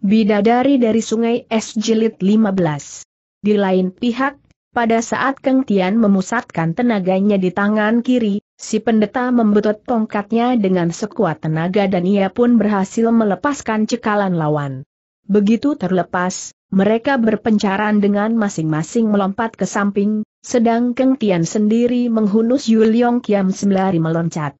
Bidadari dari Sungai Es Jilid 15. Di lain pihak, pada saat Keng Tian memusatkan tenaganya di tangan kiri, si pendeta membetot tongkatnya dengan sekuat tenaga dan ia pun berhasil melepaskan cekalan lawan. Begitu terlepas, mereka berpencaran dengan masing-masing melompat ke samping, sedang Keng Tian sendiri menghunus Yuliong Kiam sembari meloncat.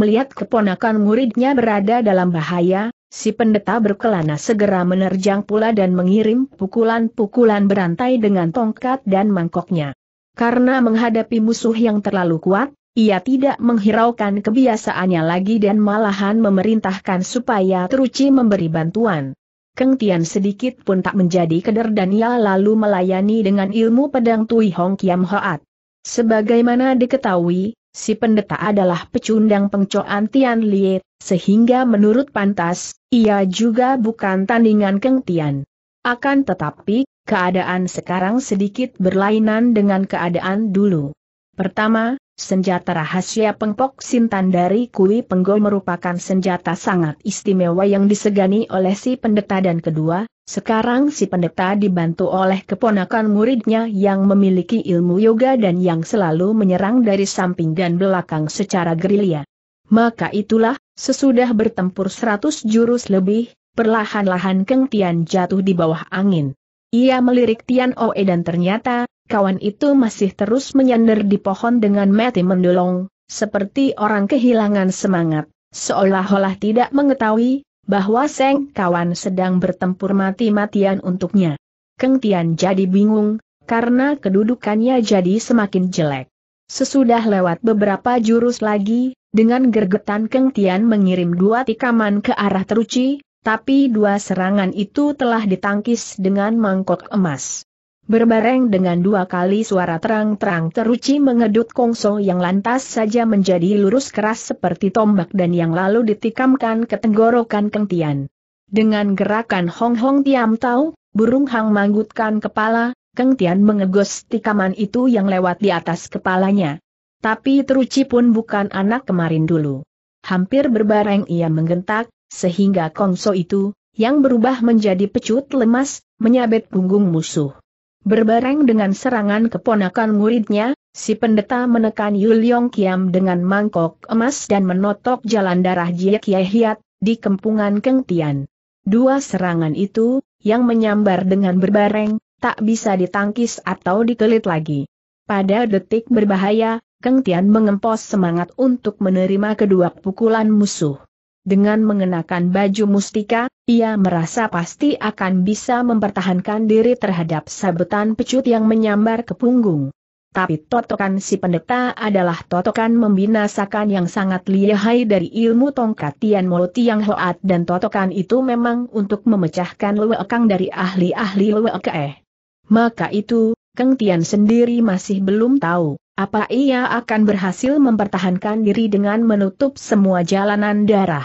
Melihat keponakan muridnya berada dalam bahaya, si pendeta berkelana segera menerjang pula dan mengirim pukulan-pukulan berantai dengan tongkat dan mangkoknya. Karena menghadapi musuh yang terlalu kuat, ia tidak menghiraukan kebiasaannya lagi dan malahan memerintahkan supaya Teruci memberi bantuan. Keng Tian sedikit pun tak menjadi keder dan ia lalu melayani dengan ilmu pedang Tui Hong Kiam Hoat. Sebagaimana diketahui, si pendeta adalah pecundang pengcoan Tian Liet, sehingga menurut pantas, ia juga bukan tandingan Keng Tian. Akan tetapi, keadaan sekarang sedikit berlainan dengan keadaan dulu. Pertama, senjata rahasia pengpok sintan dari Kui Penggo merupakan senjata sangat istimewa yang disegani oleh si pendeta dan kedua, sekarang si pendeta dibantu oleh keponakan muridnya yang memiliki ilmu yoga dan yang selalu menyerang dari samping dan belakang secara gerilya. Maka itulah, sesudah bertempur seratus jurus lebih, perlahan-lahan Keng Tian jatuh di bawah angin. Ia melirik Tian Oe dan ternyata, kawan itu masih terus menyender di pohon dengan mati mendolong, seperti orang kehilangan semangat, seolah-olah tidak mengetahui, bahwa Seng kawan sedang bertempur mati-matian untuknya. Keng Tian jadi bingung, karena kedudukannya jadi semakin jelek. Sesudah lewat beberapa jurus lagi, dengan gergetan Keng Tian mengirim dua tikaman ke arah Teruci, tapi dua serangan itu telah ditangkis dengan mangkok emas. Berbareng dengan dua kali suara terang-terang teruci mengedut kongso yang lantas saja menjadi lurus keras seperti tombak dan yang lalu ditikamkan ke tenggorokan Kengtian. Dengan gerakan Hong Hong Tiam Tau, burung hang manggutkan kepala, Kengtian mengegos tikaman itu yang lewat di atas kepalanya. Tapi teruci pun bukan anak kemarin dulu. Hampir berbareng ia menggentak, sehingga kongso itu, yang berubah menjadi pecut lemas, menyabet punggung musuh. Berbareng dengan serangan keponakan muridnya, si pendeta menekan Yuliong Kiam dengan mangkok emas dan menotok jalan darah Jie Hiat, di kempungan Keng Tian. Dua serangan itu, yang menyambar dengan berbareng, tak bisa ditangkis atau dikelit lagi. Pada detik berbahaya, Keng Tian mengempos semangat untuk menerima kedua pukulan musuh. Dengan mengenakan baju mustika, ia merasa pasti akan bisa mempertahankan diri terhadap sabetan pecut yang menyambar ke punggung. Tapi totokan si pendeta adalah totokan membinasakan yang sangat lihai dari ilmu tongkat Tian Mo Tiang Hoat dan totokan itu memang untuk memecahkan lewekang dari ahli-ahli leweke. Maka itu, Keng Tian sendiri masih belum tahu, apa ia akan berhasil mempertahankan diri dengan menutup semua jalanan darah.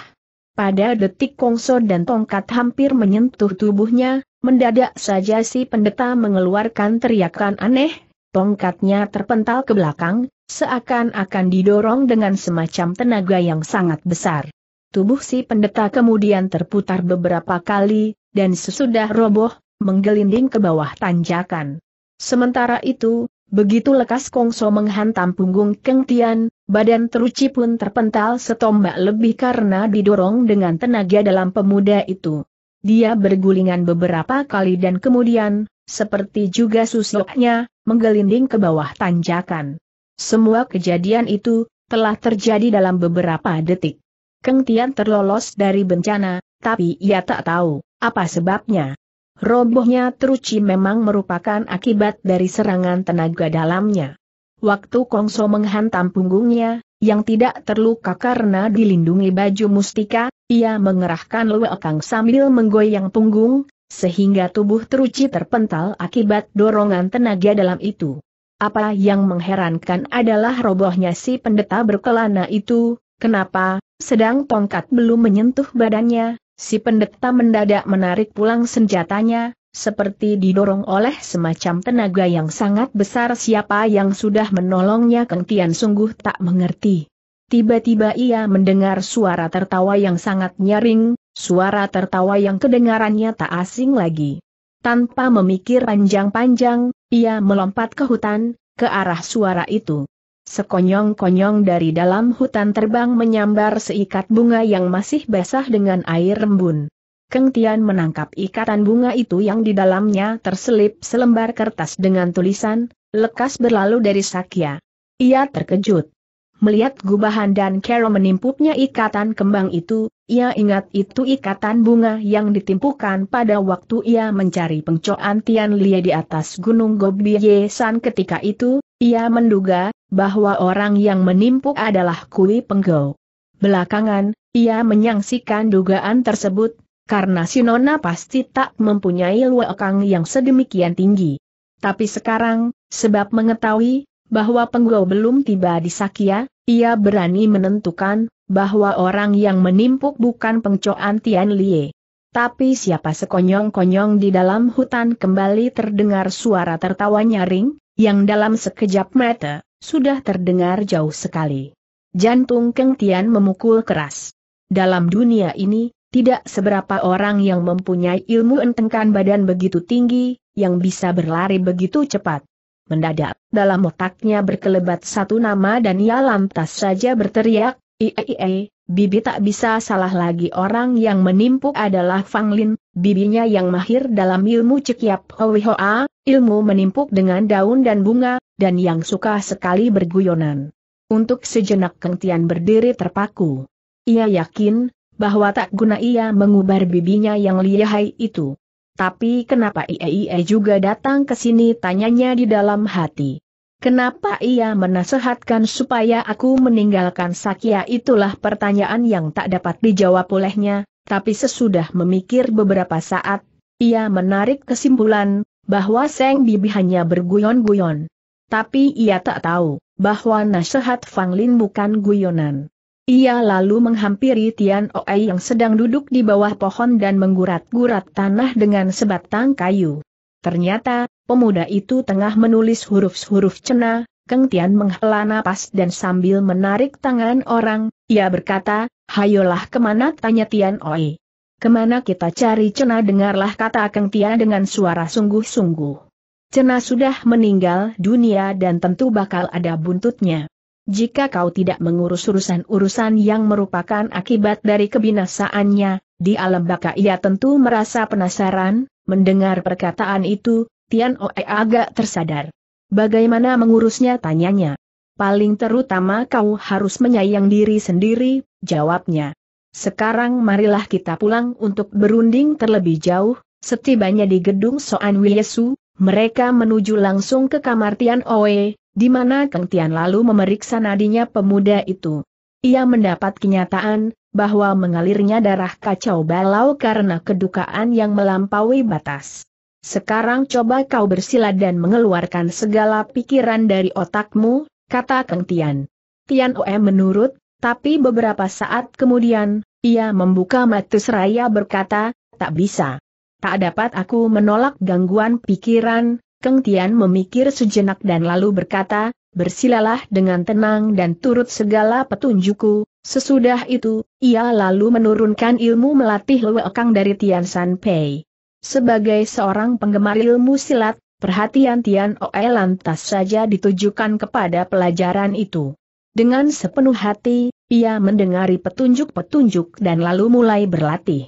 Pada detik kongso dan tongkat hampir menyentuh tubuhnya, mendadak saja si pendeta mengeluarkan teriakan aneh, tongkatnya terpental ke belakang, seakan-akan didorong dengan semacam tenaga yang sangat besar. Tubuh si pendeta kemudian terputar beberapa kali, dan sesudah roboh, menggelinding ke bawah tanjakan. Sementara itu, begitu lekas Kongso menghantam punggung Keng Tian, badan teruci pun terpental setombak lebih karena didorong dengan tenaga dalam pemuda itu. Dia bergulingan beberapa kali dan kemudian, seperti juga susulnya, menggelinding ke bawah tanjakan. Semua kejadian itu, telah terjadi dalam beberapa detik. Keng Tian terlolos dari bencana, tapi ia tak tahu, apa sebabnya. Robohnya teruci memang merupakan akibat dari serangan tenaga dalamnya. Waktu Kongso menghantam punggungnya, yang tidak terluka karena dilindungi baju mustika, ia mengerahkan luekang sambil menggoyang punggung, sehingga tubuh teruci terpental akibat dorongan tenaga dalam itu. Apa yang mengherankan adalah robohnya si pendeta berkelana itu, kenapa, sedang tongkat belum menyentuh badannya, Si pendeta mendadak menarik pulang senjatanya, seperti didorong oleh semacam tenaga yang sangat besar siapa yang sudah menolongnya Kengtian sungguh tak mengerti. Tiba-tiba ia mendengar suara tertawa yang sangat nyaring, suara tertawa yang kedengarannya tak asing lagi. Tanpa memikir panjang-panjang, ia melompat ke hutan, ke arah suara itu. Sekonyong-konyong dari dalam hutan terbang menyambar seikat bunga yang masih basah dengan air rembun. Keng Tian menangkap ikatan bunga itu yang di dalamnya terselip selembar kertas dengan tulisan, lekas berlalu dari Sakya. Ia terkejut. Melihat gubahan dan Carol menimpuknya ikatan kembang itu, ia ingat itu ikatan bunga yang ditimpukan pada waktu ia mencari pengcoan Tian Lie di atas gunung Gobiye San ketika itu, ia menduga, bahwa orang yang menimpuk adalah Kui Penggau. Belakangan, ia menyangsikan dugaan tersebut, karena Sinona pasti tak mempunyai luakang yang sedemikian tinggi. Tapi sekarang, sebab mengetahui, bahwa Penggau belum tiba di Sakya, ia berani menentukan, bahwa orang yang menimpuk bukan pengcoan Tian Lie. Tapi siapa sekonyong-konyong di dalam hutan kembali terdengar suara tertawa nyaring, yang dalam sekejap mata, sudah terdengar jauh sekali. Jantung Keng Tian memukul keras. Dalam dunia ini, tidak seberapa orang yang mempunyai ilmu entengkan badan begitu tinggi, yang bisa berlari begitu cepat. Mendadak, dalam otaknya berkelebat satu nama dan ia lantas saja berteriak, Ie Ie, Bibi tak bisa salah lagi orang yang menimpuk adalah Fang Lin, bibinya yang mahir dalam ilmu cekiap Hui Hoa, ilmu menimpuk dengan daun dan bunga, dan yang suka sekali berguyonan. Untuk sejenak Kengtian berdiri terpaku. Ia yakin, bahwa tak guna ia mengubar bibinya yang lihai itu. Tapi kenapa Ie juga datang ke sini tanyanya di dalam hati. Kenapa ia menasehatkan supaya aku meninggalkan Sakya itulah pertanyaan yang tak dapat dijawab olehnya, tapi sesudah memikir beberapa saat, ia menarik kesimpulan, bahwa Seng Bibi hanya berguyon-guyon. Tapi ia tak tahu, bahwa nasihat Fang Lin bukan guyonan. Ia lalu menghampiri Tian Oai yang sedang duduk di bawah pohon dan menggurat-gurat tanah dengan sebatang kayu. Ternyata, pemuda itu tengah menulis huruf-huruf cena, Keng Tian menghela napas dan sambil menarik tangan orang, ia berkata, Hayolah ke mana tanya Tian Oi. Ke mana kita cari cena dengarlah kata Keng Tian dengan suara sungguh-sungguh. Cena sudah meninggal dunia dan tentu bakal ada buntutnya. Jika kau tidak mengurus urusan-urusan yang merupakan akibat dari kebinasaannya, di alam baka ia tentu merasa penasaran, mendengar perkataan itu, Tian Oe agak tersadar. Bagaimana mengurusnya tanyanya. Paling terutama kau harus menyayang diri sendiri, jawabnya. Sekarang marilah kita pulang untuk berunding terlebih jauh, setibanya di gedung Soan Wiesu, mereka menuju langsung ke kamar Tian Oe, di mana Keng Tian lalu memeriksa nadinya pemuda itu. Ia mendapat kenyataan, bahwa mengalirnya darah kacau balau karena kedukaan yang melampaui batas. Sekarang coba kau bersila dan mengeluarkan segala pikiran dari otakmu, kata Keng Tian. Tian Oe menurut, tapi beberapa saat kemudian, ia membuka mata seraya berkata, tak bisa. Tak dapat aku menolak gangguan pikiran, Keng Tian memikir sejenak dan lalu berkata, bersilalah dengan tenang dan turut segala petunjukku. Sesudah itu, ia lalu menurunkan ilmu melatih Luekang dari Tian San Pei. Sebagai seorang penggemar ilmu silat, perhatian Tian Oe lantas saja ditujukan kepada pelajaran itu. Dengan sepenuh hati, ia mendengari petunjuk-petunjuk dan lalu mulai berlatih.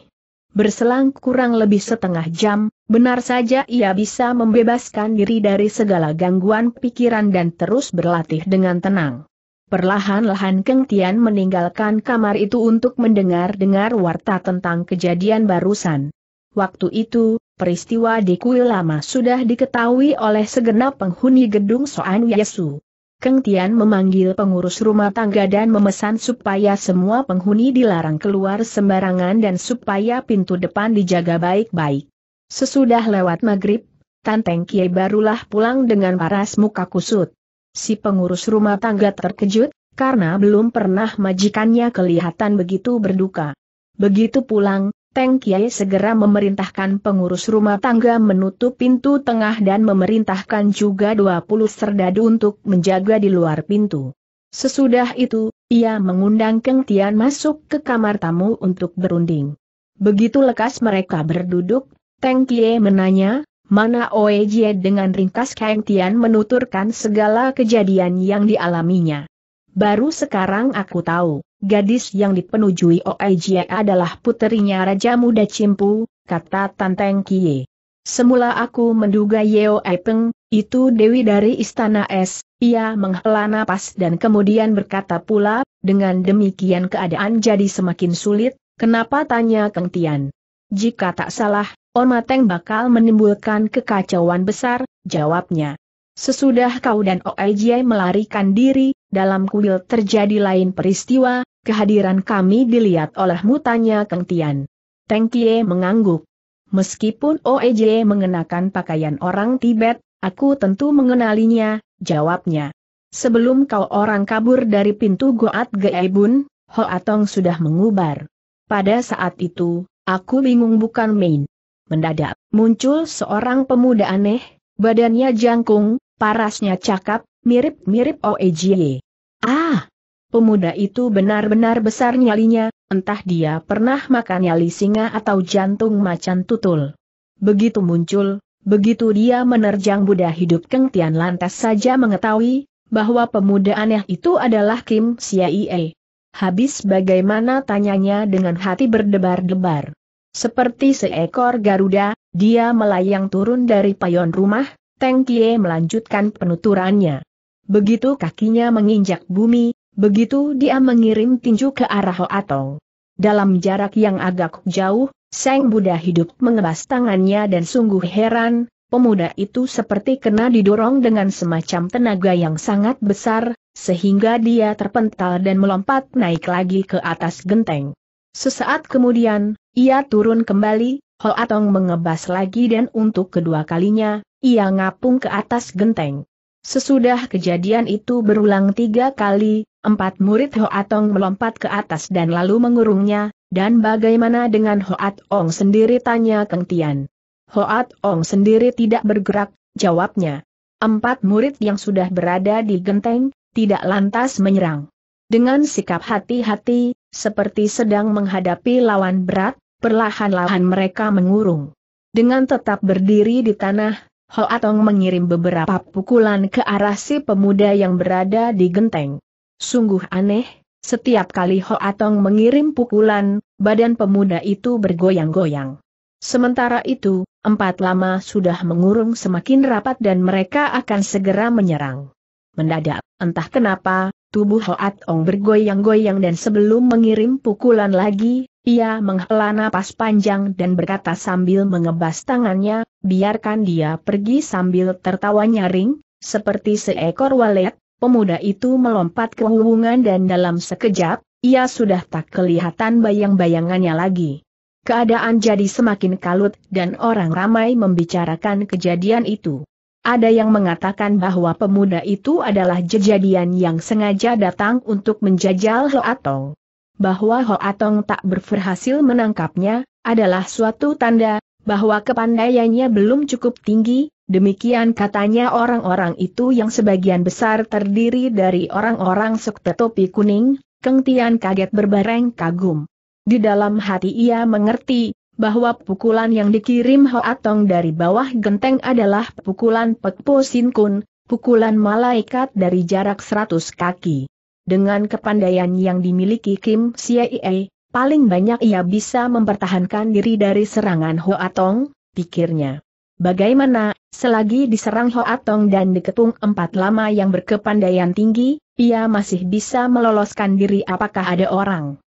Berselang kurang lebih setengah jam, benar saja ia bisa membebaskan diri dari segala gangguan pikiran dan terus berlatih dengan tenang. Perlahan-lahan Keng Tian meninggalkan kamar itu untuk mendengar-dengar warta tentang kejadian barusan. Waktu itu, peristiwa di kuil lama sudah diketahui oleh segenap penghuni gedung Soan Yesu. Keng Tian memanggil pengurus rumah tangga dan memesan supaya semua penghuni dilarang keluar sembarangan dan supaya pintu depan dijaga baik-baik. Sesudah lewat maghrib, Tanteng Kiai barulah pulang dengan paras muka kusut. Si pengurus rumah tangga terkejut, karena belum pernah majikannya kelihatan begitu berduka. Begitu pulang, Teng Kiai segera memerintahkan pengurus rumah tangga menutup pintu tengah dan memerintahkan juga 20 serdadu untuk menjaga di luar pintu. Sesudah itu, ia mengundang Keng Tian masuk ke kamar tamu untuk berunding. Begitu lekas mereka berduduk, Teng Kie menanya, mana Oejie dengan ringkas Kang Tian menuturkan segala kejadian yang dialaminya. Baru sekarang aku tahu, gadis yang dipenujui Oejie adalah puterinya Raja Muda Cimpu, kata Tanteng Kie. Semula aku menduga Yeo Epeng, itu Dewi dari Istana Es, ia menghela napas dan kemudian berkata pula, dengan demikian keadaan jadi semakin sulit, kenapa tanya Keng Tian? Jika tak salah, Mateng bakal menimbulkan kekacauan besar, jawabnya. Sesudah kau dan Oejie melarikan diri, dalam kuil terjadi lain peristiwa, kehadiran kami dilihat oleh mutanya Keng Tian. Teng Kie mengangguk. Meskipun Oejie mengenakan pakaian orang Tibet, aku tentu mengenalinya, jawabnya. Sebelum kau orang kabur dari pintu Goat Geebun, Ho Atong sudah mengubar. Pada saat itu, aku bingung bukan main. Mendadak, muncul seorang pemuda aneh, badannya jangkung, Parasnya cakap, mirip-mirip OEJ. Ah! Pemuda itu benar-benar besar nyalinya, entah dia pernah makan nyali singa atau jantung macan tutul. Begitu muncul, begitu dia menerjang Buddha hidup Keng Tian lantas saja mengetahui, bahwa pemuda aneh itu adalah Kim Siaie. Habis bagaimana tanyanya dengan hati berdebar-debar. Seperti seekor Garuda, dia melayang turun dari payon rumah, Teng Kie melanjutkan penuturannya. Begitu kakinya menginjak bumi, begitu dia mengirim tinju ke arah Hoatong. Dalam jarak yang agak jauh, Sang Buddha hidup mengebas tangannya dan sungguh heran, pemuda itu seperti kena didorong dengan semacam tenaga yang sangat besar, sehingga dia terpental dan melompat naik lagi ke atas genteng. Sesaat kemudian, ia turun kembali, Hoatong mengebas lagi dan untuk kedua kalinya, ia ngapung ke atas genteng. Sesudah kejadian itu berulang tiga kali, empat murid Hoatong melompat ke atas dan lalu mengurungnya, dan bagaimana dengan Hoat Ong sendiri tanya Keng Tian. Hoat Ong sendiri tidak bergerak, jawabnya. Empat murid yang sudah berada di genteng, tidak lantas menyerang. Dengan sikap hati-hati, seperti sedang menghadapi lawan berat, perlahan-lahan mereka mengurung. Dengan tetap berdiri di tanah, Ho Atong mengirim beberapa pukulan ke arah si pemuda yang berada di genteng. Sungguh aneh, setiap kali Ho Atong mengirim pukulan, badan pemuda itu bergoyang-goyang. Sementara itu, empat lama sudah mengurung semakin rapat dan mereka akan segera menyerang. Mendadak, entah kenapa, tubuh Ho Atong bergoyang-goyang dan sebelum mengirim pukulan lagi, ia menghela napas panjang dan berkata sambil mengebas tangannya, biarkan dia pergi sambil tertawa nyaring, seperti seekor walet, pemuda itu melompat ke hubungan dan dalam sekejap, ia sudah tak kelihatan bayang-bayangannya lagi. Keadaan jadi semakin kalut dan orang ramai membicarakan kejadian itu. Ada yang mengatakan bahwa pemuda itu adalah kejadian yang sengaja datang untuk menjajal Hoatong bahwa Ho Atong tak berhasil menangkapnya, adalah suatu tanda, bahwa kepandaiannya belum cukup tinggi, demikian katanya orang-orang itu yang sebagian besar terdiri dari orang-orang sekte topi kuning, Keng Tian kaget berbareng kagum. Di dalam hati ia mengerti, bahwa pukulan yang dikirim Ho Atong dari bawah genteng adalah pukulan Pekpo Sin Kun, pukulan malaikat dari jarak seratus kaki. Dengan kepandaian yang dimiliki Kim Siae, paling banyak ia bisa mempertahankan diri dari serangan Hoa Tong, pikirnya. Bagaimana, selagi diserang Hoa Tong dan dikepung empat lama yang berkepandaian tinggi, ia masih bisa meloloskan diri apakah ada orang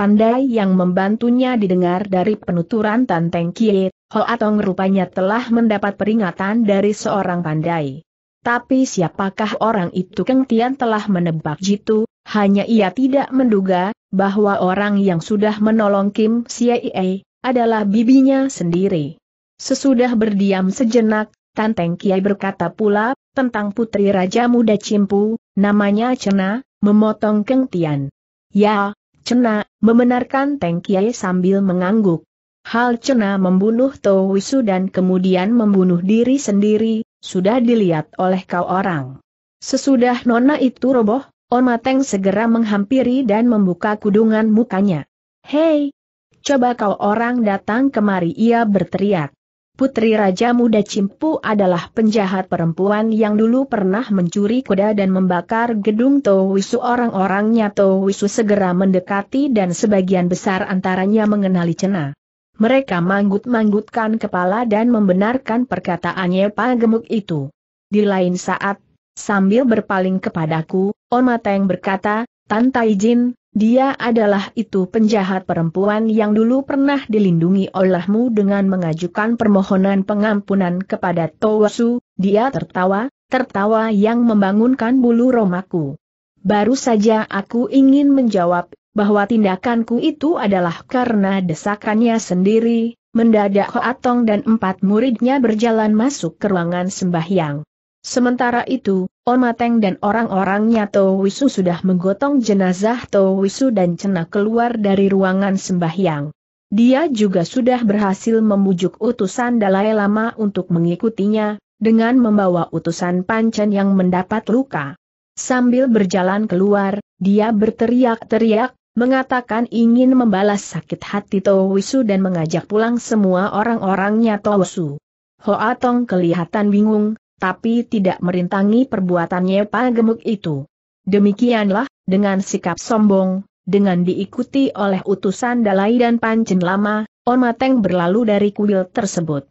pandai yang membantunya didengar dari penuturan Tanteng Kie, Hoa Tong rupanya telah mendapat peringatan dari seorang pandai. Tapi siapakah orang itu Keng Tian telah menebak jitu, hanya ia tidak menduga, bahwa orang yang sudah menolong Kim Siae, adalah bibinya sendiri. Sesudah berdiam sejenak, Tanteng Kiai berkata pula, tentang putri Raja Muda Cimpu, namanya Cena, memotong Keng Tian. Ya, Cena, membenarkan Teng Kiai sambil mengangguk. Hal Cena membunuh Wisu dan kemudian membunuh diri sendiri, sudah dilihat oleh kau orang. Sesudah nona itu roboh, On Mateng segera menghampiri dan membuka kudungan mukanya. Hei! Coba kau orang datang kemari ia berteriak. Putri Raja Muda Cimpu adalah penjahat perempuan yang dulu pernah mencuri kuda dan membakar gedung Towisu orang-orangnya Towisu segera mendekati dan sebagian besar antaranya mengenali Cena. Mereka manggut-manggutkan kepala dan membenarkan perkataannya Pak Gemuk itu. Di lain saat, sambil berpaling kepadaku, Om Mateng berkata, Tanta izin, dia adalah itu penjahat perempuan yang dulu pernah dilindungi olehmu dengan mengajukan permohonan pengampunan kepada Towasu, dia tertawa, tertawa yang membangunkan bulu romaku. Baru saja aku ingin menjawab, bahwa tindakanku itu adalah karena desakannya sendiri, mendadak Hoatong dan empat muridnya berjalan masuk ke ruangan sembahyang. Sementara itu, Omateng dan orang-orangnya Wisu sudah menggotong jenazah Wisu dan Cena keluar dari ruangan sembahyang. Dia juga sudah berhasil membujuk utusan Dalai Lama untuk mengikutinya, dengan membawa utusan Pancen yang mendapat luka. Sambil berjalan keluar, dia berteriak-teriak, mengatakan ingin membalas sakit hati Wisu dan mengajak pulang semua orang-orangnya Towisu. Hoatong kelihatan bingung, tapi tidak merintangi perbuatannya Pak Gemuk itu. Demikianlah, dengan sikap sombong, dengan diikuti oleh utusan Dalai dan Pancen Lama, Mateng berlalu dari kuil tersebut.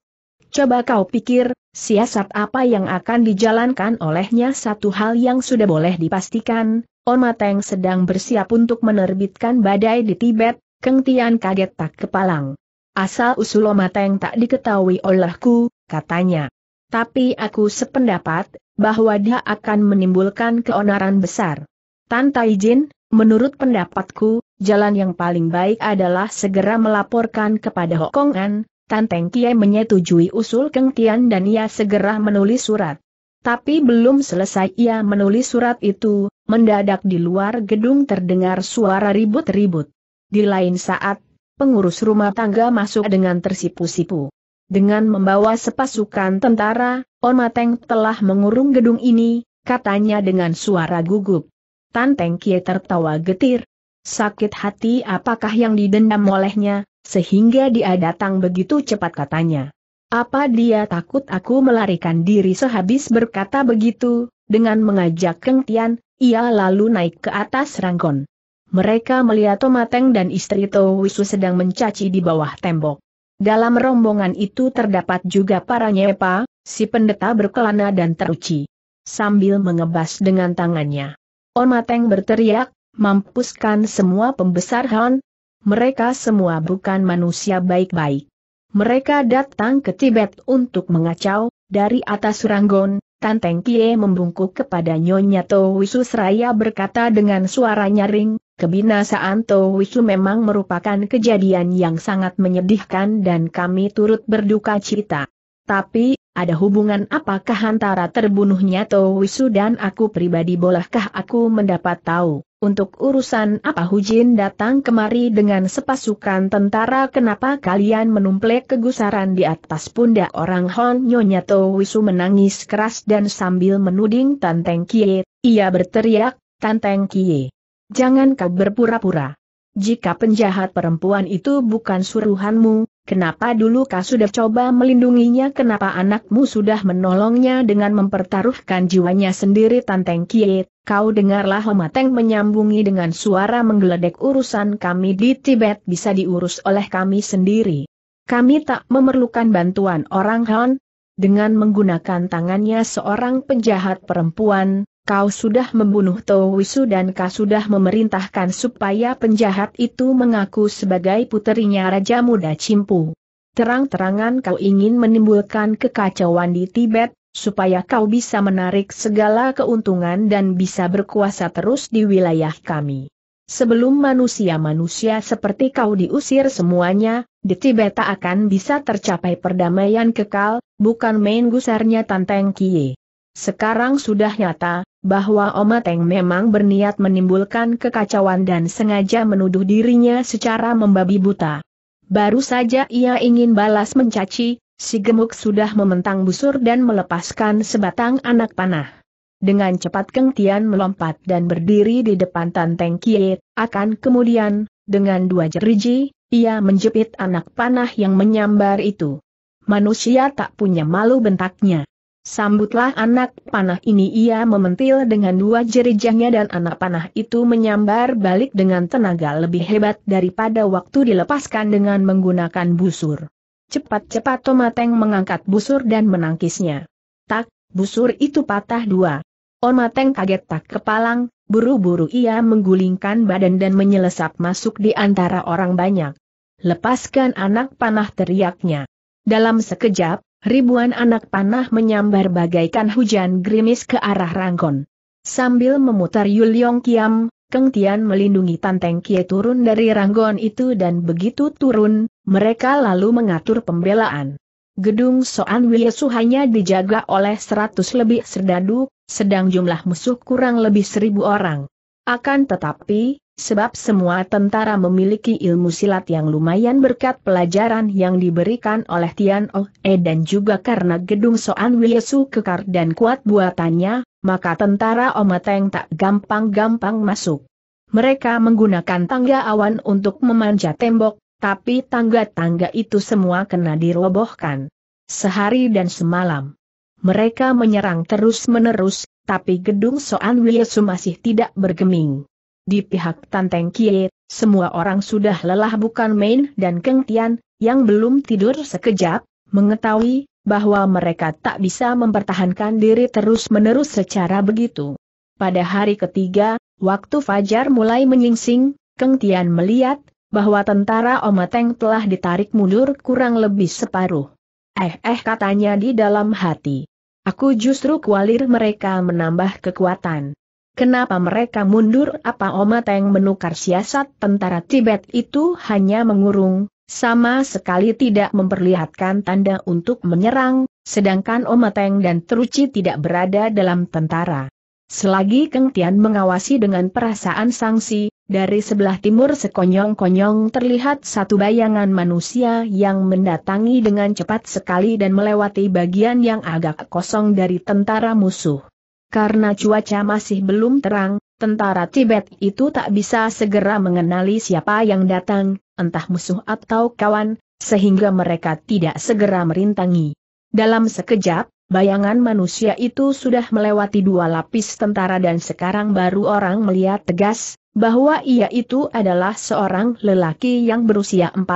Coba kau pikir, siasat apa yang akan dijalankan olehnya satu hal yang sudah boleh dipastikan, Mateng sedang bersiap untuk menerbitkan badai di Tibet, Keng Tian kaget tak kepalang. Asal usul Mateng tak diketahui olehku, katanya. Tapi aku sependapat, bahwa dia akan menimbulkan keonaran besar. Tanpa izin, menurut pendapatku, jalan yang paling baik adalah segera melaporkan kepada Hokongan, Tanteng Kie menyetujui usul Keng Tian dan ia segera menulis surat. Tapi belum selesai ia menulis surat itu, mendadak di luar gedung terdengar suara ribut-ribut. Di lain saat, pengurus rumah tangga masuk dengan tersipu-sipu. Dengan membawa sepasukan tentara, Mateng telah mengurung gedung ini, katanya dengan suara gugup. Tanteng Kie tertawa getir. Sakit hati apakah yang didendam olehnya, sehingga dia datang begitu cepat katanya. Apa dia takut aku melarikan diri sehabis berkata begitu, dengan mengajak Keng Tian, ia lalu naik ke atas ranggon. Mereka melihat Tomateng dan istri Towisu sedang mencaci di bawah tembok. Dalam rombongan itu terdapat juga para nyepa, si pendeta berkelana dan teruci. Sambil mengebas dengan tangannya. Mateng berteriak, mampuskan semua pembesar Han. Mereka semua bukan manusia baik-baik. Mereka datang ke Tibet untuk mengacau, dari atas Ranggon, Tanteng Kie membungkuk kepada Nyonya Towisu Seraya berkata dengan suara nyaring, Kebinasaan Towisu memang merupakan kejadian yang sangat menyedihkan dan kami turut berduka cita. Tapi, ada hubungan apakah antara terbunuhnya Towisu dan aku pribadi bolehkah aku mendapat tahu? Untuk urusan apa Hujin datang kemari dengan sepasukan tentara kenapa kalian menumplek kegusaran di atas pundak orang Hon Nyonya Towisu menangis keras dan sambil menuding Tanteng Kie, ia berteriak, Tanteng Kie. Jangan kau berpura-pura. Jika penjahat perempuan itu bukan suruhanmu, kenapa dulu kau sudah coba melindunginya kenapa anakmu sudah menolongnya dengan mempertaruhkan jiwanya sendiri Tanteng Kiet, kau dengarlah Homateng menyambungi dengan suara menggeledek urusan kami di Tibet bisa diurus oleh kami sendiri. Kami tak memerlukan bantuan orang Han, dengan menggunakan tangannya seorang penjahat perempuan, kau sudah membunuh Towisu dan kau sudah memerintahkan supaya penjahat itu mengaku sebagai puterinya Raja Muda Cimpu. Terang-terangan kau ingin menimbulkan kekacauan di Tibet, supaya kau bisa menarik segala keuntungan dan bisa berkuasa terus di wilayah kami. Sebelum manusia-manusia seperti kau diusir semuanya, di Tibet tak akan bisa tercapai perdamaian kekal, bukan main gusarnya Tanteng Kie. Sekarang sudah nyata, bahwa Omateng memang berniat menimbulkan kekacauan dan sengaja menuduh dirinya secara membabi buta. Baru saja ia ingin balas mencaci, si gemuk sudah mementang busur dan melepaskan sebatang anak panah. Dengan cepat Keng Tian melompat dan berdiri di depan Tanteng Kie, akan kemudian, dengan dua jeriji, ia menjepit anak panah yang menyambar itu. Manusia tak punya malu bentaknya. Sambutlah anak panah ini ia mementil dengan dua jerijahnya dan anak panah itu menyambar balik dengan tenaga lebih hebat daripada waktu dilepaskan dengan menggunakan busur. Cepat-cepat Tomateng mengangkat busur dan menangkisnya. Tak, busur itu patah dua. Omateng kaget tak kepalang, buru-buru ia menggulingkan badan dan menyelesap masuk di antara orang banyak. Lepaskan anak panah teriaknya. Dalam sekejap, ribuan anak panah menyambar bagaikan hujan gerimis ke arah Rangkon. Sambil memutar Yuliong Kiam, Keng Tian melindungi Tanteng Kie turun dari Ranggon itu dan begitu turun, mereka lalu mengatur pembelaan. Gedung Soan Wiesu hanya dijaga oleh seratus lebih serdadu, sedang jumlah musuh kurang lebih seribu orang. Akan tetapi, sebab semua tentara memiliki ilmu silat yang lumayan berkat pelajaran yang diberikan oleh Tian Oh E dan juga karena gedung Soan Wiesu kekar dan kuat buatannya, maka tentara Omateng tak gampang-gampang masuk. Mereka menggunakan tangga awan untuk memanjat tembok, tapi tangga-tangga itu semua kena dirobohkan. Sehari dan semalam. Mereka menyerang terus-menerus, tapi gedung Soan Wiesu masih tidak bergeming. Di pihak Tanteng Kie, semua orang sudah lelah bukan main dan Keng Tian, yang belum tidur sekejap, mengetahui bahwa mereka tak bisa mempertahankan diri terus-menerus secara begitu. Pada hari ketiga, waktu Fajar mulai menyingsing, Keng Tian melihat bahwa tentara Omateng telah ditarik mundur kurang lebih separuh. Eh-eh katanya di dalam hati. Aku justru kualir mereka menambah kekuatan. Kenapa mereka mundur? Apa Omateng menukar siasat tentara Tibet itu hanya mengurung, sama sekali tidak memperlihatkan tanda untuk menyerang, sedangkan Omateng dan Teruci tidak berada dalam tentara. Selagi Keng Tian mengawasi dengan perasaan sangsi, dari sebelah timur sekonyong-konyong terlihat satu bayangan manusia yang mendatangi dengan cepat sekali dan melewati bagian yang agak kosong dari tentara musuh. Karena cuaca masih belum terang, tentara Tibet itu tak bisa segera mengenali siapa yang datang, entah musuh atau kawan, sehingga mereka tidak segera merintangi. Dalam sekejap, bayangan manusia itu sudah melewati dua lapis tentara dan sekarang baru orang melihat tegas, bahwa ia itu adalah seorang lelaki yang berusia 40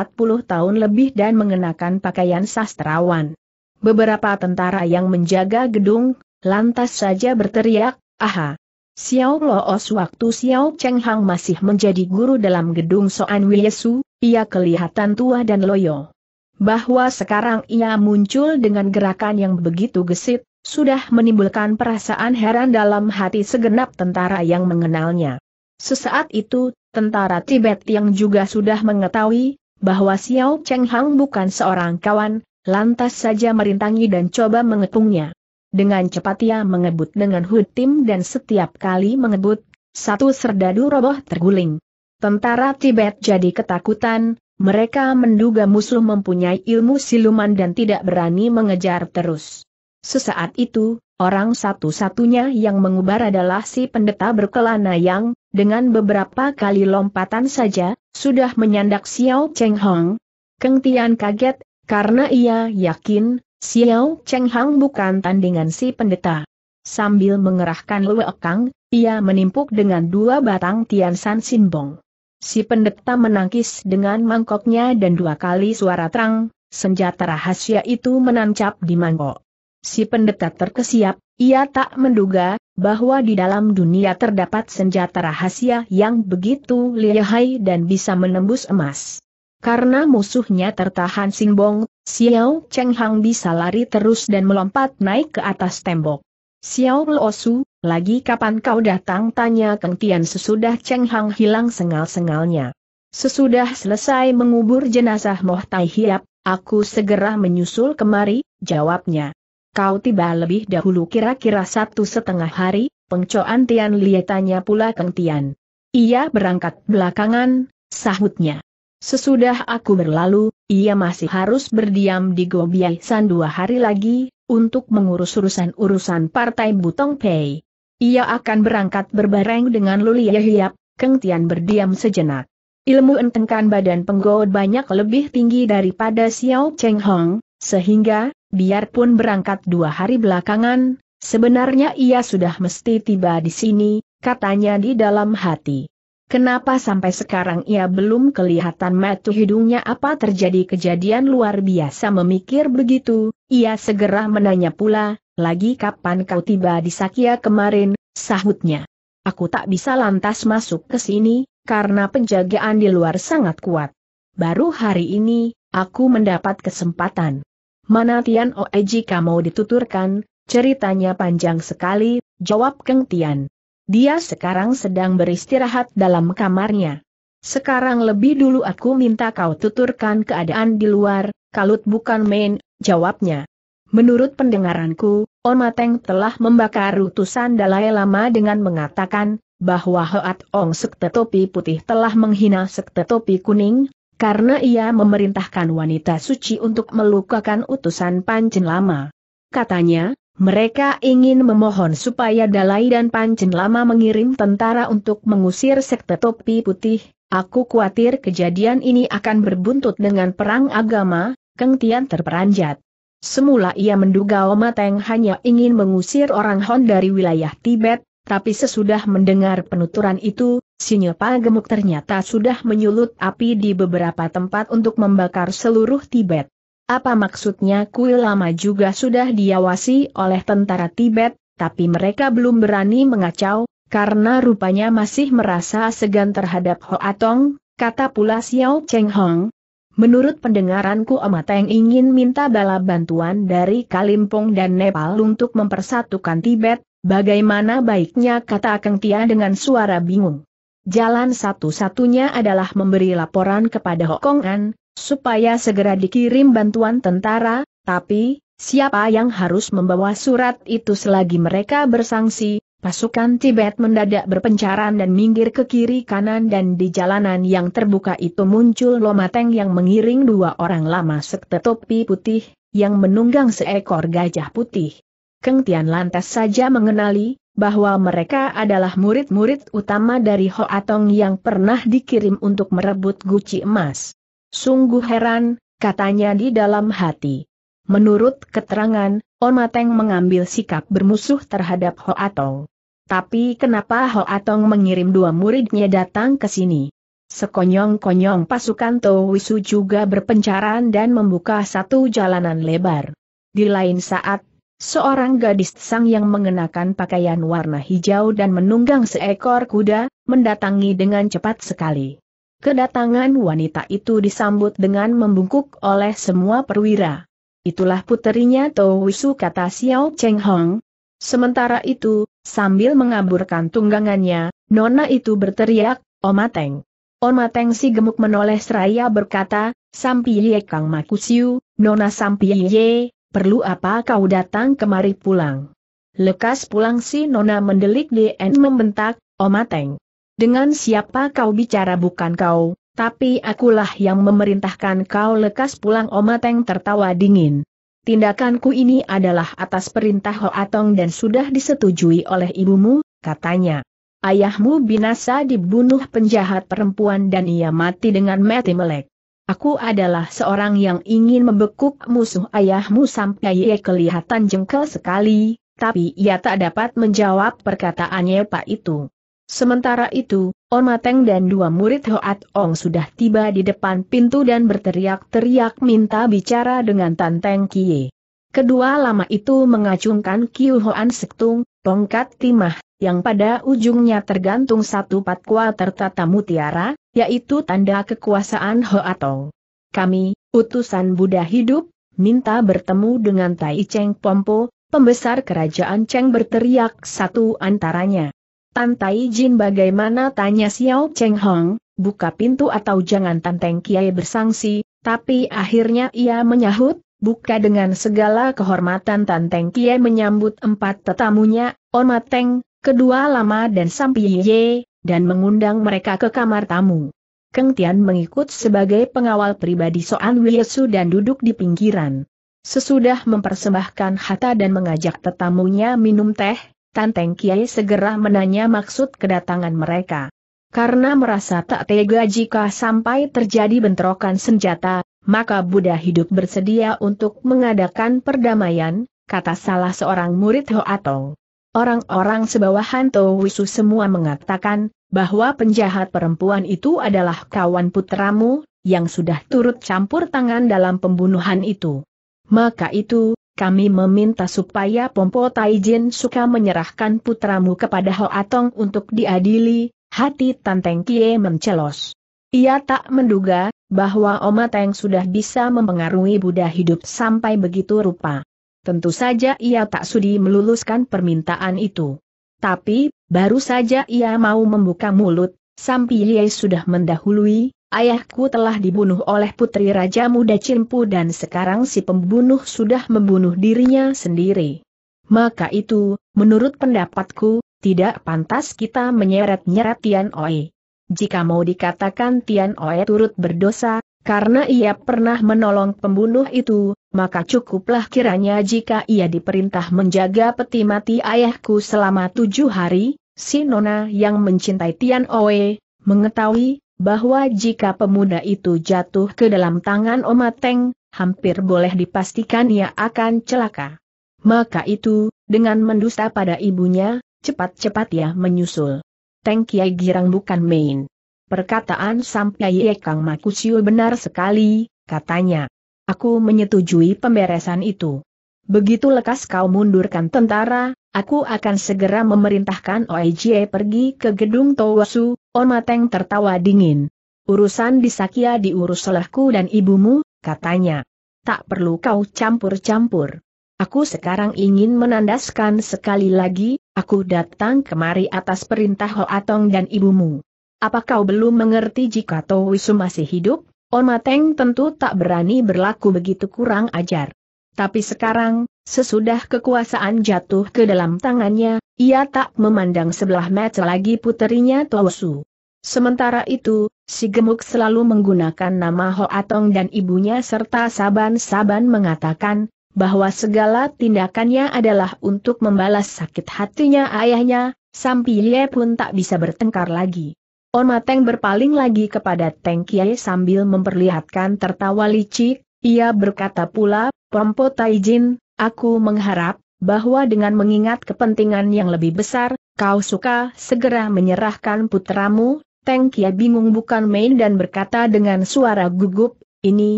tahun lebih dan mengenakan pakaian sastrawan. Beberapa tentara yang menjaga gedung, lantas saja berteriak, aha. Xiao Loos waktu Xiao Cheng Hang masih menjadi guru dalam gedung Soan Wiesu, ia kelihatan tua dan loyo. Bahwa sekarang ia muncul dengan gerakan yang begitu gesit, sudah menimbulkan perasaan heran dalam hati segenap tentara yang mengenalnya. Sesaat itu, tentara Tibet yang juga sudah mengetahui, bahwa Xiao Cheng Hang bukan seorang kawan, lantas saja merintangi dan coba mengepungnya. Dengan cepat ia mengebut dengan hutim dan setiap kali mengebut, satu serdadu roboh terguling. Tentara Tibet jadi ketakutan, mereka menduga musuh mempunyai ilmu siluman dan tidak berani mengejar terus. Sesaat itu, orang satu-satunya yang mengubar adalah si pendeta berkelana yang, dengan beberapa kali lompatan saja, sudah menyandak Xiao Cheng Hong. Keng Tian kaget, karena ia yakin, Xiao Cheng Hang bukan tandingan si pendeta. Sambil mengerahkan luekang, ia menimpuk dengan dua batang Tian San Sinbong. Si pendeta menangkis dengan mangkoknya dan dua kali suara terang, senjata rahasia itu menancap di mangkok. Si pendeta terkesiap, ia tak menduga, bahwa di dalam dunia terdapat senjata rahasia yang begitu lihai dan bisa menembus emas. Karena musuhnya tertahan Singbong, Xiao Cheng Hang bisa lari terus dan melompat naik ke atas tembok. Xiao Losu, lagi kapan kau datang tanya Keng Tian sesudah Cheng Hang hilang sengal-sengalnya. Sesudah selesai mengubur jenazah Moh Tai Hiap, aku segera menyusul kemari, jawabnya. Kau tiba lebih dahulu kira-kira satu setengah hari, pengcoan Tian liatanya pula Keng Tian. Ia berangkat belakangan, sahutnya. Sesudah aku berlalu, ia masih harus berdiam di Gobiaisan dua hari lagi, untuk mengurus urusan-urusan partai Butong Pei. Ia akan berangkat berbareng dengan Luli Yahyap, Keng Tian berdiam sejenak. Ilmu entengkan badan penggawa banyak lebih tinggi daripada Xiao Cheng Hong, sehingga, biarpun berangkat dua hari belakangan, sebenarnya ia sudah mesti tiba di sini, katanya di dalam hati. Kenapa sampai sekarang ia belum kelihatan metu hidungnya apa terjadi kejadian luar biasa memikir begitu, ia segera menanya pula, lagi kapan kau tiba di Sakya kemarin, sahutnya. Aku tak bisa lantas masuk ke sini, karena penjagaan di luar sangat kuat. Baru hari ini, aku mendapat kesempatan. Mana Tian Oe jika mau dituturkan, ceritanya panjang sekali, jawab Keng Tian. Dia sekarang sedang beristirahat dalam kamarnya. Sekarang lebih dulu aku minta kau tuturkan keadaan di luar, kalut bukan main, jawabnya. Menurut pendengaranku, Omateng telah membakar utusan Dalai Lama dengan mengatakan, bahwa Hoat Ong Sekte Topi Putih telah menghina Sekte Topi Kuning, karena ia memerintahkan wanita suci untuk melukakan utusan Pancen Lama. Katanya, mereka ingin memohon supaya Dalai dan Pancen Lama mengirim tentara untuk mengusir Sekte Topi Putih, aku khawatir kejadian ini akan berbuntut dengan perang agama, Keng Tian terperanjat. Semula ia menduga Oma Teng hanya ingin mengusir orang Han dari wilayah Tibet, tapi sesudah mendengar penuturan itu, Sinyepa gemuk ternyata sudah menyulut api di beberapa tempat untuk membakar seluruh Tibet. Apa maksudnya kuil lama juga sudah diawasi oleh tentara Tibet, tapi mereka belum berani mengacau, karena rupanya masih merasa segan terhadap Hoatong, kata pula Xiao Cheng Hong, Menurut pendengaranku Amateng ingin minta bala bantuan dari Kalimpong dan Nepal untuk mempersatukan Tibet, bagaimana baiknya kata Kang Tia dengan suara bingung. Jalan satu-satunya adalah memberi laporan kepada Hokongan, supaya segera dikirim bantuan tentara, tapi, siapa yang harus membawa surat itu selagi mereka bersangsi, Pasukan Tibet mendadak berpencaran dan minggir ke kiri kanan dan di jalanan yang terbuka itu muncul Lomateng yang mengiring dua orang lama sekte topi putih, yang menunggang seekor gajah putih. Keng Tian lantas saja mengenali, bahwa mereka adalah murid-murid utama dari Hoatong yang pernah dikirim untuk merebut guci emas. Sungguh heran, katanya di dalam hati. Menurut keterangan, Omateng mengambil sikap bermusuh terhadap Hoatong. Tapi kenapa Ho Atong mengirim dua muridnya datang ke sini? Sekonyong-konyong pasukan Wisu juga berpencaran dan membuka satu jalanan lebar. Di lain saat, seorang gadis sang yang mengenakan pakaian warna hijau dan menunggang seekor kuda, mendatangi dengan cepat sekali. Kedatangan wanita itu disambut dengan membungkuk oleh semua perwira. Itulah puterinya Wisu kata Xiao Cheng Hong, Sementara itu, sambil mengaburkan tunggangannya, nona itu berteriak, Omateng. Omateng si gemuk menoleh seraya berkata, Sampiye Kang Makusiu, nona Sampiye, perlu apa kau datang kemari pulang? Lekas pulang si nona mendelik DN membentak, Omateng. Dengan siapa kau bicara bukan kau, tapi akulah yang memerintahkan kau lekas pulang Omateng tertawa dingin. Tindakanku ini adalah atas perintah Hoatong dan sudah disetujui oleh ibumu, katanya. Ayahmu binasa dibunuh penjahat perempuan dan ia mati dengan mati melek. Aku adalah seorang yang ingin membekuk musuh ayahmu sampai ia kelihatan jengkel sekali, tapi ia tak dapat menjawab perkataannya Pak itu. Sementara itu, On Mateng dan dua murid Hoat Ong sudah tiba di depan pintu dan berteriak-teriak minta bicara dengan Tanteng Kie. Kedua lama itu mengacungkan Kiu Hoan Sektung, tongkat timah, yang pada ujungnya tergantung satu patkwa tertata mutiara, yaitu tanda kekuasaan Hoatong. Kami, utusan Buddha hidup, minta bertemu dengan Tai Cheng Pompo, pembesar kerajaan Cheng berteriak satu antaranya. Tantai Jin bagaimana tanya Xiao Cheng Hong, buka pintu atau jangan Tanteng Kiai bersangsi, tapi akhirnya ia menyahut, buka dengan segala kehormatan Tanteng Kiai menyambut empat tetamunya, On Mateng, kedua lama dan Sampi Ye, dan mengundang mereka ke kamar tamu. Keng Tian mengikut sebagai pengawal pribadi Soan Wiesu dan duduk di pinggiran. Sesudah mempersembahkan hata dan mengajak tetamunya minum teh, Tanteng Kiai segera menanya maksud kedatangan mereka. Karena merasa tak tega jika sampai terjadi bentrokan senjata, maka Buddha hidup bersedia untuk mengadakan perdamaian, kata salah seorang murid Hoatong. Orang-orang sebawahan Wisu semua mengatakan, bahwa penjahat perempuan itu adalah kawan putramu, yang sudah turut campur tangan dalam pembunuhan itu. Maka itu, kami meminta supaya Pompo Taijin suka menyerahkan putramu kepada Hoatong untuk diadili, Hati Tanteng Kie mencelos. Ia tak menduga, bahwa Oma Teng sudah bisa mempengaruhi Buddha hidup sampai begitu rupa. Tentu saja ia tak sudi meluluskan permintaan itu. Tapi, baru saja ia mau membuka mulut, Sampai Ye sudah mendahului, ayahku telah dibunuh oleh putri Raja Muda Cimpu dan sekarang si pembunuh sudah membunuh dirinya sendiri. Maka itu, menurut pendapatku, tidak pantas kita menyeret-nyeret Tian Oi. Jika mau dikatakan Tian Oi turut berdosa, karena ia pernah menolong pembunuh itu, maka cukuplah kiranya jika ia diperintah menjaga peti mati ayahku selama tujuh hari, si Nona yang mencintai Tian Oi, mengetahui, bahwa jika pemuda itu jatuh ke dalam tangan Oma Teng, hampir boleh dipastikan ia akan celaka. Maka itu, dengan mendusta pada ibunya, cepat-cepat ya menyusul. Teng Kiai girang bukan main. Perkataan sampai Ye Kang Makusio benar sekali, katanya. Aku menyetujui pemberesan itu. Begitu lekas kau mundurkan tentara, aku akan segera memerintahkan OIJ pergi ke gedung Towasu, Mateng tertawa dingin. Urusan di Sakya diurus olehku dan ibumu, katanya. Tak perlu kau campur-campur. Aku sekarang ingin menandaskan sekali lagi, aku datang kemari atas perintah Hoatong dan ibumu. Apa kau belum mengerti jika Towisu masih hidup? Mateng tentu tak berani berlaku begitu kurang ajar. Tapi sekarang, sesudah kekuasaan jatuh ke dalam tangannya, ia tak memandang sebelah mata lagi puterinya Towisu. Sementara itu, si gemuk selalu menggunakan nama Hoatong dan ibunya serta saban-saban mengatakan, bahwa segala tindakannya adalah untuk membalas sakit hatinya ayahnya, sampai Ye pun tak bisa bertengkar lagi. On Mateng berpaling lagi kepada Teng Kiai sambil memperlihatkan tertawa licik, ia berkata pula, Pompo Taijin, aku mengharap, bahwa dengan mengingat kepentingan yang lebih besar, kau suka segera menyerahkan putramu, Teng Kiai bingung bukan main dan berkata dengan suara gugup, ini,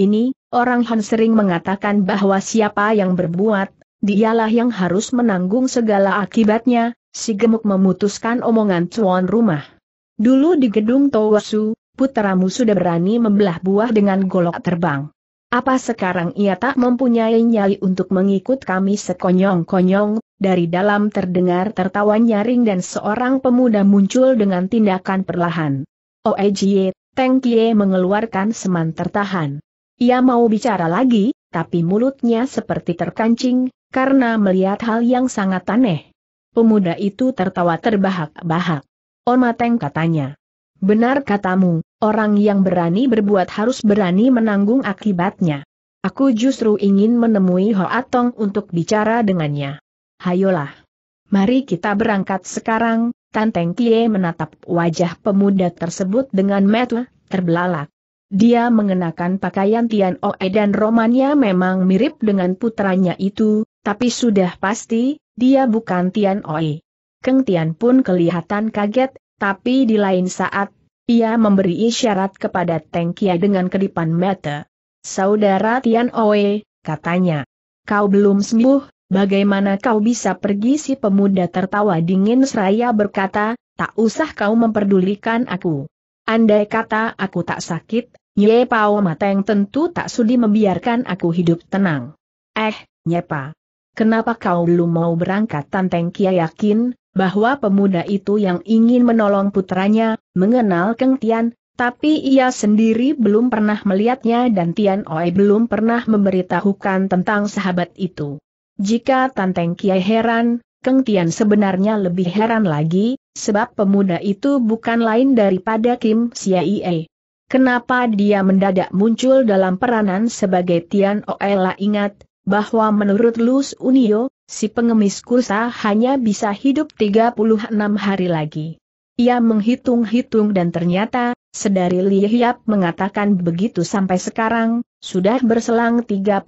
ini, Orang Han sering mengatakan bahwa siapa yang berbuat, dialah yang harus menanggung segala akibatnya, si gemuk memutuskan omongan tuan rumah. Dulu di gedung Towasu, putramu sudah berani membelah buah dengan golok terbang. Apa sekarang ia tak mempunyai nyali untuk mengikut kami sekonyong-konyong, dari dalam terdengar tertawa nyaring dan seorang pemuda muncul dengan tindakan perlahan. Oejie, Teng Kie mengeluarkan seman tertahan. Ia mau bicara lagi, tapi mulutnya seperti terkancing, karena melihat hal yang sangat aneh. Pemuda itu tertawa terbahak-bahak. Mateng katanya. Benar katamu, orang yang berani berbuat harus berani menanggung akibatnya. Aku justru ingin menemui Hoatong untuk bicara dengannya. Hayolah. Mari kita berangkat sekarang, Tanteng Kie menatap wajah pemuda tersebut dengan mata terbelalak. Dia mengenakan pakaian Tian Oe dan romannya memang mirip dengan putranya itu, tapi sudah pasti, dia bukan Tian Oe. Keng Tian pun kelihatan kaget, tapi di lain saat, ia memberi isyarat kepada Teng Kia dengan kedipan mata. Saudara Tian Oe, katanya. Kau belum sembuh, bagaimana kau bisa pergi si pemuda tertawa dingin seraya berkata, tak usah kau memperdulikan aku. Andai kata aku tak sakit, Nye Pao Mateng tentu tak sudi membiarkan aku hidup tenang. Eh, Nyepa. Kenapa kau belum mau berangkat Tanteng Kia yakin, bahwa pemuda itu yang ingin menolong putranya, mengenal Keng Tian, tapi ia sendiri belum pernah melihatnya dan Tian Oi belum pernah memberitahukan tentang sahabat itu. Jika Tanteng Kia heran, Keng Tian sebenarnya lebih heran lagi, sebab pemuda itu bukan lain daripada Kim Siaie. Kenapa dia mendadak muncul dalam peranan sebagai Tian Oela ingat, bahwa menurut Lus Unio, si pengemis kursa hanya bisa hidup 36 hari lagi. Ia menghitung-hitung dan ternyata, sedari Li Hiap mengatakan begitu sampai sekarang, sudah berselang 33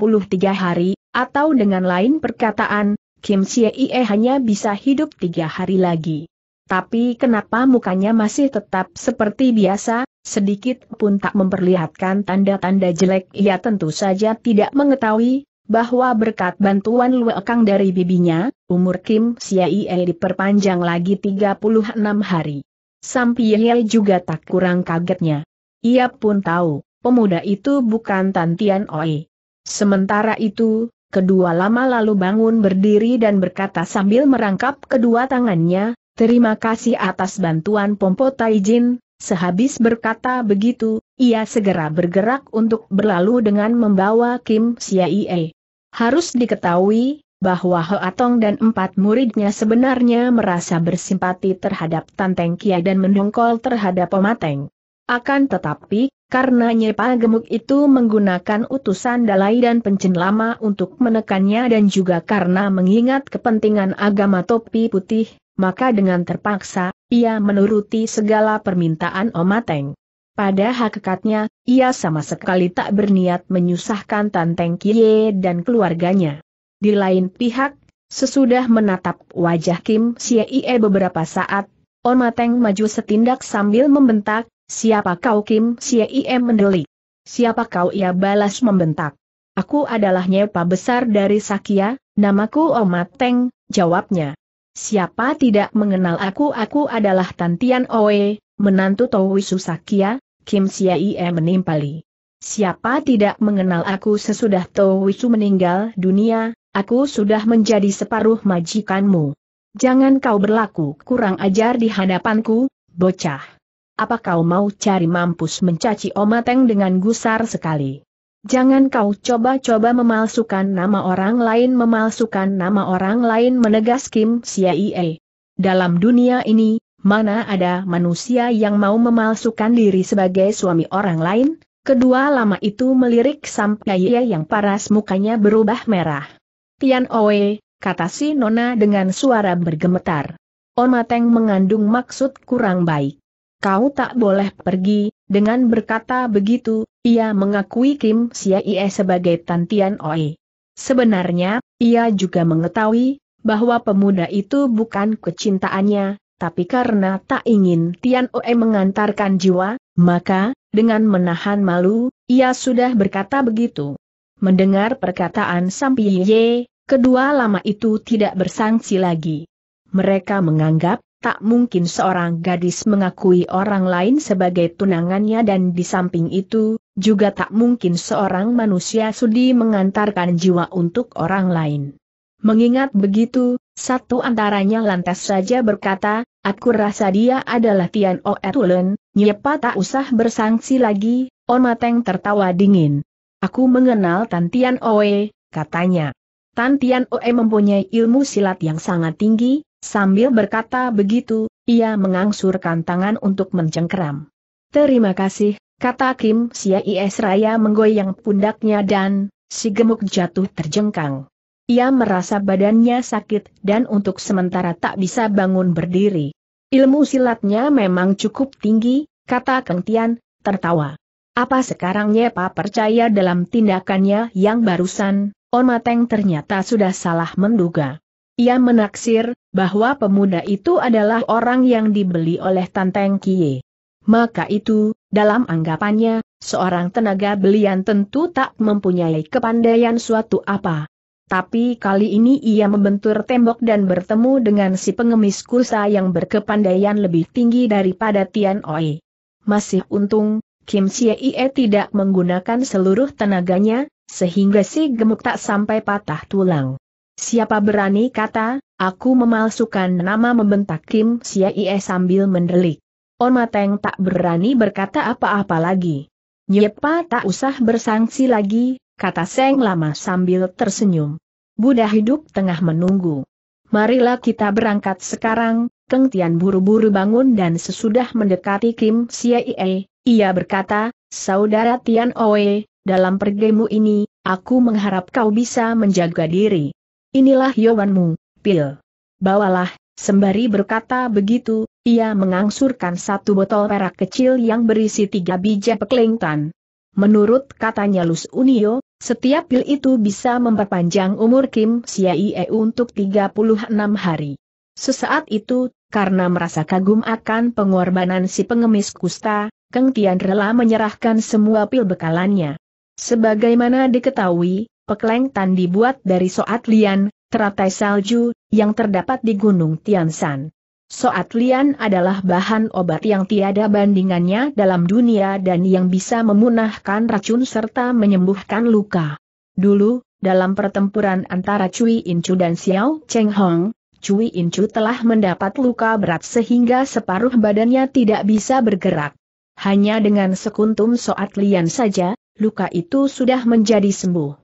hari, atau dengan lain perkataan, Kim Ie hanya bisa hidup tiga hari lagi. Tapi kenapa mukanya masih tetap seperti biasa, sedikit pun tak memperlihatkan tanda-tanda jelek ia tentu saja tidak mengetahui, bahwa berkat bantuan Luekang dari bibinya, umur Kim Ie diperpanjang lagi 36 hari. Sampiye juga tak kurang kagetnya. Ia pun tahu, pemuda itu bukan Tantian Oi. Sementara itu, kedua lama lalu bangun berdiri dan berkata sambil merangkap kedua tangannya, terima kasih atas bantuan Pompo Taijin, sehabis berkata begitu, ia segera bergerak untuk berlalu dengan membawa Kim Siaie. Harus diketahui, bahwa Hoatong dan empat muridnya sebenarnya merasa bersimpati terhadap Tanteng Kia dan mendongkol terhadap Pemateng. Akan tetapi, karena Nyepa Gemuk itu menggunakan utusan dalai dan pencen lama untuk menekannya dan juga karena mengingat kepentingan agama topi putih, maka dengan terpaksa, ia menuruti segala permintaan Omateng. Pada hakikatnya, ia sama sekali tak berniat menyusahkan Tanteng Kie dan keluarganya. Di lain pihak, sesudah menatap wajah Kim Siei beberapa saat, Mateng maju setindak sambil membentak, siapa kau Kim Siei mendelik. Siapa kau ia balas membentak. Aku adalah nyepa besar dari Sakya, namaku Om Mateng, jawabnya. Siapa tidak mengenal aku aku adalah Tantian Oe, menantu Towisu Sakya, Kim Siei menimpali. Siapa tidak mengenal aku sesudah Towisu meninggal dunia, Aku sudah menjadi separuh majikanmu. Jangan kau berlaku kurang ajar di hadapanku, bocah. Apa kau mau cari mampus mencaci Omateng dengan gusar sekali? Jangan kau coba-coba memalsukan nama orang lain memalsukan nama orang lain menegas Kim Siaie. Dalam dunia ini, mana ada manusia yang mau memalsukan diri sebagai suami orang lain? Kedua lama itu melirik sampai yang paras mukanya berubah merah. Tian Oe, kata si Nona dengan suara bergemetar. Omateng mengandung maksud kurang baik. Kau tak boleh pergi, dengan berkata begitu, ia mengakui Kim Siaie sebagai Tantian Oe. Sebenarnya, ia juga mengetahui, bahwa pemuda itu bukan kecintaannya, tapi karena tak ingin Tian Oe mengantarkan jiwa, maka, dengan menahan malu, ia sudah berkata begitu. Mendengar perkataan Sampiye, kedua lama itu tidak bersangsi lagi. Mereka menganggap, tak mungkin seorang gadis mengakui orang lain sebagai tunangannya dan di samping itu, juga tak mungkin seorang manusia sudi mengantarkan jiwa untuk orang lain. Mengingat begitu, satu antaranya lantas saja berkata, aku rasa dia adalah Tian Oetulen, nyepa tak usah bersangsi lagi, On Mateng tertawa dingin. Aku mengenal Tantian Oe, katanya. Tantian Oe mempunyai ilmu silat yang sangat tinggi, sambil berkata begitu, ia mengangsurkan tangan untuk mencengkeram. Terima kasih, kata Kim Sia Is Raya menggoyang pundaknya dan, si gemuk jatuh terjengkang. Ia merasa badannya sakit dan untuk sementara tak bisa bangun berdiri. Ilmu silatnya memang cukup tinggi, kata Keng Tian, tertawa. Apa sekarang Nyepa percaya dalam tindakannya yang barusan, Mateng ternyata sudah salah menduga. Ia menaksir, bahwa pemuda itu adalah orang yang dibeli oleh Tanteng Kie. Maka itu, dalam anggapannya, seorang tenaga belian tentu tak mempunyai kepandaian suatu apa. Tapi kali ini ia membentur tembok dan bertemu dengan si pengemis kursa yang berkepandaian lebih tinggi daripada Tian Oi. Masih untung, Kim Ie tidak menggunakan seluruh tenaganya, sehingga si gemuk tak sampai patah tulang. Siapa berani kata, aku memalsukan nama membentak Kim Ie sambil mendelik. On Mateng tak berani berkata apa-apa lagi. Nyepa tak usah bersangsi lagi, kata Seng Lama sambil tersenyum. Buddha hidup tengah menunggu. Marilah kita berangkat sekarang, Keng Tian buru-buru bangun dan sesudah mendekati Kim Ie, ia berkata, Saudara Tian Oe, dalam pergimu ini, aku mengharap kau bisa menjaga diri. Inilah Yowanmu, Pil. Bawalah, Sembari berkata begitu, ia mengangsurkan satu botol perak kecil yang berisi tiga biji peklingtan. Menurut katanya Lus Unio, setiap pil itu bisa memperpanjang umur Kim Siaie untuk 36 hari. Sesaat itu, karena merasa kagum akan pengorbanan si pengemis kusta, Keng Tian rela menyerahkan semua pil bekalannya. Sebagaimana diketahui, peklengtan dibuat dari soat lian, teratai salju, yang terdapat di Gunung Tiansan. Soat lian adalah bahan obat yang tiada bandingannya dalam dunia dan yang bisa memunahkan racun serta menyembuhkan luka. Dulu, dalam pertempuran antara Cui Incu dan Xiao Cheng Hong, Cui Incu telah mendapat luka berat sehingga separuh badannya tidak bisa bergerak. Hanya dengan sekuntum soat lian saja, luka itu sudah menjadi sembuh.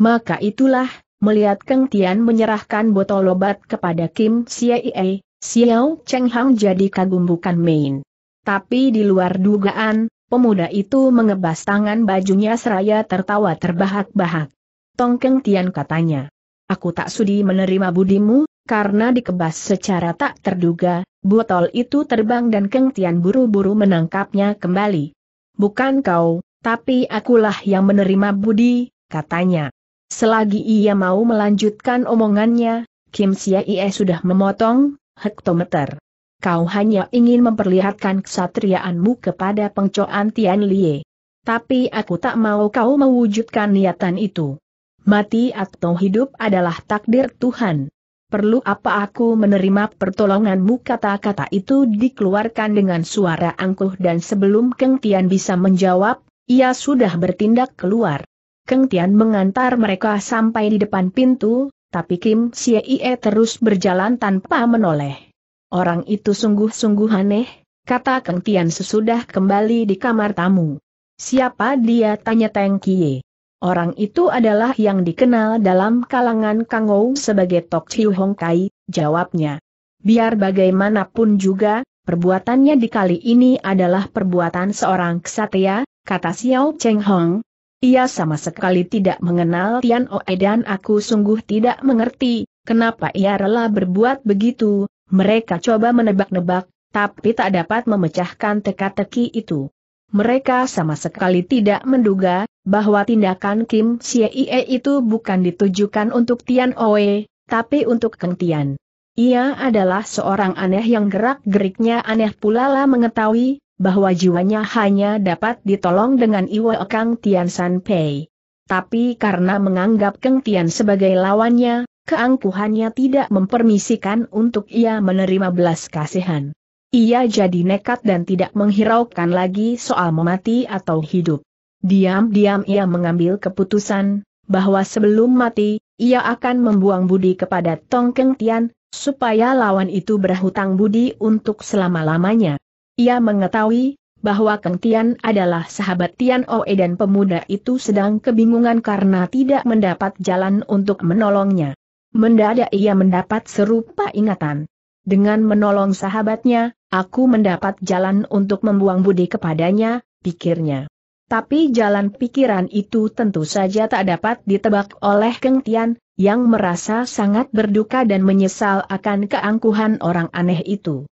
Maka itulah, melihat Keng Tian menyerahkan botol obat kepada Kim Siaie, Xiao Cheng Hang jadi kagum bukan main. Tapi di luar dugaan, pemuda itu mengebas tangan bajunya seraya tertawa terbahak-bahak. Tong Keng Tian katanya. Aku tak sudi menerima budimu, karena dikebas secara tak terduga, botol itu terbang dan Keng Tian buru-buru menangkapnya kembali. Bukan kau, tapi akulah yang menerima budi, katanya. Selagi ia mau melanjutkan omongannya, Kim Sia Ie sudah memotong, hektometer. Kau hanya ingin memperlihatkan kesatriaanmu kepada pengcoan Tian Lie. Tapi aku tak mau kau mewujudkan niatan itu. Mati atau hidup adalah takdir Tuhan. Perlu apa aku menerima pertolonganmu kata-kata itu dikeluarkan dengan suara angkuh dan sebelum Keng Tian bisa menjawab, ia sudah bertindak keluar. Keng Tian mengantar mereka sampai di depan pintu, tapi Kim Xie terus berjalan tanpa menoleh. Orang itu sungguh-sungguh aneh, kata Keng Tian sesudah kembali di kamar tamu. Siapa dia tanya Teng Kie. Orang itu adalah yang dikenal dalam kalangan Kangou sebagai Tok Chiu Hong Kai, jawabnya. Biar bagaimanapun juga, perbuatannya di kali ini adalah perbuatan seorang ksatria, kata Xiao Cheng Hong, ia sama sekali tidak mengenal Tian Oe dan aku sungguh tidak mengerti, kenapa ia rela berbuat begitu, mereka coba menebak-nebak, tapi tak dapat memecahkan teka-teki itu. Mereka sama sekali tidak menduga, bahwa tindakan Kim Xie itu bukan ditujukan untuk Tian Oe, tapi untuk Keng Tian. Ia adalah seorang aneh yang gerak-geriknya aneh pula lah mengetahui, bahwa jiwanya hanya dapat ditolong dengan Iwa Kang Tian San Pei. Tapi karena menganggap Keng Tian sebagai lawannya, keangkuhannya tidak mempermisikan untuk ia menerima belas kasihan. Ia jadi nekat dan tidak menghiraukan lagi soal memati atau hidup. Diam-diam ia mengambil keputusan, bahwa sebelum mati, ia akan membuang budi kepada Tong Keng Tian, supaya lawan itu berhutang budi untuk selama-lamanya. Ia mengetahui bahwa Keng Tian adalah sahabat Tian Oe dan pemuda itu sedang kebingungan karena tidak mendapat jalan untuk menolongnya. Mendadak ia mendapat serupa ingatan. Dengan menolong sahabatnya, aku mendapat jalan untuk membuang budi kepadanya, pikirnya. Tapi jalan pikiran itu tentu saja tak dapat ditebak oleh Keng Tian, yang merasa sangat berduka dan menyesal akan keangkuhan orang aneh itu.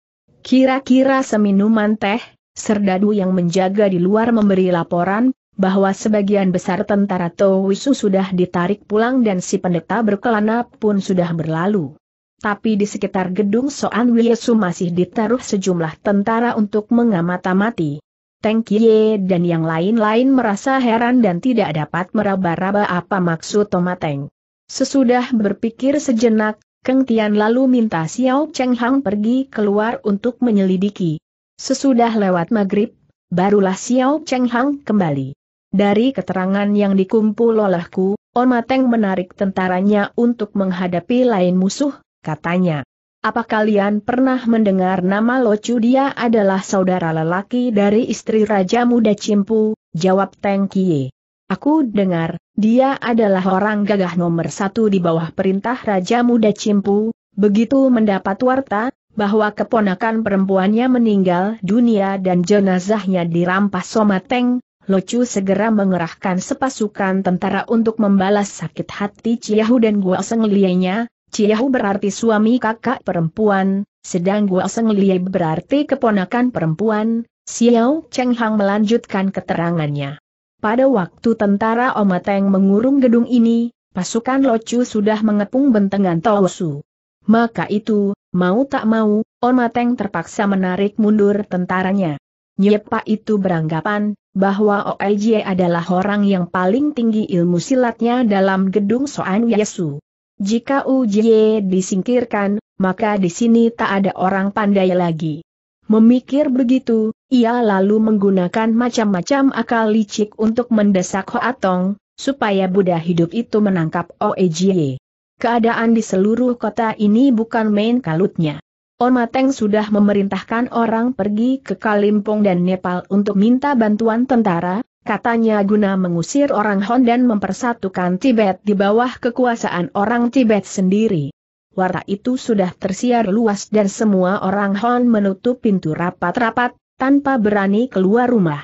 Kira-kira seminuman teh, serdadu yang menjaga di luar memberi laporan, bahwa sebagian besar tentara Towisu sudah ditarik pulang dan si pendeta berkelana pun sudah berlalu. Tapi di sekitar gedung Soan Wiesu masih ditaruh sejumlah tentara untuk mengamati. Teng Kie dan yang lain-lain merasa heran dan tidak dapat meraba-raba apa maksud Tomateng. Sesudah berpikir sejenak, Keng Tian lalu minta Xiao Cheng Hang pergi keluar untuk menyelidiki. Sesudah lewat maghrib, barulah Xiao Cheng Hang kembali. Dari keterangan yang dikumpul olehku, On Mateng menarik tentaranya untuk menghadapi lain musuh, katanya. Apa kalian pernah mendengar nama Locu dia adalah saudara lelaki dari istri Raja Muda Cimpu, jawab Teng Kie. Aku dengar, dia adalah orang gagah nomor satu di bawah perintah Raja Muda Cimpu, begitu mendapat warta, bahwa keponakan perempuannya meninggal dunia dan jenazahnya dirampas Somateng, Locu segera mengerahkan sepasukan tentara untuk membalas sakit hati Ciahu dan Gua Senglianya, Ciahu berarti suami kakak perempuan, sedang Guo Seng Lie berarti keponakan perempuan, Xiao Cheng Hang melanjutkan keterangannya. Pada waktu tentara Omateng mengurung gedung ini, pasukan Locu sudah mengepung bentengan Tosu. Maka itu, mau tak mau, Omateng terpaksa menarik mundur tentaranya. Nyepa itu beranggapan, bahwa OIJ adalah orang yang paling tinggi ilmu silatnya dalam gedung Soan Yesu. Jika Ujiye disingkirkan, maka di sini tak ada orang pandai lagi. Memikir begitu, ia lalu menggunakan macam-macam akal licik untuk mendesak Hoatong, supaya Buddha hidup itu menangkap Oejie. Keadaan di seluruh kota ini bukan main kalutnya. Omateng sudah memerintahkan orang pergi ke Kalimpong dan Nepal untuk minta bantuan tentara, katanya guna mengusir orang Han dan mempersatukan Tibet di bawah kekuasaan orang Tibet sendiri. Warta itu sudah tersiar luas dan semua orang Han menutup pintu rapat-rapat, tanpa berani keluar rumah.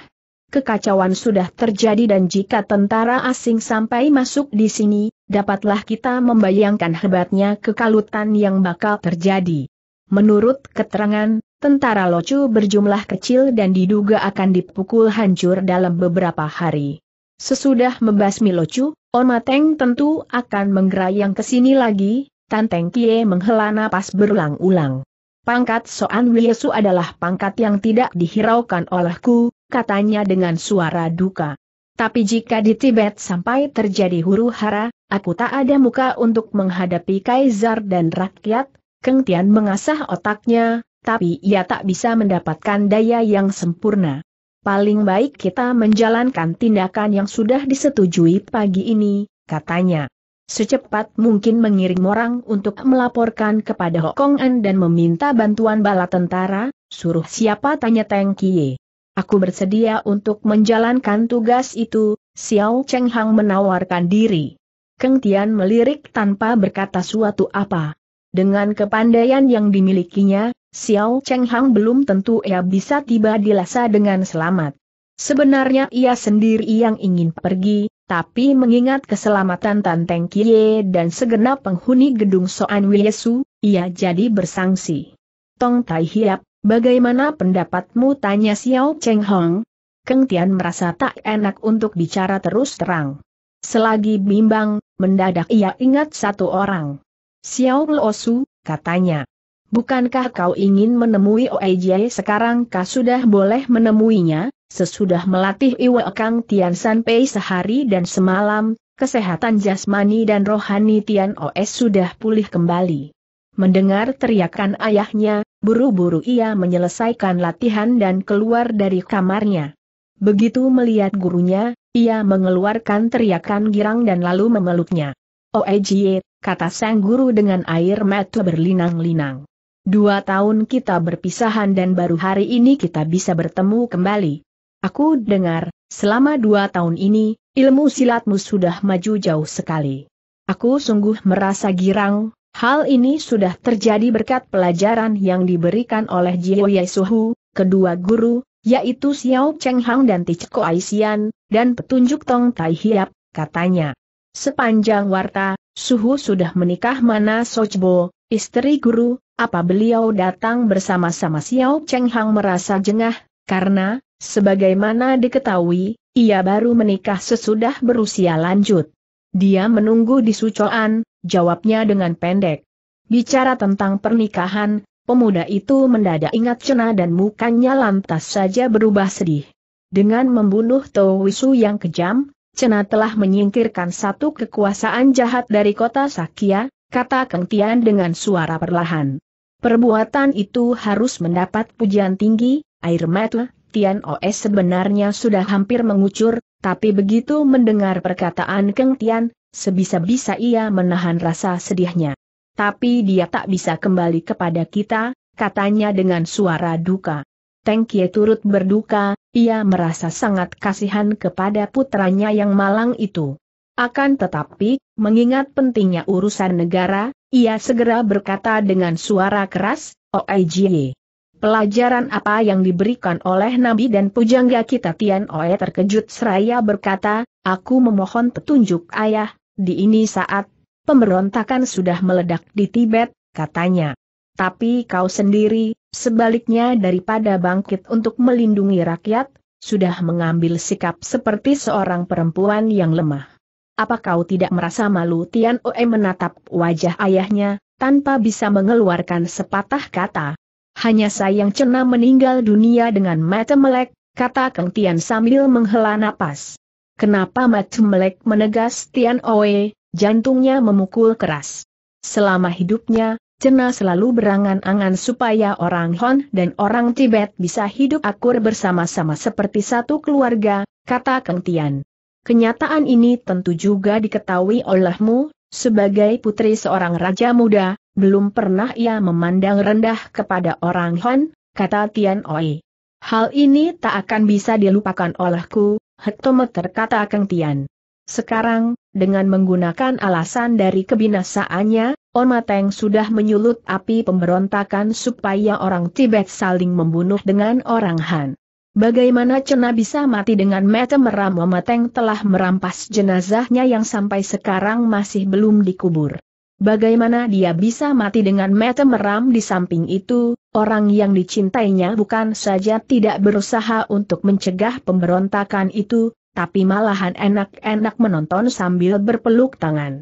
Kekacauan sudah terjadi dan jika tentara asing sampai masuk di sini, dapatlah kita membayangkan hebatnya kekalutan yang bakal terjadi. Menurut keterangan, tentara Locu berjumlah kecil dan diduga akan dipukul hancur dalam beberapa hari. Sesudah membasmi Locu, Omateng tentu akan menggerayang ke sini lagi, Tanteng Kie menghela napas berulang-ulang. Pangkat Soan Wiesu adalah pangkat yang tidak dihiraukan olehku, katanya dengan suara duka. Tapi jika di Tibet sampai terjadi huru hara, aku tak ada muka untuk menghadapi kaisar dan rakyat, Keng Tian mengasah otaknya, tapi ia tak bisa mendapatkan daya yang sempurna. Paling baik kita menjalankan tindakan yang sudah disetujui pagi ini, katanya. Secepat mungkin mengirim orang untuk melaporkan kepada Hokong An dan meminta bantuan bala tentara, suruh siapa tanya Teng Kie. Aku bersedia untuk menjalankan tugas itu, Xiao Cheng Hang menawarkan diri. Keng Tian melirik tanpa berkata suatu apa. Dengan kepandaian yang dimilikinya, Xiao Cheng Hang belum tentu ia bisa tiba di Lhasa dengan selamat. Sebenarnya ia sendiri yang ingin pergi, tapi mengingat keselamatan Tan Teng Kie dan segenap penghuni gedung Soan Wiesu, ia jadi bersangsi. Tong Tai Hiap, bagaimana pendapatmu tanya Xiao Cheng Hang? Keng Tian merasa tak enak untuk bicara terus terang. Selagi bimbang, mendadak ia ingat satu orang. Xiao Losu, katanya. Bukankah kau ingin menemui OIJ sekarang kau sudah boleh menemuinya, sesudah melatih Iwa Kang Tian sampai sehari dan semalam, kesehatan jasmani dan rohani Tian OS sudah pulih kembali. Mendengar teriakan ayahnya, buru-buru ia menyelesaikan latihan dan keluar dari kamarnya. Begitu melihat gurunya, ia mengeluarkan teriakan girang dan lalu memeluknya. OIJ, kata sang guru dengan air mata berlinang-linang. Dua tahun kita berpisahan dan baru hari ini kita bisa bertemu kembali. Aku dengar, selama dua tahun ini, ilmu silatmu sudah maju jauh sekali. Aku sungguh merasa girang, hal ini sudah terjadi berkat pelajaran yang diberikan oleh Jio Yesuhu, kedua guru, yaitu Xiao Cheng Hang dan Tichko Aisian, dan petunjuk Tong Tai Hiap, katanya. Sepanjang warta, Suhu sudah menikah mana Sochbo, istri guru, apa beliau datang bersama-sama Xiao Cheng Hang merasa jengah, karena, sebagaimana diketahui, ia baru menikah sesudah berusia lanjut. Dia menunggu di Sucoan, jawabnya dengan pendek. Bicara tentang pernikahan, pemuda itu mendadak ingat Cena dan mukanya lantas saja berubah sedih. Dengan membunuh Wisu yang kejam, Cena telah menyingkirkan satu kekuasaan jahat dari kota Sakya, kata Keng Tian dengan suara perlahan. Perbuatan itu harus mendapat pujian tinggi, air mata, Tian Os sebenarnya sudah hampir mengucur, tapi begitu mendengar perkataan Keng Tian, sebisa-bisa ia menahan rasa sedihnya. Tapi dia tak bisa kembali kepada kita, katanya dengan suara duka. Teng Kie turut berduka, ia merasa sangat kasihan kepada putranya yang malang itu. Akan tetapi, mengingat pentingnya urusan negara, ia segera berkata dengan suara keras, OIJ. Pelajaran apa yang diberikan oleh Nabi dan pujangga kita Tian Oe terkejut seraya berkata, aku memohon petunjuk ayah, di ini saat, pemberontakan sudah meledak di Tibet, katanya. Tapi kau sendiri, sebaliknya daripada bangkit untuk melindungi rakyat, sudah mengambil sikap seperti seorang perempuan yang lemah. Apa kau tidak merasa malu Tian Oe menatap wajah ayahnya, tanpa bisa mengeluarkan sepatah kata? Hanya sayang Cena meninggal dunia dengan mata melek, kata Kang Tian sambil menghela napas. Kenapa mata melek menegas Tian Oe, jantungnya memukul keras. Selama hidupnya, Cena selalu berangan-angan supaya orang Han dan orang Tibet bisa hidup akur bersama-sama seperti satu keluarga, kata Kang Tian. Kenyataan ini tentu juga diketahui olehmu, sebagai putri seorang raja muda, belum pernah ia memandang rendah kepada orang Han, kata Tian Oi. Hal ini tak akan bisa dilupakan olehku, hektometer kata Kang Tian. Sekarang, dengan menggunakan alasan dari kebinasaannya, Oma Teng sudah menyulut api pemberontakan supaya orang Tibet saling membunuh dengan orang Han. Bagaimana Cena bisa mati dengan mata meram Oma Teng telah merampas jenazahnya yang sampai sekarang masih belum dikubur. Bagaimana dia bisa mati dengan mata meram di samping itu, orang yang dicintainya bukan saja tidak berusaha untuk mencegah pemberontakan itu, tapi malahan enak-enak menonton sambil berpeluk tangan.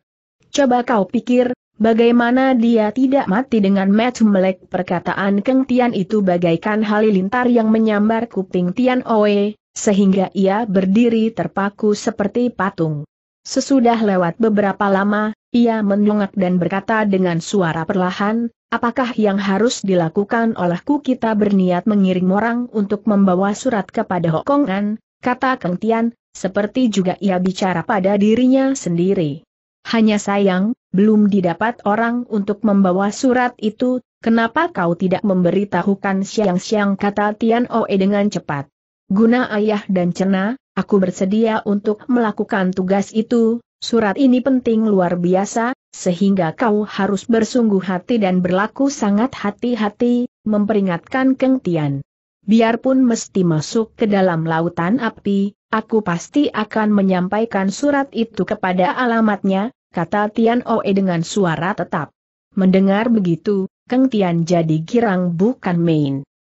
Coba kau pikir, Bagaimana dia tidak mati dengan Matt Melek perkataan Keng Tian itu bagaikan halilintar yang menyambar kuping Tian Oe, sehingga ia berdiri terpaku seperti patung. Sesudah lewat beberapa lama, ia mendongak dan berkata dengan suara perlahan, apakah yang harus dilakukan olehku kita berniat mengiring orang untuk membawa surat kepada Hokongan, kata Keng Tian, seperti juga ia bicara pada dirinya sendiri. Hanya sayang, belum didapat orang untuk membawa surat itu, kenapa kau tidak memberitahukan siang-siang kata Tian Oe dengan cepat. Guna ayah dan cena, aku bersedia untuk melakukan tugas itu, surat ini penting luar biasa, sehingga kau harus bersungguh hati dan berlaku sangat hati-hati, memperingatkan Keng Tian. Biarpun mesti masuk ke dalam lautan api, aku pasti akan menyampaikan surat itu kepada alamatnya, kata Tian Oe dengan suara tetap. Mendengar begitu, Keng Tian jadi girang bukan main.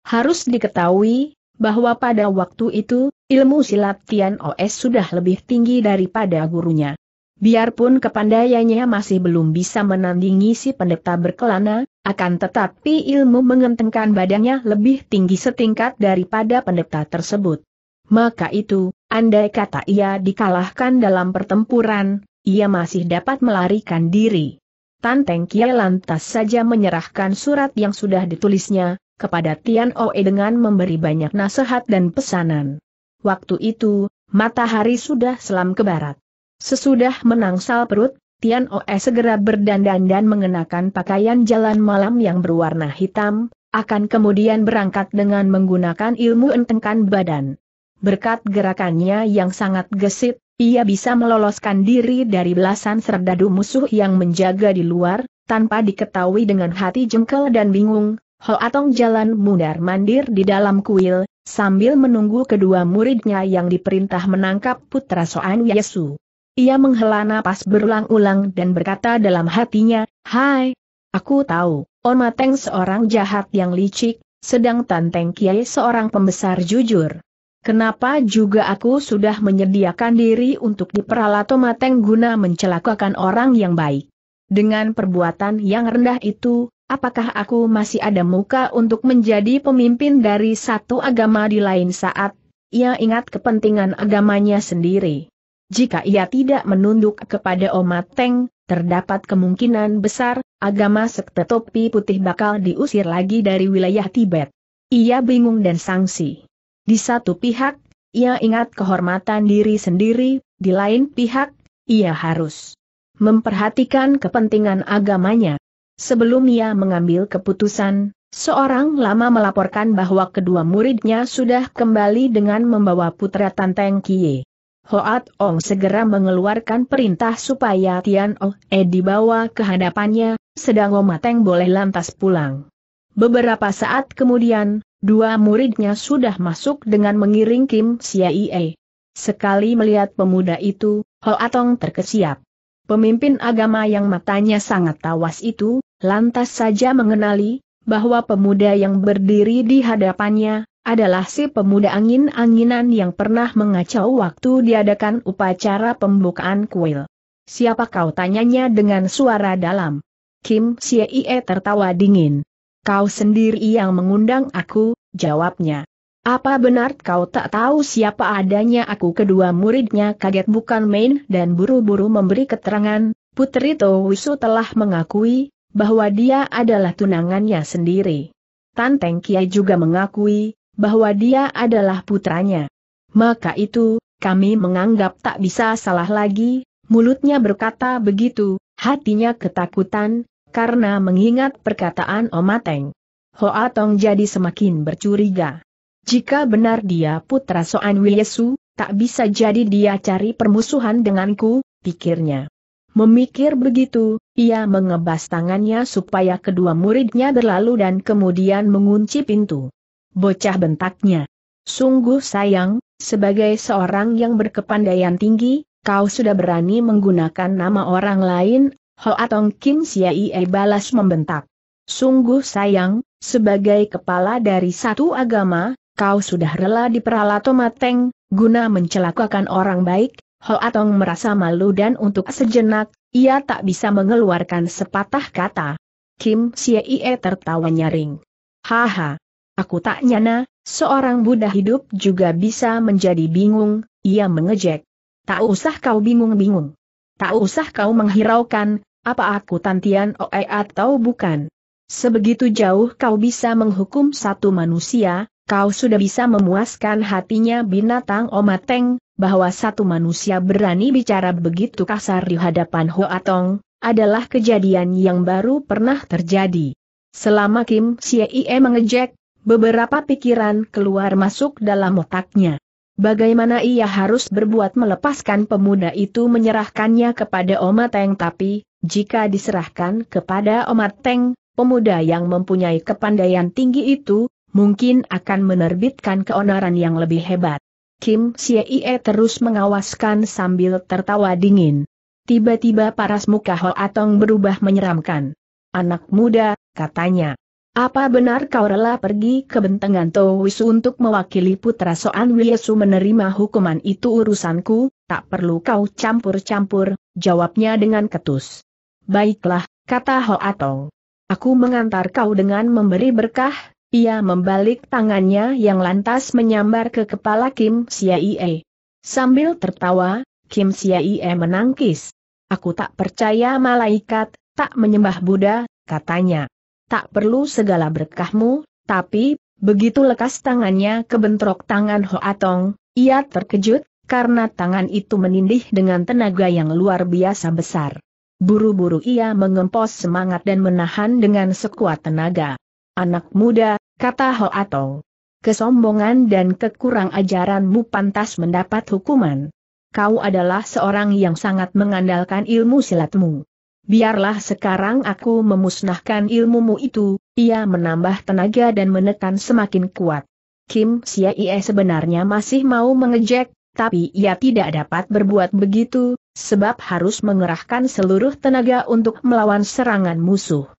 Harus diketahui, bahwa pada waktu itu, ilmu silat Tian Oe sudah lebih tinggi daripada gurunya. Biarpun kepandaiannya masih belum bisa menandingi si pendeta berkelana, akan tetapi ilmu mengentengkan badannya lebih tinggi setingkat daripada pendeta tersebut. Maka itu, andai kata ia dikalahkan dalam pertempuran, ia masih dapat melarikan diri. Tanteng Kia lantas saja menyerahkan surat yang sudah ditulisnya, kepada Tian Oe dengan memberi banyak nasihat dan pesanan. Waktu itu, matahari sudah selam ke barat. Sesudah menangsal perut, Tian Oe segera berdandan dan mengenakan pakaian jalan malam yang berwarna hitam, akan kemudian berangkat dengan menggunakan ilmu entengkan badan. Berkat gerakannya yang sangat gesit, ia bisa meloloskan diri dari belasan serdadu musuh yang menjaga di luar, tanpa diketahui dengan hati jengkel dan bingung, Ho Atong jalan mundar-mandir di dalam kuil, sambil menunggu kedua muridnya yang diperintah menangkap putra Soan Yesu. Ia menghela napas berulang-ulang dan berkata dalam hatinya, Hai, aku tahu, On Mateng seorang jahat yang licik, sedang Tanteng Kiai seorang pembesar jujur. Kenapa juga aku sudah menyediakan diri untuk diperalat mateng guna mencelakakan orang yang baik? Dengan perbuatan yang rendah itu, apakah aku masih ada muka untuk menjadi pemimpin dari satu agama di lain saat? Ia ingat kepentingan agamanya sendiri. Jika ia tidak menunduk kepada Omateng, terdapat kemungkinan besar, agama sekte topi putih bakal diusir lagi dari wilayah Tibet. Ia bingung dan sangsi. Di satu pihak, ia ingat kehormatan diri sendiri, di lain pihak, ia harus memperhatikan kepentingan agamanya. Sebelum ia mengambil keputusan, seorang lama melaporkan bahwa kedua muridnya sudah kembali dengan membawa putra Tanteng Kie. Hoat Ong segera mengeluarkan perintah supaya Tian Oh E dibawa ke hadapannya, sedang Omateng boleh lantas pulang. Beberapa saat kemudian, Dua muridnya sudah masuk dengan mengiring Kim Siaie. Sekali melihat pemuda itu, Ho Atong terkesiap. Pemimpin agama yang matanya sangat tawas itu, lantas saja mengenali, bahwa pemuda yang berdiri di hadapannya, adalah si pemuda angin-anginan yang pernah mengacau waktu diadakan upacara pembukaan kuil. Siapa kau tanyanya dengan suara dalam. Kim Ie tertawa dingin. Kau sendiri yang mengundang aku, jawabnya. Apa benar kau tak tahu siapa adanya aku kedua muridnya kaget bukan main dan buru-buru memberi keterangan, Putri Towisu telah mengakui, bahwa dia adalah tunangannya sendiri. Tanteng Kiai juga mengakui, bahwa dia adalah putranya. Maka itu, kami menganggap tak bisa salah lagi, mulutnya berkata begitu, hatinya ketakutan, karena mengingat perkataan Omateng. Hoa Tong jadi semakin bercuriga. Jika benar dia putra Soan Wiesu, tak bisa jadi dia cari permusuhan denganku, pikirnya. Memikir begitu, ia mengebas tangannya supaya kedua muridnya berlalu dan kemudian mengunci pintu. Bocah bentaknya. Sungguh sayang, sebagai seorang yang berkepandaian tinggi, kau sudah berani menggunakan nama orang lain, Hoa Tong Kim Siai balas membentak. Sungguh sayang, sebagai kepala dari satu agama, kau sudah rela diperalat Tomateng, guna mencelakakan orang baik, Ho Atong merasa malu dan untuk sejenak, ia tak bisa mengeluarkan sepatah kata. Kim Ie tertawa nyaring. Haha, aku tak nyana, seorang Buddha hidup juga bisa menjadi bingung, ia mengejek. Tak usah kau bingung-bingung. Tak usah kau menghiraukan, apa aku tantian oe atau bukan. Sebegitu jauh kau bisa menghukum satu manusia, kau sudah bisa memuaskan hatinya binatang omateng, bahwa satu manusia berani bicara begitu kasar di hadapan Hoa Tong, adalah kejadian yang baru pernah terjadi. Selama Kim Ie mengejek, beberapa pikiran keluar masuk dalam otaknya. Bagaimana ia harus berbuat melepaskan pemuda itu menyerahkannya kepada Omateng tapi, jika diserahkan kepada Omateng, pemuda yang mempunyai kepandaian tinggi itu, mungkin akan menerbitkan keonaran yang lebih hebat. Kim Ie terus mengawaskan sambil tertawa dingin. Tiba-tiba paras muka Ho Atong berubah menyeramkan. Anak muda, katanya. Apa benar kau rela pergi ke bentengan Towisu untuk mewakili putra Soan Wiesu menerima hukuman itu urusanku, tak perlu kau campur-campur, jawabnya dengan ketus. Baiklah, kata Ho Atong. Aku mengantar kau dengan memberi berkah, ia membalik tangannya yang lantas menyambar ke kepala Kim Siaie. Sambil tertawa, Kim Siaie menangkis. Aku tak percaya malaikat, tak menyembah Buddha, katanya. Tak perlu segala berkahmu, tapi, begitu lekas tangannya kebentrok tangan Hoatong, ia terkejut, karena tangan itu menindih dengan tenaga yang luar biasa besar. Buru-buru ia mengempos semangat dan menahan dengan sekuat tenaga. Anak muda, kata Ho Atong. Kesombongan dan kekurang ajaranmu pantas mendapat hukuman. Kau adalah seorang yang sangat mengandalkan ilmu silatmu. Biarlah sekarang aku memusnahkan ilmumu itu, ia menambah tenaga dan menekan semakin kuat. Kim Sia sebenarnya masih mau mengejek, tapi ia tidak dapat berbuat begitu, sebab harus mengerahkan seluruh tenaga untuk melawan serangan musuh.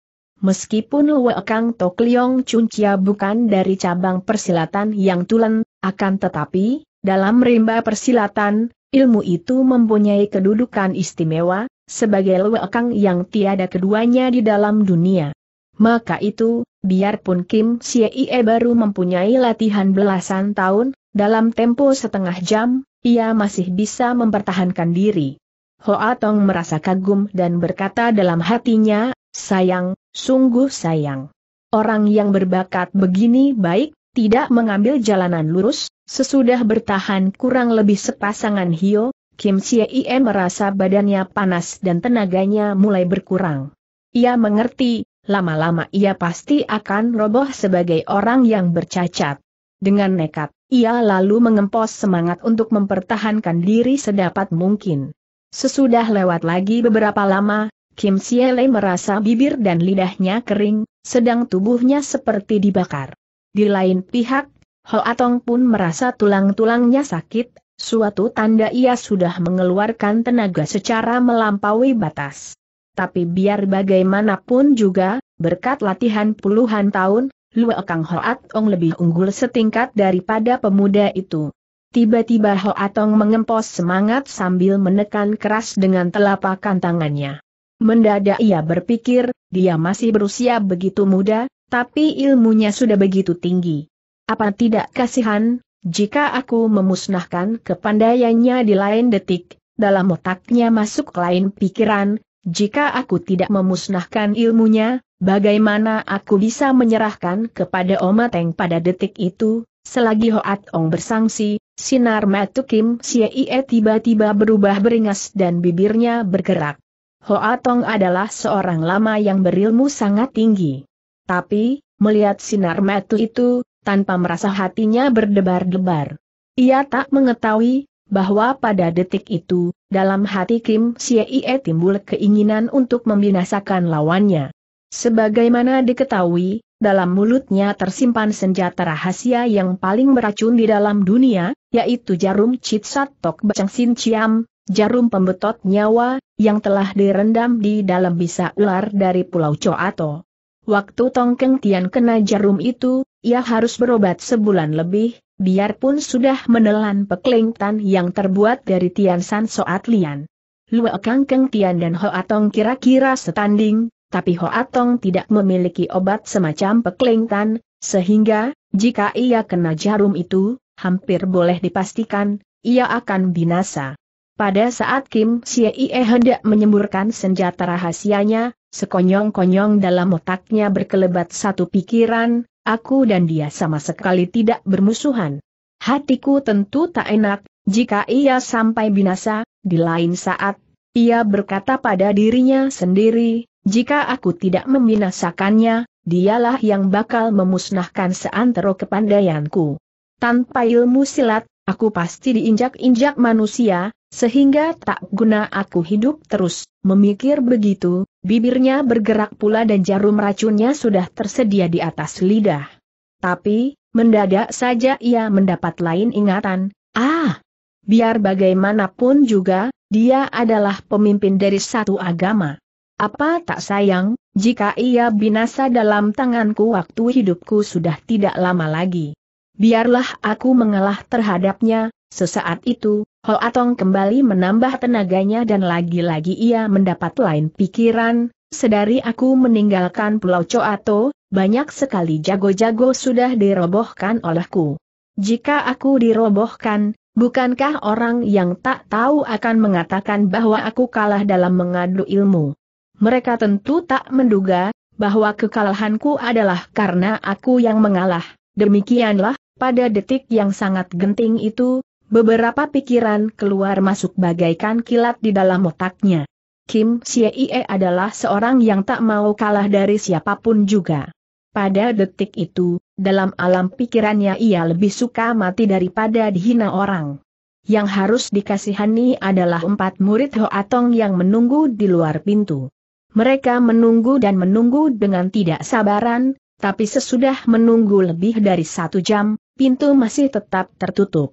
Meskipun Lue Kang Tok Leong Chuncia bukan dari cabang persilatan yang tulen, akan tetapi, dalam rimba persilatan, ilmu itu mempunyai kedudukan istimewa, sebagai Lue Kang yang tiada keduanya di dalam dunia. Maka itu, biarpun Kim Ie baru mempunyai latihan belasan tahun, dalam tempo setengah jam, ia masih bisa mempertahankan diri. Hoa Tong merasa kagum dan berkata dalam hatinya, sayang, Sungguh sayang. Orang yang berbakat begini baik, tidak mengambil jalanan lurus, sesudah bertahan kurang lebih sepasangan hio, Kim Ie merasa badannya panas dan tenaganya mulai berkurang. Ia mengerti, lama-lama ia pasti akan roboh sebagai orang yang bercacat. Dengan nekat, ia lalu mengempos semangat untuk mempertahankan diri sedapat mungkin. Sesudah lewat lagi beberapa lama, Kim Siele merasa bibir dan lidahnya kering, sedang tubuhnya seperti dibakar. Di lain pihak, Ho Atong pun merasa tulang-tulangnya sakit, suatu tanda ia sudah mengeluarkan tenaga secara melampaui batas. Tapi biar bagaimanapun juga, berkat latihan puluhan tahun, Lue Kang Hoat Ong lebih unggul setingkat daripada pemuda itu. Tiba-tiba Hoat Ong mengempos semangat sambil menekan keras dengan telapak tangannya. Mendadak ia berpikir, dia masih berusia begitu muda, tapi ilmunya sudah begitu tinggi. Apa tidak kasihan, jika aku memusnahkan kepandaiannya di lain detik, dalam otaknya masuk lain pikiran, jika aku tidak memusnahkan ilmunya, bagaimana aku bisa menyerahkan kepada Omateng pada detik itu? Selagi Hoat Ong bersangsi, sinar mata Kim Ie tiba-tiba berubah beringas dan bibirnya bergerak. Hoat Ong adalah seorang lama yang berilmu sangat tinggi. Tapi, melihat sinar mata itu, tanpa merasa hatinya berdebar-debar. Ia tak mengetahui, bahwa pada detik itu, dalam hati Kim Ie timbul keinginan untuk membinasakan lawannya. Sebagaimana diketahui, dalam mulutnya tersimpan senjata rahasia yang paling beracun di dalam dunia, yaitu jarum Citsat Tok Bacang Sin Ciam, jarum pembetot nyawa, yang telah direndam di dalam bisa ular dari Pulau Coato. Waktu Tongkeng Tian kena jarum itu, ia harus berobat sebulan lebih, biarpun sudah menelan peklingtan yang terbuat dari Tian San Soat Lian. Lue Kang Keng Tian dan Ho Atong kira-kira setanding, tapi Ho Atong tidak memiliki obat semacam peklingtan, sehingga, jika ia kena jarum itu, hampir boleh dipastikan, ia akan binasa. Pada saat Kim Ie hendak menyemburkan senjata rahasianya, sekonyong-konyong dalam otaknya berkelebat satu pikiran, Aku dan dia sama sekali tidak bermusuhan. Hatiku tentu tak enak, jika ia sampai binasa, di lain saat, ia berkata pada dirinya sendiri, jika aku tidak membinasakannya, dialah yang bakal memusnahkan seantero kepandaianku. Tanpa ilmu silat, aku pasti diinjak-injak manusia, sehingga tak guna aku hidup terus, memikir begitu, Bibirnya bergerak pula dan jarum racunnya sudah tersedia di atas lidah. Tapi, mendadak saja ia mendapat lain ingatan, ah, biar bagaimanapun juga, dia adalah pemimpin dari satu agama. Apa tak sayang, jika ia binasa dalam tanganku waktu hidupku sudah tidak lama lagi. Biarlah aku mengalah terhadapnya, sesaat itu, Ho Atong kembali menambah tenaganya dan lagi-lagi ia mendapat lain pikiran, sedari aku meninggalkan Pulau Coato, banyak sekali jago-jago sudah dirobohkan olehku. Jika aku dirobohkan, bukankah orang yang tak tahu akan mengatakan bahwa aku kalah dalam mengadu ilmu? Mereka tentu tak menduga, bahwa kekalahanku adalah karena aku yang mengalah. Demikianlah, pada detik yang sangat genting itu, Beberapa pikiran keluar masuk bagaikan kilat di dalam otaknya. Kim Ie adalah seorang yang tak mau kalah dari siapa pun juga. Pada detik itu, dalam alam pikirannya ia lebih suka mati daripada dihina orang. Yang harus dikasihani adalah empat murid Hoatong yang menunggu di luar pintu. Mereka menunggu dan menunggu dengan tidak sabaran, tapi sesudah menunggu lebih dari satu jam, pintu masih tetap tertutup.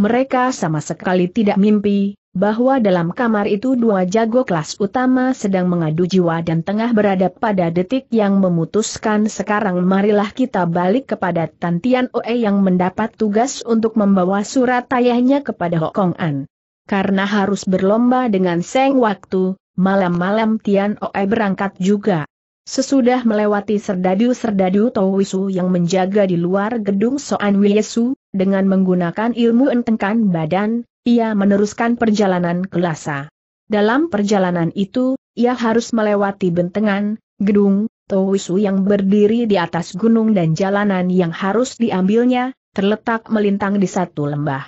Mereka sama sekali tidak mimpi, bahwa dalam kamar itu dua jago kelas utama sedang mengadu jiwa dan tengah berada pada detik yang memutuskan sekarang marilah kita balik kepada Tantian Oe yang mendapat tugas untuk membawa surat ayahnya kepada Hokong An. Karena harus berlomba dengan Seng waktu, malam-malam Tian Oe berangkat juga. Sesudah melewati serdadu-serdadu Towisu yang menjaga di luar gedung Soan Wiesu, dengan menggunakan ilmu entengkan badan, ia meneruskan perjalanan ke Lhasa. Dalam perjalanan itu, ia harus melewati bentengan, gedung, Towisu yang berdiri di atas gunung dan jalanan yang harus diambilnya, terletak melintang di satu lembah.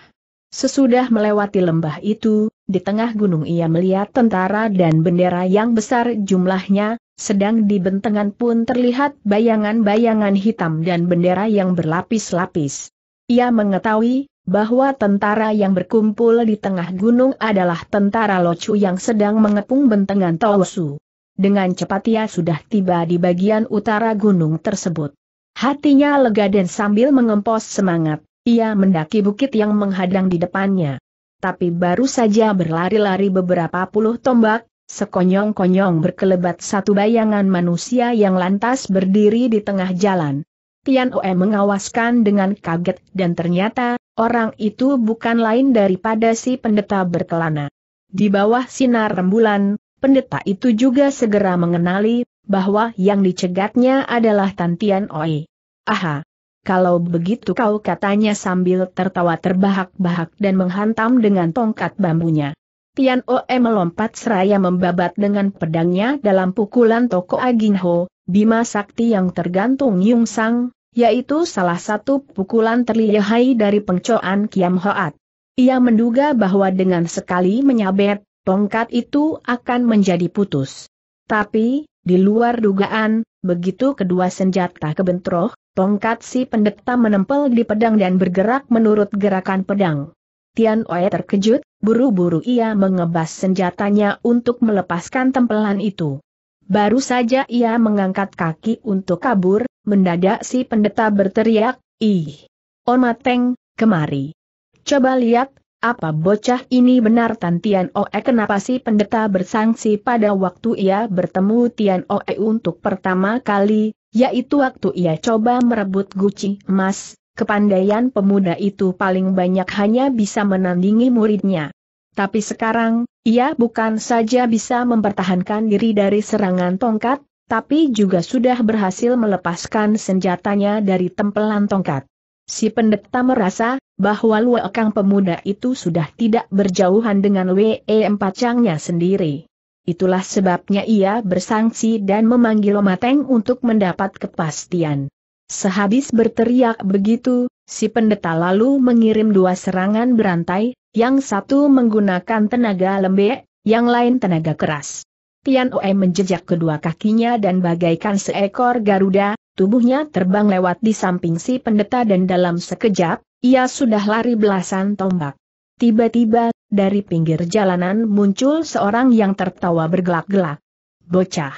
Sesudah melewati lembah itu, di tengah gunung ia melihat tentara dan bendera yang besar jumlahnya, sedang di bentengan pun terlihat bayangan-bayangan hitam dan bendera yang berlapis-lapis. Ia mengetahui bahwa tentara yang berkumpul di tengah gunung adalah tentara Locu yang sedang mengepung bentengan Tosu. Dengan cepat ia sudah tiba di bagian utara gunung tersebut. Hatinya lega dan sambil mengempos semangat, ia mendaki bukit yang menghadang di depannya. tapi baru saja berlari-lari beberapa puluh tombak, sekonyong-konyong berkelebat satu bayangan manusia yang lantas berdiri di tengah jalan. Tian Oe mengawaskan dengan kaget dan ternyata, orang itu bukan lain daripada si pendeta berkelana. Di bawah sinar rembulan, pendeta itu juga segera mengenali, bahwa yang dicegatnya adalah Tantian Oe. Aha! Kalau begitu kau katanya sambil tertawa terbahak-bahak dan menghantam dengan tongkat bambunya. Tian Oe melompat seraya membabat dengan pedangnya dalam pukulan toko Aginho, Bima Sakti yang tergantung Yung Sang, yaitu salah satu pukulan terlihai dari pengcoan Kiam Hoat. Ia menduga bahwa dengan sekali menyabet, tongkat itu akan menjadi putus. Tapi, di luar dugaan, begitu kedua senjata kebentroh, Tongkat si pendeta menempel di pedang dan bergerak menurut gerakan pedang. Tian Oe terkejut, buru-buru ia mengebas senjatanya untuk melepaskan tempelan itu. Baru saja ia mengangkat kaki untuk kabur, mendadak si pendeta berteriak, Ih! Omateng, kemari. Coba lihat, apa bocah ini benar Tan Tian Oe kenapa si pendeta bersangsi pada waktu ia bertemu Tian Oe untuk pertama kali, yaitu waktu ia coba merebut guci emas, kepandaian pemuda itu paling banyak hanya bisa menandingi muridnya. Tapi sekarang, ia bukan saja bisa mempertahankan diri dari serangan tongkat, tapi juga sudah berhasil melepaskan senjatanya dari tempelan tongkat. Si pendeta merasa, bahwa luakang pemuda itu sudah tidak berjauhan dengan W.E. Empacangnya sendiri. Itulah sebabnya ia bersangsi dan memanggil Mateng untuk mendapat kepastian. Sehabis berteriak begitu, si pendeta lalu mengirim dua serangan berantai, yang satu menggunakan tenaga lembek, yang lain tenaga keras. Tian Oe menjejak kedua kakinya dan bagaikan seekor Garuda, tubuhnya terbang lewat di samping si pendeta dan dalam sekejap, ia sudah lari belasan tombak. Tiba-tiba, dari pinggir jalanan muncul seorang yang tertawa bergelak-gelak. Bocah!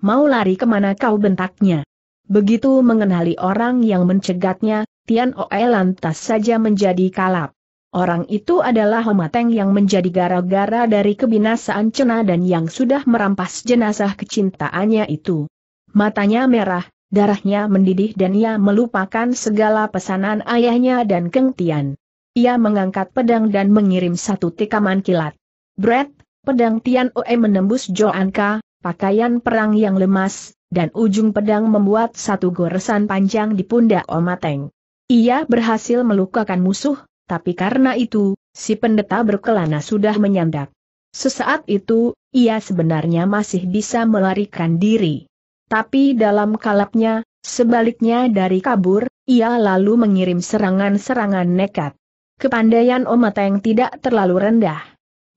Mau lari ke mana kau bentaknya? Begitu mengenali orang yang mencegatnya, Tian Oe lantas saja menjadi kalap. Orang itu adalah Homateng yang menjadi gara-gara dari kebinasaan Cena dan yang sudah merampas jenazah kecintaannya itu. Matanya merah, darahnya mendidih dan ia melupakan segala pesanan ayahnya dan Keng Tian. Ia mengangkat pedang dan mengirim satu tikaman kilat. Brett, pedang Tian Oe menembus Joanka, pakaian perang yang lemas, dan ujung pedang membuat satu goresan panjang di pundak Omateng. Ia berhasil melukakan musuh, tapi karena itu, si pendeta berkelana sudah menyandap. Sesaat itu, ia sebenarnya masih bisa melarikan diri. Tapi dalam kalapnya, sebaliknya dari kabur, ia lalu mengirim serangan-serangan nekat. Kepandaian Omateng tidak terlalu rendah.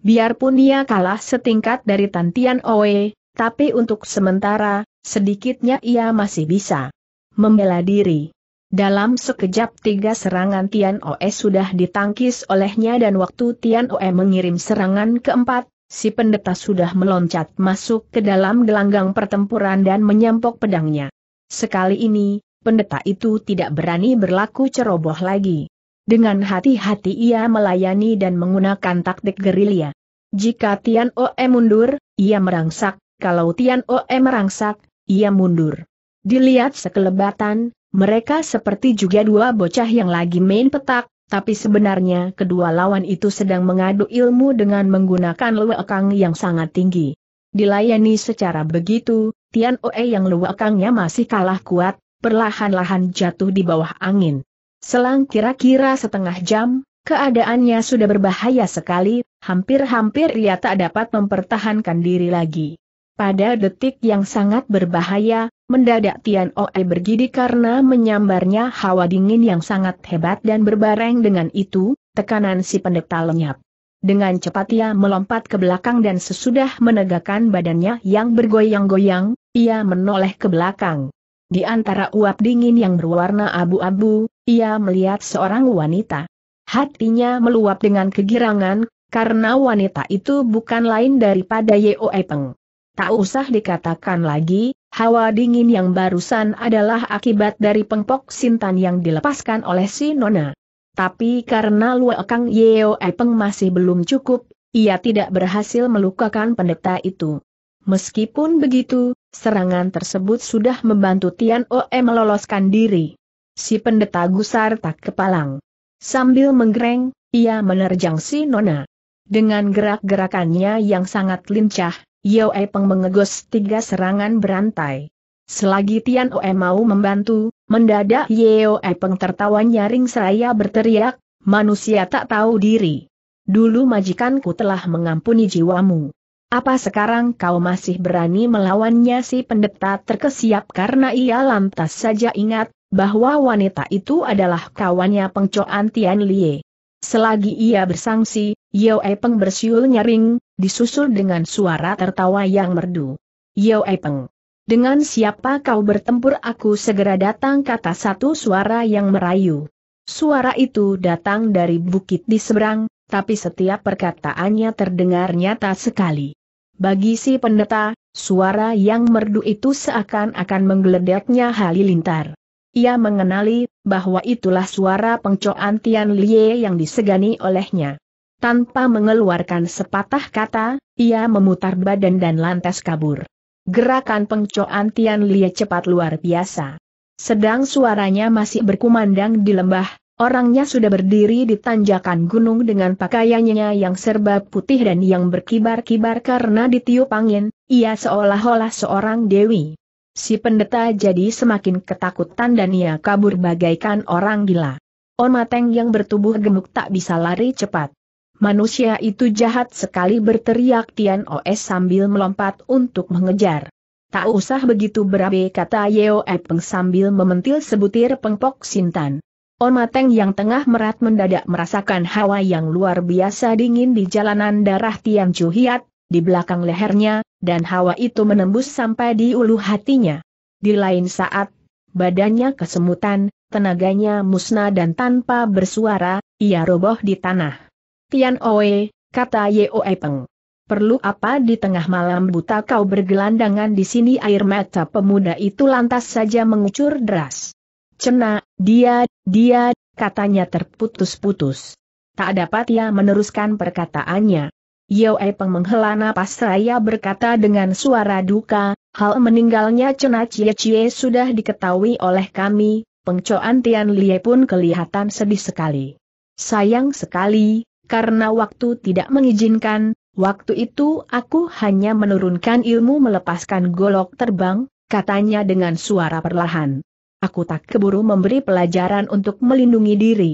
Biarpun dia kalah setingkat dari Tantian Oe, tapi untuk sementara, sedikitnya ia masih bisa membela diri. Dalam sekejap tiga serangan Tian Oe sudah ditangkis olehnya dan waktu Tian Oe mengirim serangan keempat, si pendeta sudah meloncat masuk ke dalam gelanggang pertempuran dan menyampok pedangnya. Sekali ini, pendeta itu tidak berani berlaku ceroboh lagi. Dengan hati-hati ia melayani dan menggunakan taktik gerilya. Jika Tian Oe mundur, ia merangsak, kalau Tian Oe merangsak, ia mundur. Dilihat sekelebatan, mereka seperti juga dua bocah yang lagi main petak, tapi sebenarnya kedua lawan itu sedang mengadu ilmu dengan menggunakan luakang yang sangat tinggi. Dilayani secara begitu, Tian Oe yang luakangnya masih kalah kuat, perlahan-lahan jatuh di bawah angin. Selang kira-kira setengah jam, keadaannya sudah berbahaya sekali, hampir-hampir ia tak dapat mempertahankan diri lagi. Pada detik yang sangat berbahaya, mendadak Tian Oe bergidi karena menyambarnya hawa dingin yang sangat hebat dan berbareng dengan itu, tekanan si pendeta lenyap. Dengan cepat ia melompat ke belakang dan sesudah menegakkan badannya yang bergoyang-goyang, ia menoleh ke belakang. Di antara uap dingin yang berwarna abu-abu, ia melihat seorang wanita. Hatinya meluap dengan kegirangan, karena wanita itu bukan lain daripada Yeo Epeng. Tak usah dikatakan lagi, hawa dingin yang barusan adalah akibat dari pengpok sintan yang dilepaskan oleh si Nona. tapi karena Luekang Yeo Epeng masih belum cukup, ia tidak berhasil melukakan pendeta itu. Meskipun begitu, serangan tersebut sudah membantu Tian Oe meloloskan diri. Si pendeta gusar tak kepalang. Sambil menggereng, ia menerjang si Nona. Dengan gerak-gerakannya yang sangat lincah, Yeo Epeng mengegos tiga serangan berantai. Selagi Tian Oe mau membantu, mendadak Yeo Epeng tertawa nyaring seraya berteriak, manusia tak tahu diri. Dulu majikanku telah mengampuni jiwamu. Apa sekarang kau masih berani melawannya si pendeta terkesiap karena ia lantas saja ingat, bahwa wanita itu adalah kawannya pengcoan Tian Lie. Selagi ia bersangsi, Yeo Epeng bersiul nyaring, disusul dengan suara tertawa yang merdu. Yeo Epeng. Dengan siapa kau bertempur aku segera datang kata satu suara yang merayu. Suara itu datang dari bukit di seberang, tapi setiap perkataannya terdengar nyata sekali. Bagi si pendeta, suara yang merdu itu seakan-akan menggeledeknya halilintar. Ia mengenali, bahwa itulah suara pengcoan Tian Lie yang disegani olehnya. Tanpa mengeluarkan sepatah kata, ia memutar badan dan lantas kabur. Gerakan pengcoan Tian Lie cepat luar biasa. Sedang suaranya masih berkumandang di lembah, orangnya sudah berdiri di tanjakan gunung dengan pakaiannya yang serba putih dan yang berkibar-kibar karena ditiup angin, ia seolah-olah seorang dewi si pendeta jadi semakin ketakutan dan ia kabur bagaikan orang gila. On Mateng yang bertubuh gemuk tak bisa lari cepat. Manusia itu jahat sekali berteriak Tian Os sambil melompat untuk mengejar. Tak usah begitu berabe kata Yeo Epeng sambil mementil sebutir pengpok sintan. On Mateng yang tengah merat mendadak merasakan hawa yang luar biasa dingin di jalanan darah Tian Chuhiat, di belakang lehernya, dan hawa itu menembus sampai di ulu hatinya. Di lain saat, badannya kesemutan, tenaganya musnah dan tanpa bersuara, ia roboh di tanah. Tian Oe, kata Oe Peng. Perlu apa di tengah malam buta kau bergelandangan di sini air mata pemuda itu lantas saja mengucur deras. Cena, dia, dia, katanya terputus-putus. Tak dapat ia meneruskan perkataannya. Yeo Epeng menghela napas raya berkata dengan suara duka, hal meninggalnya Cena Cie Cie sudah diketahui oleh kami, pengcoan Tian Lie pun kelihatan sedih sekali. Sayang sekali, karena waktu tidak mengizinkan, waktu itu aku hanya menurunkan ilmu melepaskan golok terbang, katanya dengan suara perlahan. Aku tak keburu memberi pelajaran untuk melindungi diri.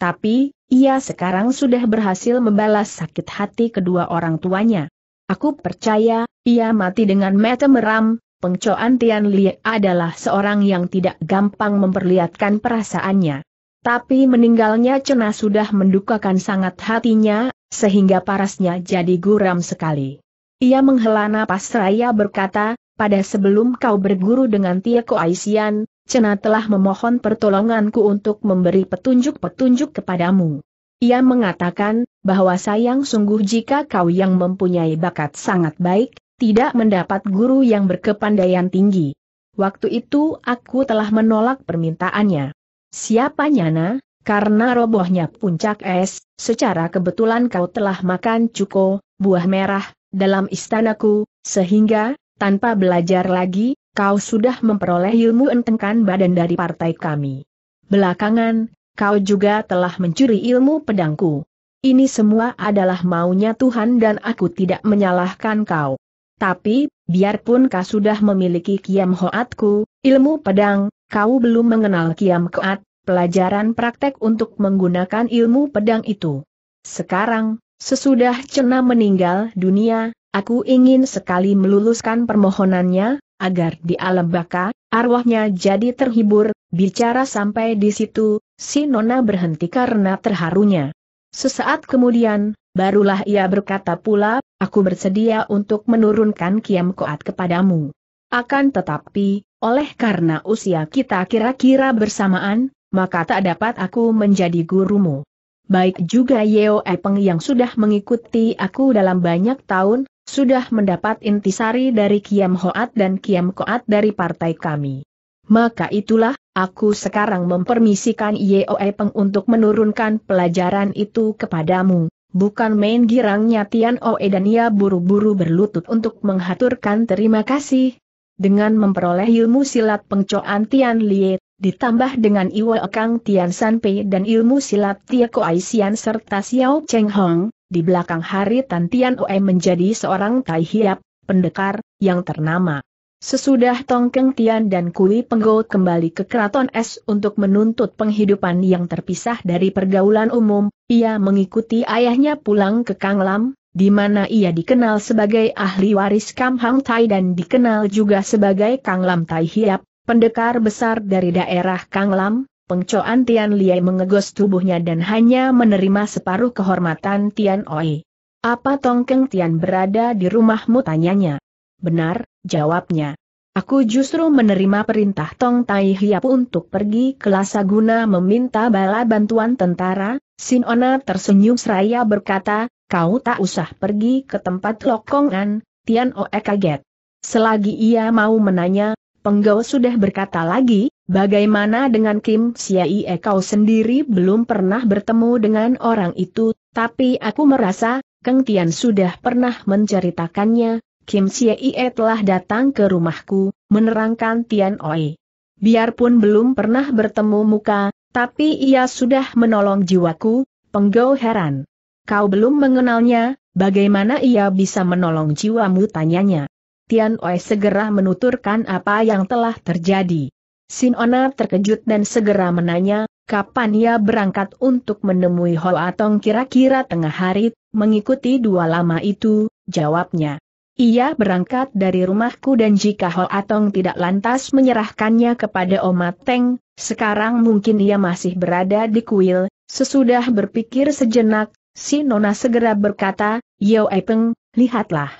Tapi, ia sekarang sudah berhasil membalas sakit hati kedua orang tuanya. Aku percaya, ia mati dengan mata meram, pengcoan Tian Lie adalah seorang yang tidak gampang memperlihatkan perasaannya. Tapi meninggalnya Cena sudah mendukakan sangat hatinya, sehingga parasnya jadi guram sekali. Ia menghela napas raya berkata, pada sebelum kau berguru dengan Tia Koaisian, Cena telah memohon pertolonganku untuk memberi petunjuk-petunjuk kepadamu. Ia mengatakan, bahwa sayang sungguh jika kau yang mempunyai bakat sangat baik, tidak mendapat guru yang berkepandaian tinggi. Waktu itu aku telah menolak permintaannya. Siapa nyana, karena robohnya puncak es, secara kebetulan kau telah makan cuko, buah merah, dalam istanaku, sehingga, tanpa belajar lagi, kau sudah memperoleh ilmu entengkan badan dari partai kami. Belakangan, kau juga telah mencuri ilmu pedangku. Ini semua adalah maunya Tuhan dan aku tidak menyalahkan kau. Tapi, biarpun kau sudah memiliki kiam hoatku, ilmu pedang, kau belum mengenal kiam koat, pelajaran praktek untuk menggunakan ilmu pedang itu. Sekarang, sesudah Cena meninggal dunia, aku ingin sekali meluluskan permohonannya, agar di alam baka, arwahnya jadi terhibur, bicara sampai di situ, si Nona berhenti karena terharunya. Sesaat kemudian, barulah ia berkata pula, aku bersedia untuk menurunkan Kiam Koat kepadamu. Akan tetapi, oleh karena usia kita kira-kira bersamaan, maka tak dapat aku menjadi gurumu. Baik juga Yeo Epeng yang sudah mengikuti aku dalam banyak tahun, sudah mendapat intisari dari Kiam Hoat dan Kiam Koat dari partai kami. Maka itulah, aku sekarang mempermisikan Oe Peng untuk menurunkan pelajaran itu kepadamu. Bukan main girangnya Tian Oe dan ia buru-buru berlutut untuk menghaturkan terima kasih. Dengan memperoleh ilmu silat pengcoan Tian Liet, ditambah dengan Iwo Kang Tian Sanpei dan ilmu silat Tia Koaisian serta Xiao Cheng Hong, di belakang hari Tan Tian Oe menjadi seorang Tai Hiap, pendekar, yang ternama. Sesudah Tong Keng Tian dan Kui Penggo kembali ke Keraton Es untuk menuntut penghidupan yang terpisah dari pergaulan umum, ia mengikuti ayahnya pulang ke Kang Lam, di mana ia dikenal sebagai ahli waris Kam Hang Tai dan dikenal juga sebagai Kang Lam Tai Hiap, pendekar besar dari daerah Kang Lam. Pengcoan Tian Liai mengegos tubuhnya dan hanya menerima separuh kehormatan Tian Oi. Apa Tong Keng Tian berada di rumahmu tanyanya? Benar, jawabnya. Aku justru menerima perintah Tong Tai Hiap untuk pergi ke Lasaguna meminta bala bantuan tentara, Sin Ona tersenyum seraya berkata, kau tak usah pergi ke tempat lokongan, Tian Oe kaget. Selagi ia mau menanya, Penggau sudah berkata lagi, bagaimana dengan Kim Siai kau sendiri belum pernah bertemu dengan orang itu, tapi aku merasa, Keng Tian sudah pernah menceritakannya, Kim Siei telah datang ke rumahku, menerangkan Tian Oi. Biarpun belum pernah bertemu muka, tapi ia sudah menolong jiwaku, Penggau heran. Kau belum mengenalnya, bagaimana ia bisa menolong jiwamu tanyanya. Tian Oi segera menuturkan apa yang telah terjadi. Sin Ona terkejut dan segera menanya, kapan ia berangkat untuk menemui Hoa Tong kira-kira tengah hari, mengikuti dua lama itu, jawabnya. Ia berangkat dari rumahku dan jika Ho Atong tidak lantas menyerahkannya kepada Oma Teng, sekarang mungkin ia masih berada di kuil. Sesudah berpikir sejenak, si Nona segera berkata, Yeo Epeng, lihatlah.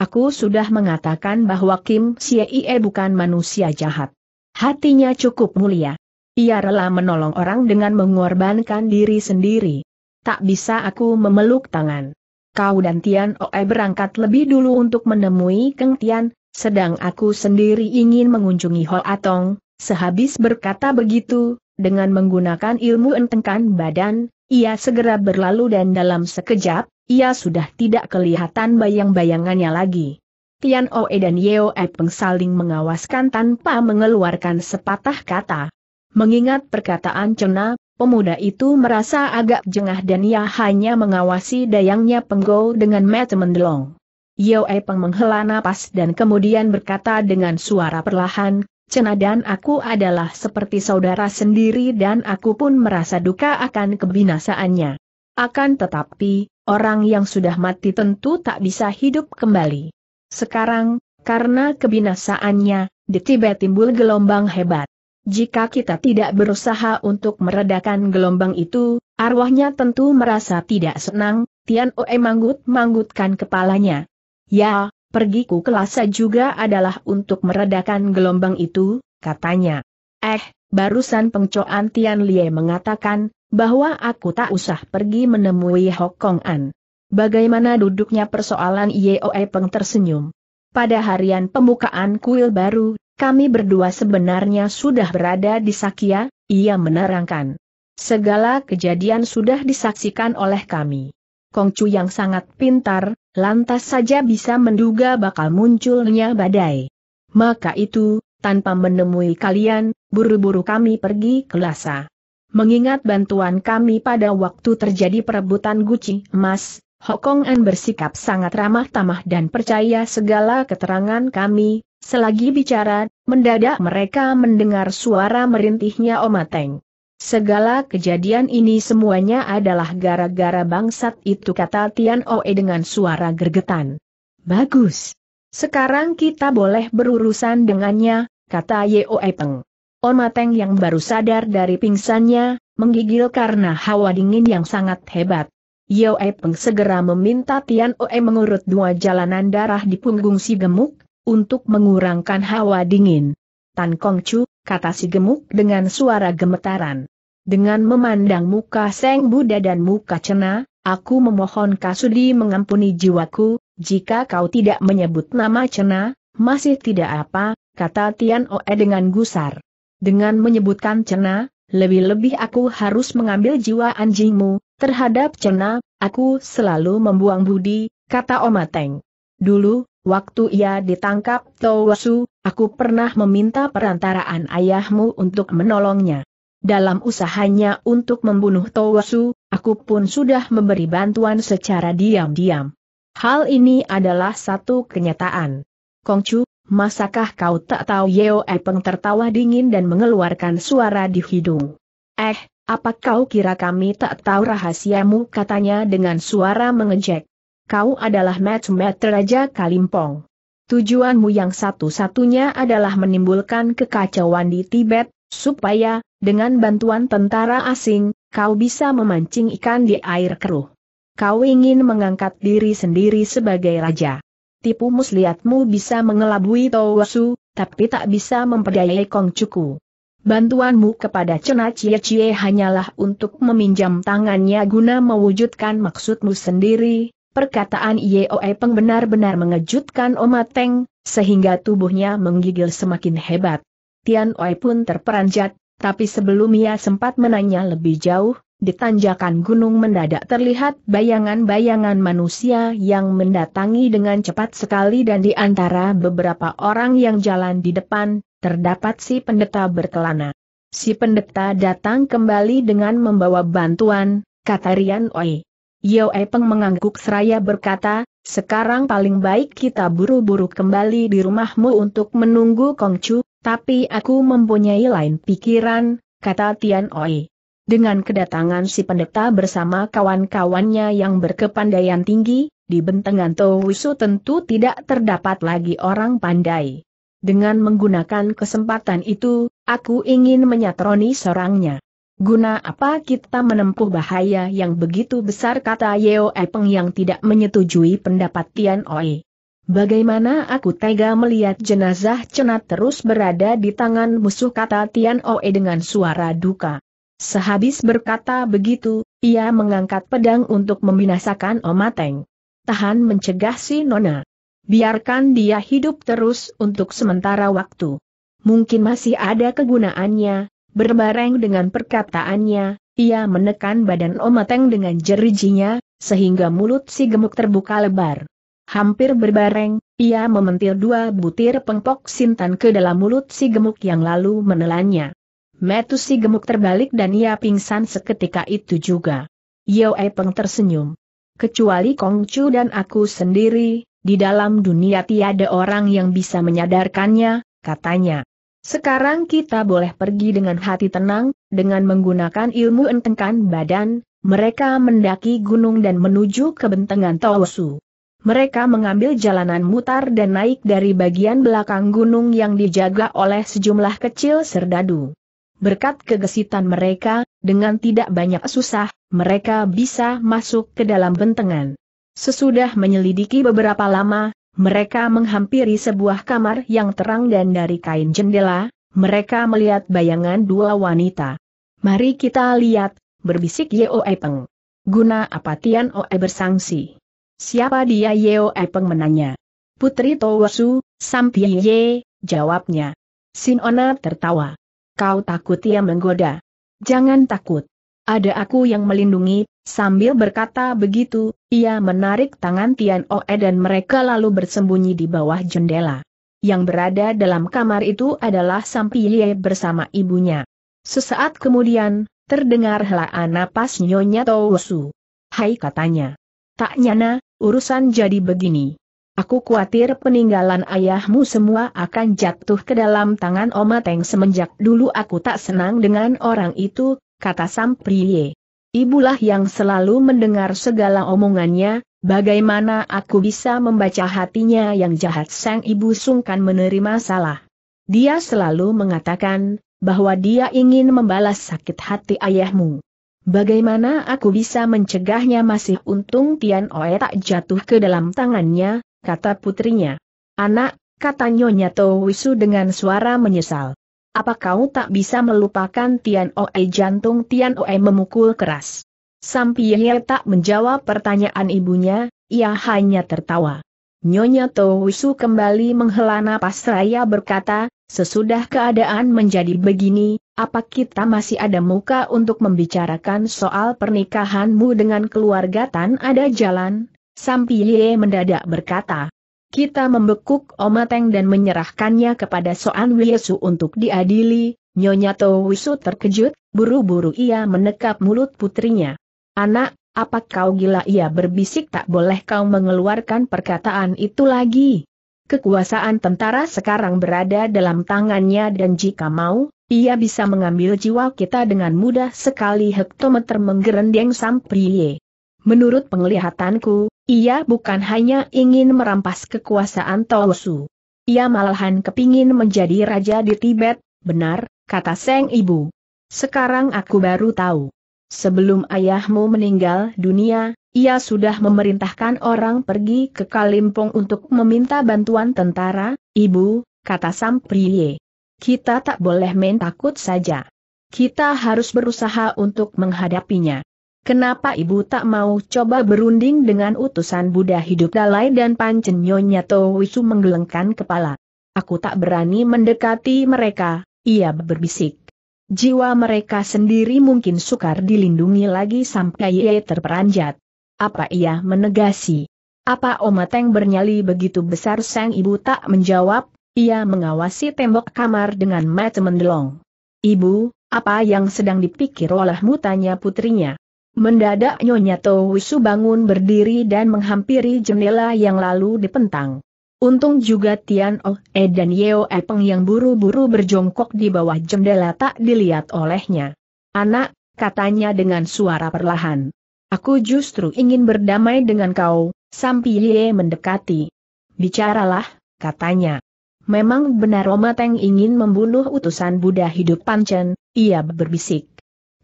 Aku sudah mengatakan bahwa Kim Siei bukan manusia jahat. Hatinya cukup mulia. Ia rela menolong orang dengan mengorbankan diri sendiri. Tak bisa aku memeluk tangan kau dan Tian Oe berangkat lebih dulu untuk menemui Keng Tian, sedang aku sendiri ingin mengunjungi Ho Atong. Sehabis berkata begitu, dengan menggunakan ilmu entengkan badan, ia segera berlalu dan dalam sekejap, ia sudah tidak kelihatan bayang-bayangannya lagi. Tian Oe dan Yeo E Peng saling mengawaskan tanpa mengeluarkan sepatah kata. Mengingat perkataan Cena, Pemuda itu merasa agak jengah dan ia hanya mengawasi dayangnya Penggo dengan mata mendelong. Yeo Peng menghela napas dan kemudian berkata dengan suara perlahan, Cena dan aku adalah seperti saudara sendiri dan aku pun merasa duka akan kebinasaannya. Akan tetapi, orang yang sudah mati tentu tak bisa hidup kembali. Sekarang, karena kebinasaannya, di Tibet timbul gelombang hebat. Jika kita tidak berusaha untuk meredakan gelombang itu, arwahnya tentu merasa tidak senang, Tian Oe manggut-manggutkan kepalanya. Ya, pergiku ke Lhasa juga adalah untuk meredakan gelombang itu, katanya. Eh, barusan pengcoan Tian Lie mengatakan, bahwa aku tak usah pergi menemui Hokong An. Bagaimana duduknya persoalan Oe Peng tersenyum. Pada harian pembukaan kuil baru, kami berdua sebenarnya sudah berada di Sakya, ia menerangkan. Segala kejadian sudah disaksikan oleh kami. Kongcu yang sangat pintar, lantas saja bisa menduga bakal munculnya badai. Maka itu, tanpa menemui kalian, buru-buru kami pergi ke Lhasa. Mengingat bantuan kami pada waktu terjadi perebutan guci emas, Hokong An bersikap sangat ramah tamah dan percaya segala keterangan kami, Selagi bicara, mendadak mereka mendengar suara merintihnya Omateng. Segala kejadian ini semuanya adalah gara-gara bangsat itu kata Tian Oe dengan suara gergetan. Bagus. Sekarang kita boleh berurusan dengannya, kata Oe Peng. Omateng yang baru sadar dari pingsannya, menggigil karena hawa dingin yang sangat hebat. Oe Peng segera meminta Tian Oe mengurut dua jalanan darah di punggung si gemuk, untuk mengurangkan hawa dingin. Tan Kong Chu, kata si gemuk dengan suara gemetaran. Dengan memandang muka Seng Buddha dan muka Cena, aku memohon Kasudi mengampuni jiwaku, jika kau tidak menyebut nama Cena, masih tidak apa, kata Tian Oe dengan gusar. dengan menyebutkan cena, lebih-lebih aku harus mengambil jiwa anjingmu, terhadap cena, aku selalu membuang budi, kata Omateng. Dulu, waktu ia ditangkap Towasu, aku pernah meminta perantaraan ayahmu untuk menolongnya. Dalam usahanya untuk membunuh Towasu, aku pun sudah memberi bantuan secara diam-diam. Hal ini adalah satu kenyataan. Kongcu, masakah kau tak tahu Yeo Epeng tertawa dingin dan mengeluarkan suara di hidung. Eh, apa kau kira kami tak tahu rahasiamu katanya dengan suara mengejek. Kau adalah Matchmaker Raja Kalimpong. Tujuanmu yang satu-satunya adalah menimbulkan kekacauan di Tibet, supaya, dengan bantuan tentara asing, kau bisa memancing ikan di air keruh. Kau ingin mengangkat diri sendiri sebagai raja tipu muslihatmu bisa mengelabui Towasu, tapi tak bisa memperdayai Kongcuku. Bantuanmu kepada Cena Cie-Cie hanyalah untuk meminjam tangannya guna mewujudkan maksudmu sendiri. Perkataan Oe Peng benar-benar mengejutkan Omateng, sehingga tubuhnya menggigil semakin hebat. Tian Oi pun terperanjat, tapi sebelum ia sempat menanya lebih jauh, di tanjakan gunung mendadak terlihat bayangan-bayangan manusia yang mendatangi dengan cepat sekali dan di antara beberapa orang yang jalan di depan, terdapat si pendeta berkelana. Si pendeta datang kembali dengan membawa bantuan, kata Rian Oi. Yeo Epeng mengangguk seraya berkata, sekarang paling baik kita buru-buru kembali di rumahmu untuk menunggu Kongcu, tapi aku mempunyai lain pikiran, kata Tian Oi. Dengan kedatangan si pendeta bersama kawan-kawannya yang berkepandaian tinggi, di bentengan Towisu tentu tidak terdapat lagi orang pandai. Dengan menggunakan kesempatan itu, aku ingin menyatroni sorangnya. Guna apa kita menempuh bahaya yang begitu besar kata Yeo Epeng yang tidak menyetujui pendapat Tian Oi. Bagaimana aku tega melihat jenazah cenat terus berada di tangan musuh kata Tian Oi dengan suara duka. Sehabis berkata begitu, ia mengangkat pedang untuk membinasakan Omateng. Tahan mencegah si Nona. Biarkan dia hidup terus untuk sementara waktu. Mungkin masih ada kegunaannya, berbareng dengan perkataannya, ia menekan badan Omateng dengan jerijinya, sehingga mulut si gemuk terbuka lebar. Hampir berbareng, ia mementil dua butir pengpok sintan ke dalam mulut si gemuk yang lalu menelannya. Metu si gemuk terbalik dan ia pingsan seketika itu juga. Yeo Epeng tersenyum. Kecuali Kong Chu dan aku sendiri, di dalam dunia tiada orang yang bisa menyadarkannya, katanya. Sekarang kita boleh pergi dengan hati tenang, dengan menggunakan ilmu entengkan badan, mereka mendaki gunung dan menuju ke bentengan Tosu. Mereka mengambil jalanan mutar dan naik dari bagian belakang gunung yang dijaga oleh sejumlah kecil serdadu. Berkat kegesitan mereka, dengan tidak banyak susah, mereka bisa masuk ke dalam bentengan. Sesudah menyelidiki beberapa lama, mereka menghampiri sebuah kamar yang terang dan dari kain jendela, mereka melihat bayangan dua wanita. Mari kita lihat, berbisik Yeo Epeng. Guna apa Tian Oe bersangsi? Siapa dia Yeo Epeng menanya. Putri Towasu, Sampiye, jawabnya. Sinona tertawa. Kau takut ia menggoda. Jangan takut. Ada aku yang melindungi, sambil berkata begitu, ia menarik tangan Tian Oe dan mereka lalu bersembunyi di bawah jendela. Yang berada dalam kamar itu adalah Sampiye bersama ibunya. Sesaat kemudian, terdengar helaan napas Nyonya Towosu. Hai katanya. Tak nyana, urusan jadi begini. Aku khawatir peninggalan ayahmu semua akan jatuh ke dalam tangan Oma Teng semenjak dulu aku tak senang dengan orang itu, kata Sampriye. Ibulah yang selalu mendengar segala omongannya, bagaimana aku bisa membaca hatinya yang jahat sang ibu sungkan menerima salah. Dia selalu mengatakan, bahwa dia ingin membalas sakit hati ayahmu. Bagaimana aku bisa mencegahnya masih untung Tian Oe tak jatuh ke dalam tangannya, kata putrinya. Anak, kata Nyonya Towisu dengan suara menyesal. Apa kau tak bisa melupakan Tian Oe jantung Tian Oe memukul keras? Sampiye tak menjawab pertanyaan ibunya, ia hanya tertawa. Nyonya Towisu kembali menghela napas raya berkata, sesudah keadaan menjadi begini, apa kita masih ada muka untuk membicarakan soal pernikahanmu dengan keluarga Tan ada jalan? Sampi Ye mendadak berkata. Kita membekuk Omateng dan menyerahkannya kepada Soan Wiesu untuk diadili, Nyonya Wisu terkejut, buru-buru ia menekap mulut putrinya. Anak, apa kau gila ia berbisik tak boleh kau mengeluarkan perkataan itu lagi. Kekuasaan tentara sekarang berada dalam tangannya dan jika mau, ia bisa mengambil jiwa kita dengan mudah sekali hektometer menggerendeng sampriye. Menurut penglihatanku, ia bukan hanya ingin merampas kekuasaan Tosu. Ia malahan kepingin menjadi raja di Tibet, benar, kata Seng Ibu. Sekarang aku baru tahu. Sebelum ayahmu meninggal dunia, ia sudah memerintahkan orang pergi ke Kalimpong untuk meminta bantuan tentara, Ibu, kata Sampriye. Kita tak boleh main takut saja. Kita harus berusaha untuk menghadapinya. Kenapa ibu tak mau coba berunding dengan utusan Buddha hidup Dalai dan Pancen Nyonya Towisu menggelengkan kepala. Aku tak berani mendekati mereka, ia berbisik. Jiwa mereka sendiri mungkin sukar dilindungi lagi sampai ia terperanjat. Apa ia menegasi? Apa Omateng bernyali begitu besar sang ibu tak menjawab, ia mengawasi tembok kamar dengan mata mendelong. Ibu, apa yang sedang dipikir olehmu tanya putrinya. Mendadak Nyonya Towisu bangun berdiri dan menghampiri jendela yang lalu dipentang. Untung juga Tian Oh E dan Yeo Epeng yang buru-buru berjongkok di bawah jendela tak dilihat olehnya. Anak, katanya dengan suara perlahan. Aku justru ingin berdamai dengan kau, sampai Ye mendekati. Bicaralah, katanya. Memang benar Roma Teng ingin membunuh utusan Buddha hidup Pancen, ia berbisik.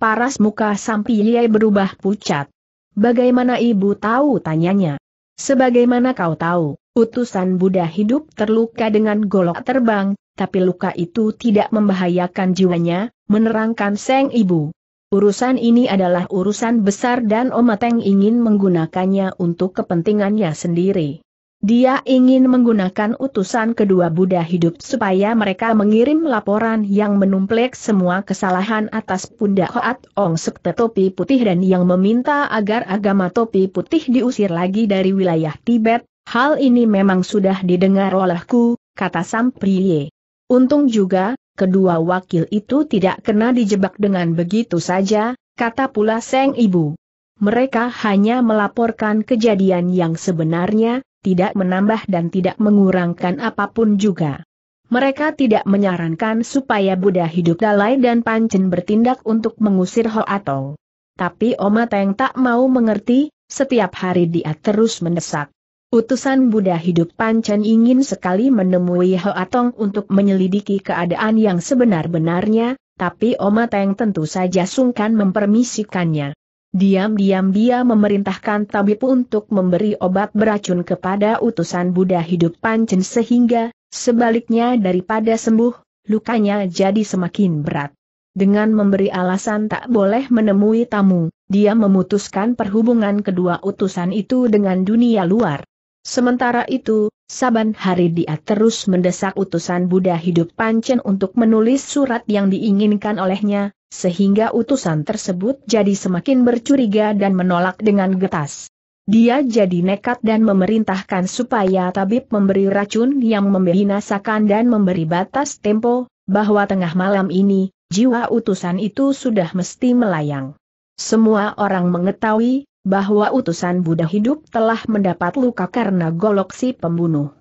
Paras muka Sampiye berubah pucat. Bagaimana ibu tahu tanyanya? Sebagaimana kau tahu, utusan Buddha hidup terluka dengan golok terbang, tapi luka itu tidak membahayakan jiwanya, menerangkan Seng Ibu. Urusan ini adalah urusan besar dan Omateng ingin menggunakannya untuk kepentingannya sendiri. Dia ingin menggunakan utusan kedua Buddha hidup supaya mereka mengirim laporan yang menumplek semua kesalahan atas pundak Hoat Ong Sekte Topi Putih dan yang meminta agar agama Topi Putih diusir lagi dari wilayah Tibet. Hal ini memang sudah didengar olehku, kata Sam Priye. Untung juga, kedua wakil itu tidak kena dijebak dengan begitu saja, kata pula Seng Ibu. Mereka hanya melaporkan kejadian yang sebenarnya, tidak menambah dan tidak mengurangkan apa pun juga. Mereka tidak menyarankan supaya Buddha hidup Dalai dan Pancen bertindak untuk mengusir Hoatong. Tapi Oma Teng tak mau mengerti, setiap hari dia terus mendesak. Utusan Buddha hidup Pancen ingin sekali menemui Hoatong untuk menyelidiki keadaan yang sebenar-benarnya, tapi Oma Teng tentu saja sungkan mempermisikannya. Diam-diam dia memerintahkan tabib untuk memberi obat beracun kepada utusan Buddha hidup Pancen sehingga, sebaliknya daripada sembuh, lukanya jadi semakin berat. Dengan memberi alasan tak boleh menemui tamu, dia memutuskan perhubungan kedua utusan itu dengan dunia luar. Sementara itu, saban hari dia terus mendesak utusan Buddha hidup Pancen untuk menulis surat yang diinginkan olehnya, sehingga utusan tersebut jadi semakin bercuriga dan menolak dengan getas. Dia jadi nekat dan memerintahkan supaya tabib memberi racun yang membinasakan dan memberi batas tempo, bahwa tengah malam ini, jiwa utusan itu sudah mesti melayang. Semua orang mengetahui, bahwa utusan Buddha hidup telah mendapat luka karena golok si pembunuh.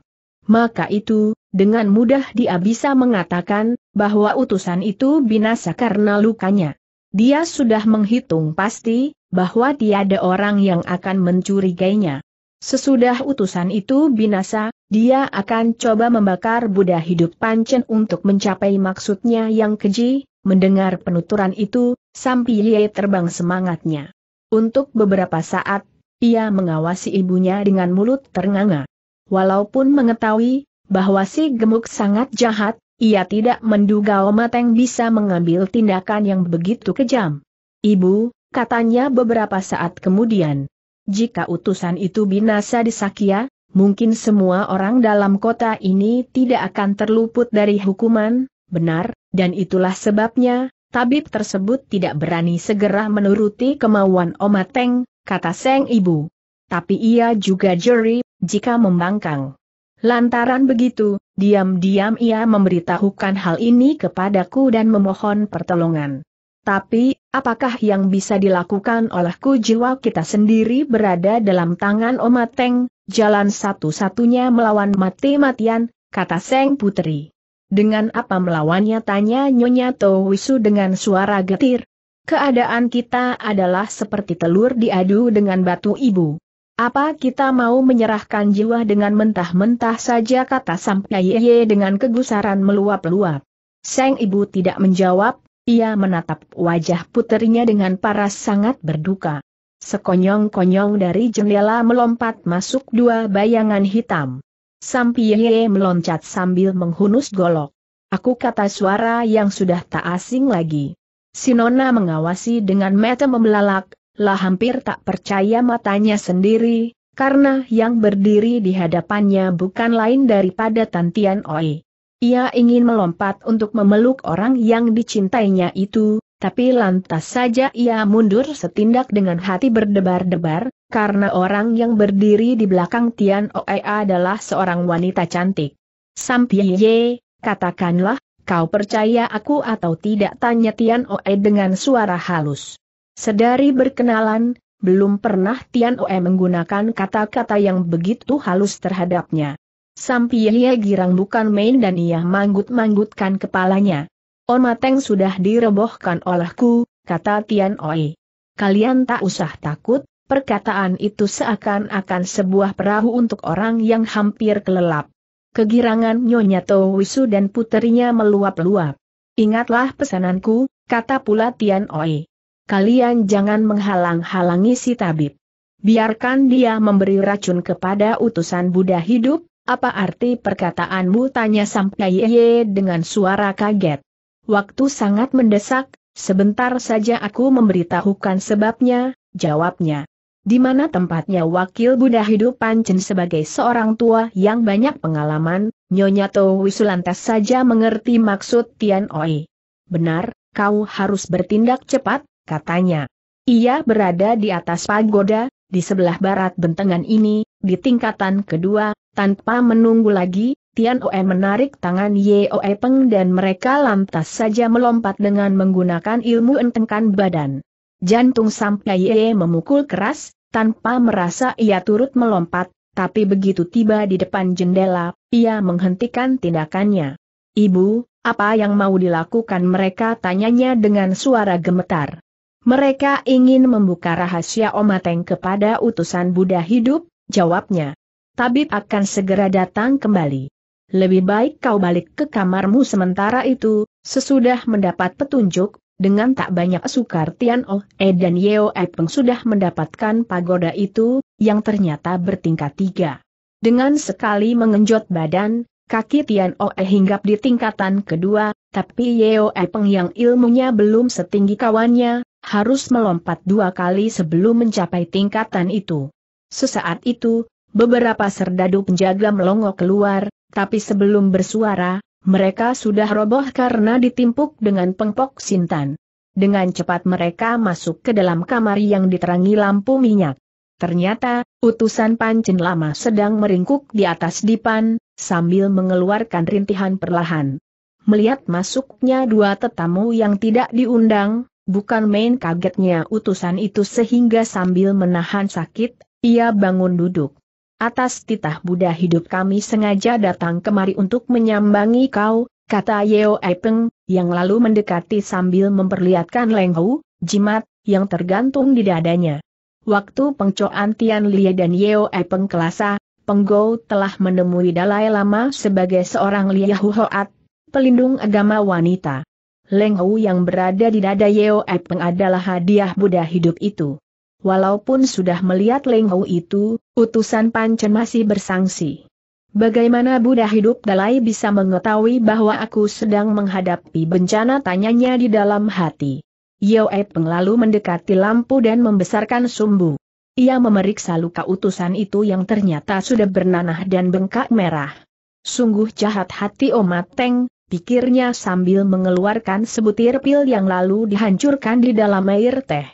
Maka itu, dengan mudah dia bisa mengatakan, bahwa utusan itu binasa karena lukanya. Dia sudah menghitung pasti, bahwa tiada orang yang akan mencurigainya. Sesudah utusan itu binasa, dia akan coba membakar Buddha hidup pancen untuk mencapai maksudnya yang keji, mendengar penuturan itu, sampai terbang semangatnya. Untuk beberapa saat, ia mengawasi ibunya dengan mulut ternganga. Walaupun mengetahui, bahwa si gemuk sangat jahat, ia tidak menduga Omateng bisa mengambil tindakan yang begitu kejam. Ibu, katanya beberapa saat kemudian, jika utusan itu binasa di Sakya, mungkin semua orang dalam kota ini tidak akan terluput dari hukuman, benar, dan itulah sebabnya, tabib tersebut tidak berani segera menuruti kemauan Omateng, kata Seng Ibu. Tapi ia juga jeri, jika membangkang. Lantaran begitu, diam-diam ia memberitahukan hal ini kepadaku dan memohon pertolongan. Tapi, apakah yang bisa dilakukan olehku jiwa kita sendiri berada dalam tangan Omateng, jalan satu-satunya melawan mati-matian, kata Seng Putri. Dengan apa melawannya tanya Nyonya Towisu dengan suara getir. Keadaan kita adalah seperti telur diadu dengan batu ibu. Apa kita mau menyerahkan jiwa dengan mentah-mentah saja kata Sampai Ye dengan kegusaran meluap-luap. Seng ibu tidak menjawab, ia menatap wajah puterinya dengan paras sangat berduka. Sekonyong-konyong dari jendela melompat masuk dua bayangan hitam. Sampiye meloncat sambil menghunus golok. Aku kata suara yang sudah tak asing lagi. Sinona mengawasi dengan mata membelalak, lah hampir tak percaya matanya sendiri, karena yang berdiri di hadapannya bukan lain daripada Tantian Oi. Ia ingin melompat untuk memeluk orang yang dicintainya itu, tapi lantas saja ia mundur setindak dengan hati berdebar-debar, karena orang yang berdiri di belakang Tian Oe adalah seorang wanita cantik. Sampiye, katakanlah, kau percaya aku atau tidak tanya Tian Oe dengan suara halus. Sedari berkenalan, belum pernah Tian Oe menggunakan kata-kata yang begitu halus terhadapnya. Sampiye girang bukan main dan ia manggut-manggutkan kepalanya. Omateng sudah direbohkan olehku, kata Tian Oi. Kalian tak usah takut, perkataan itu seakan-akan sebuah perahu untuk orang yang hampir kelelap. Kegirangan Nyonya Towisu dan puterinya meluap-luap. Ingatlah pesananku, kata pula Tian Oi. Kalian jangan menghalang-halangi si tabib. Biarkan dia memberi racun kepada utusan Buddha hidup, apa arti perkataanmu tanya sampai ye dengan suara kaget. Waktu sangat mendesak, sebentar saja aku memberitahukan sebabnya, jawabnya. Di mana tempatnya wakil Buddha hidup Pancen sebagai seorang tua yang banyak pengalaman, Nyonya Towisu lantas saja mengerti maksud Tian Oi. Benar, kau harus bertindak cepat, katanya. Ia berada di atas pagoda, di sebelah barat bentengan ini, di tingkatan kedua, tanpa menunggu lagi, Tian Oe menarik tangan Ye Oe Peng dan mereka lantas saja melompat dengan menggunakan ilmu entengkan badan. Jantung sampai Ye memukul keras, tanpa merasa ia turut melompat, tapi begitu tiba di depan jendela, ia menghentikan tindakannya. Ibu, apa yang mau dilakukan mereka tanyanya dengan suara gemetar. Mereka ingin membuka rahasia Omateng kepada utusan Buddha hidup, jawabnya tabib akan segera datang kembali. Lebih baik kau balik ke kamarmu sementara itu, sesudah mendapat petunjuk, dengan tak banyak sukar Tian Oh E dan Yeo E Peng sudah mendapatkan pagoda itu, yang ternyata bertingkat tiga. Dengan sekali mengenjot badan, kaki Tian Oh E hinggap di tingkatan kedua, tapi Yeo E Peng yang ilmunya belum setinggi kawannya, harus melompat dua kali sebelum mencapai tingkatan itu. Sesaat itu, Beberapa serdadu penjaga melongo keluar, tapi sebelum bersuara, mereka sudah roboh karena ditimpuk dengan pengpok sintan. Dengan cepat mereka masuk ke dalam kamar yang diterangi lampu minyak. Ternyata, utusan pancen lama sedang meringkuk di atas dipan, sambil mengeluarkan rintihan perlahan. Melihat masuknya dua tetamu yang tidak diundang, bukan main kagetnya utusan itu sehingga sambil menahan sakit, ia bangun duduk. Atas titah Buddha hidup kami sengaja datang kemari untuk menyambangi kau, kata Yeo Epeng, yang lalu mendekati sambil memperlihatkan Leng Hu, jimat, yang tergantung di dadanya. Waktu pengcoan Tian Lie dan Yeo Epeng kelasa, Penggou telah menemui Dalai Lama sebagai seorang Liahu Hoat, pelindung agama wanita. Leng Hu yang berada di dada Yeo Epeng adalah hadiah Buddha hidup itu. Walaupun sudah melihat Leng Hou itu, utusan Pancen masih bersangsi. Bagaimana Buddha hidup Dalai bisa mengetahui bahwa aku sedang menghadapi bencana tanyanya di dalam hati. Yeo Epeng lalu mendekati lampu dan membesarkan sumbu. ia memeriksa luka utusan itu yang ternyata sudah bernanah dan bengkak merah. Sungguh jahat hati Omateng, pikirnya sambil mengeluarkan sebutir pil yang lalu dihancurkan di dalam air teh.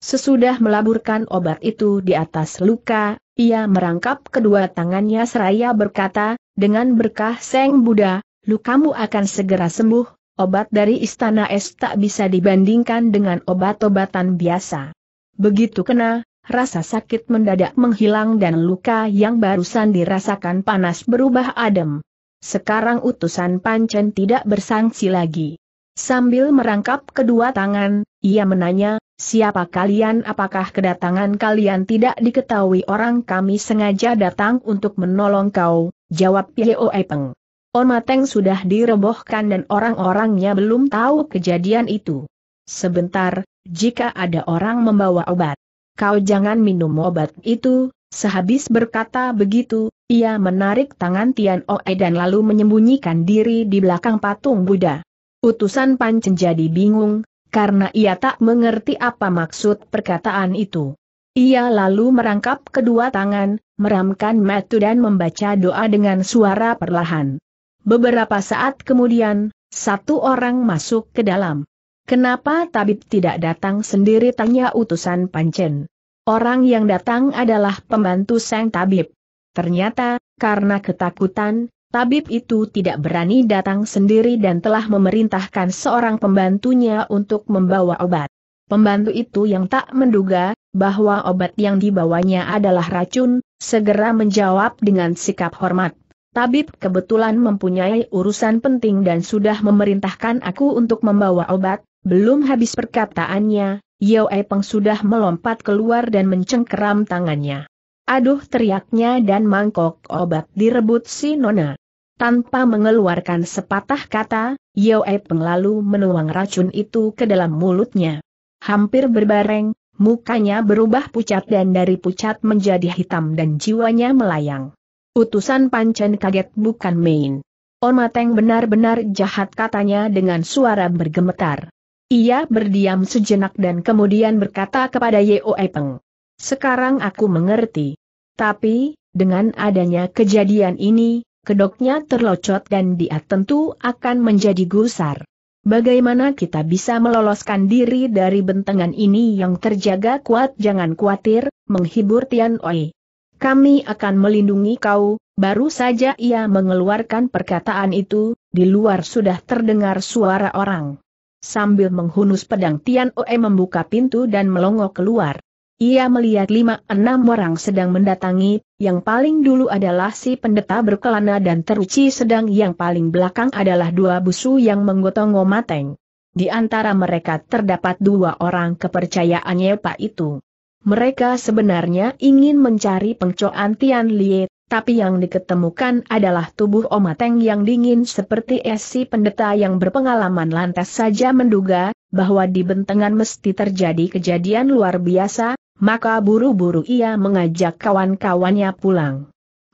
Sesudah melaburkan obat itu di atas luka, ia merangkap kedua tangannya seraya berkata, dengan berkah Seng Buddha, lukamu akan segera sembuh, obat dari istana es tak bisa dibandingkan dengan obat-obatan biasa. Begitu kena, rasa sakit mendadak menghilang dan luka yang barusan dirasakan panas berubah adem. Sekarang utusan Pancen tidak bersangsi lagi. Sambil merangkap kedua tangan, ia menanya, siapa kalian apakah kedatangan kalian tidak diketahui orang kami sengaja datang untuk menolong kau, jawab Yeo Epeng. Omateng sudah direbohkan dan orang-orangnya belum tahu kejadian itu. Sebentar, jika ada orang membawa obat kau jangan minum obat itu, sehabis berkata begitu, ia menarik tangan Tian Oe dan lalu menyembunyikan diri di belakang patung Buddha. Utusan Pancen jadi bingung, karena ia tak mengerti apa maksud perkataan itu. Ia lalu merangkap kedua tangan, meramkan mata dan membaca doa dengan suara perlahan. Beberapa saat kemudian, satu orang masuk ke dalam. Kenapa tabib tidak datang sendiri tanya utusan Pancen. Orang yang datang adalah pembantu sang tabib. Ternyata, karena ketakutan, tabib itu tidak berani datang sendiri dan telah memerintahkan seorang pembantunya untuk membawa obat. Pembantu itu yang tak menduga, bahwa obat yang dibawanya adalah racun, segera menjawab dengan sikap hormat. Tabib kebetulan mempunyai urusan penting dan sudah memerintahkan aku untuk membawa obat, belum habis perkataannya, Yeo Epeng sudah melompat keluar dan mencengkeram tangannya. Aduh teriaknya dan mangkok obat direbut si Nona. Tanpa mengeluarkan sepatah kata, Yeo Epeng lalu menuang racun itu ke dalam mulutnya. Hampir berbareng, mukanya berubah pucat dan dari pucat menjadi hitam dan jiwanya melayang. Utusan Pancen kaget bukan main. Omateng benar-benar jahat katanya dengan suara bergemetar. Ia berdiam sejenak dan kemudian berkata kepada Yeo Epeng. Sekarang aku mengerti. Tapi, dengan adanya kejadian ini, kedoknya terlocot dan dia tentu akan menjadi gusar. Bagaimana kita bisa meloloskan diri dari bentengan ini yang terjaga kuat jangan khawatir, menghibur Tian Oi. Kami akan melindungi kau, baru saja ia mengeluarkan perkataan itu, di luar sudah terdengar suara orang. Sambil menghunus pedang Tian Oe membuka pintu dan melongo keluar. Ia melihat lima enam orang sedang mendatangi, yang paling dulu adalah si pendeta berkelana dan teruci sedang yang paling belakang adalah dua busu yang menggotong ngomateng. Di antara mereka terdapat dua orang kepercayaannya Pak itu. Mereka sebenarnya ingin mencari pengcoan Tian Liet, tapi yang diketemukan adalah tubuh Omateng yang dingin seperti es si pendeta yang berpengalaman lantas saja menduga, bahwa di bentengan mesti terjadi kejadian luar biasa, maka buru-buru ia mengajak kawan-kawannya pulang.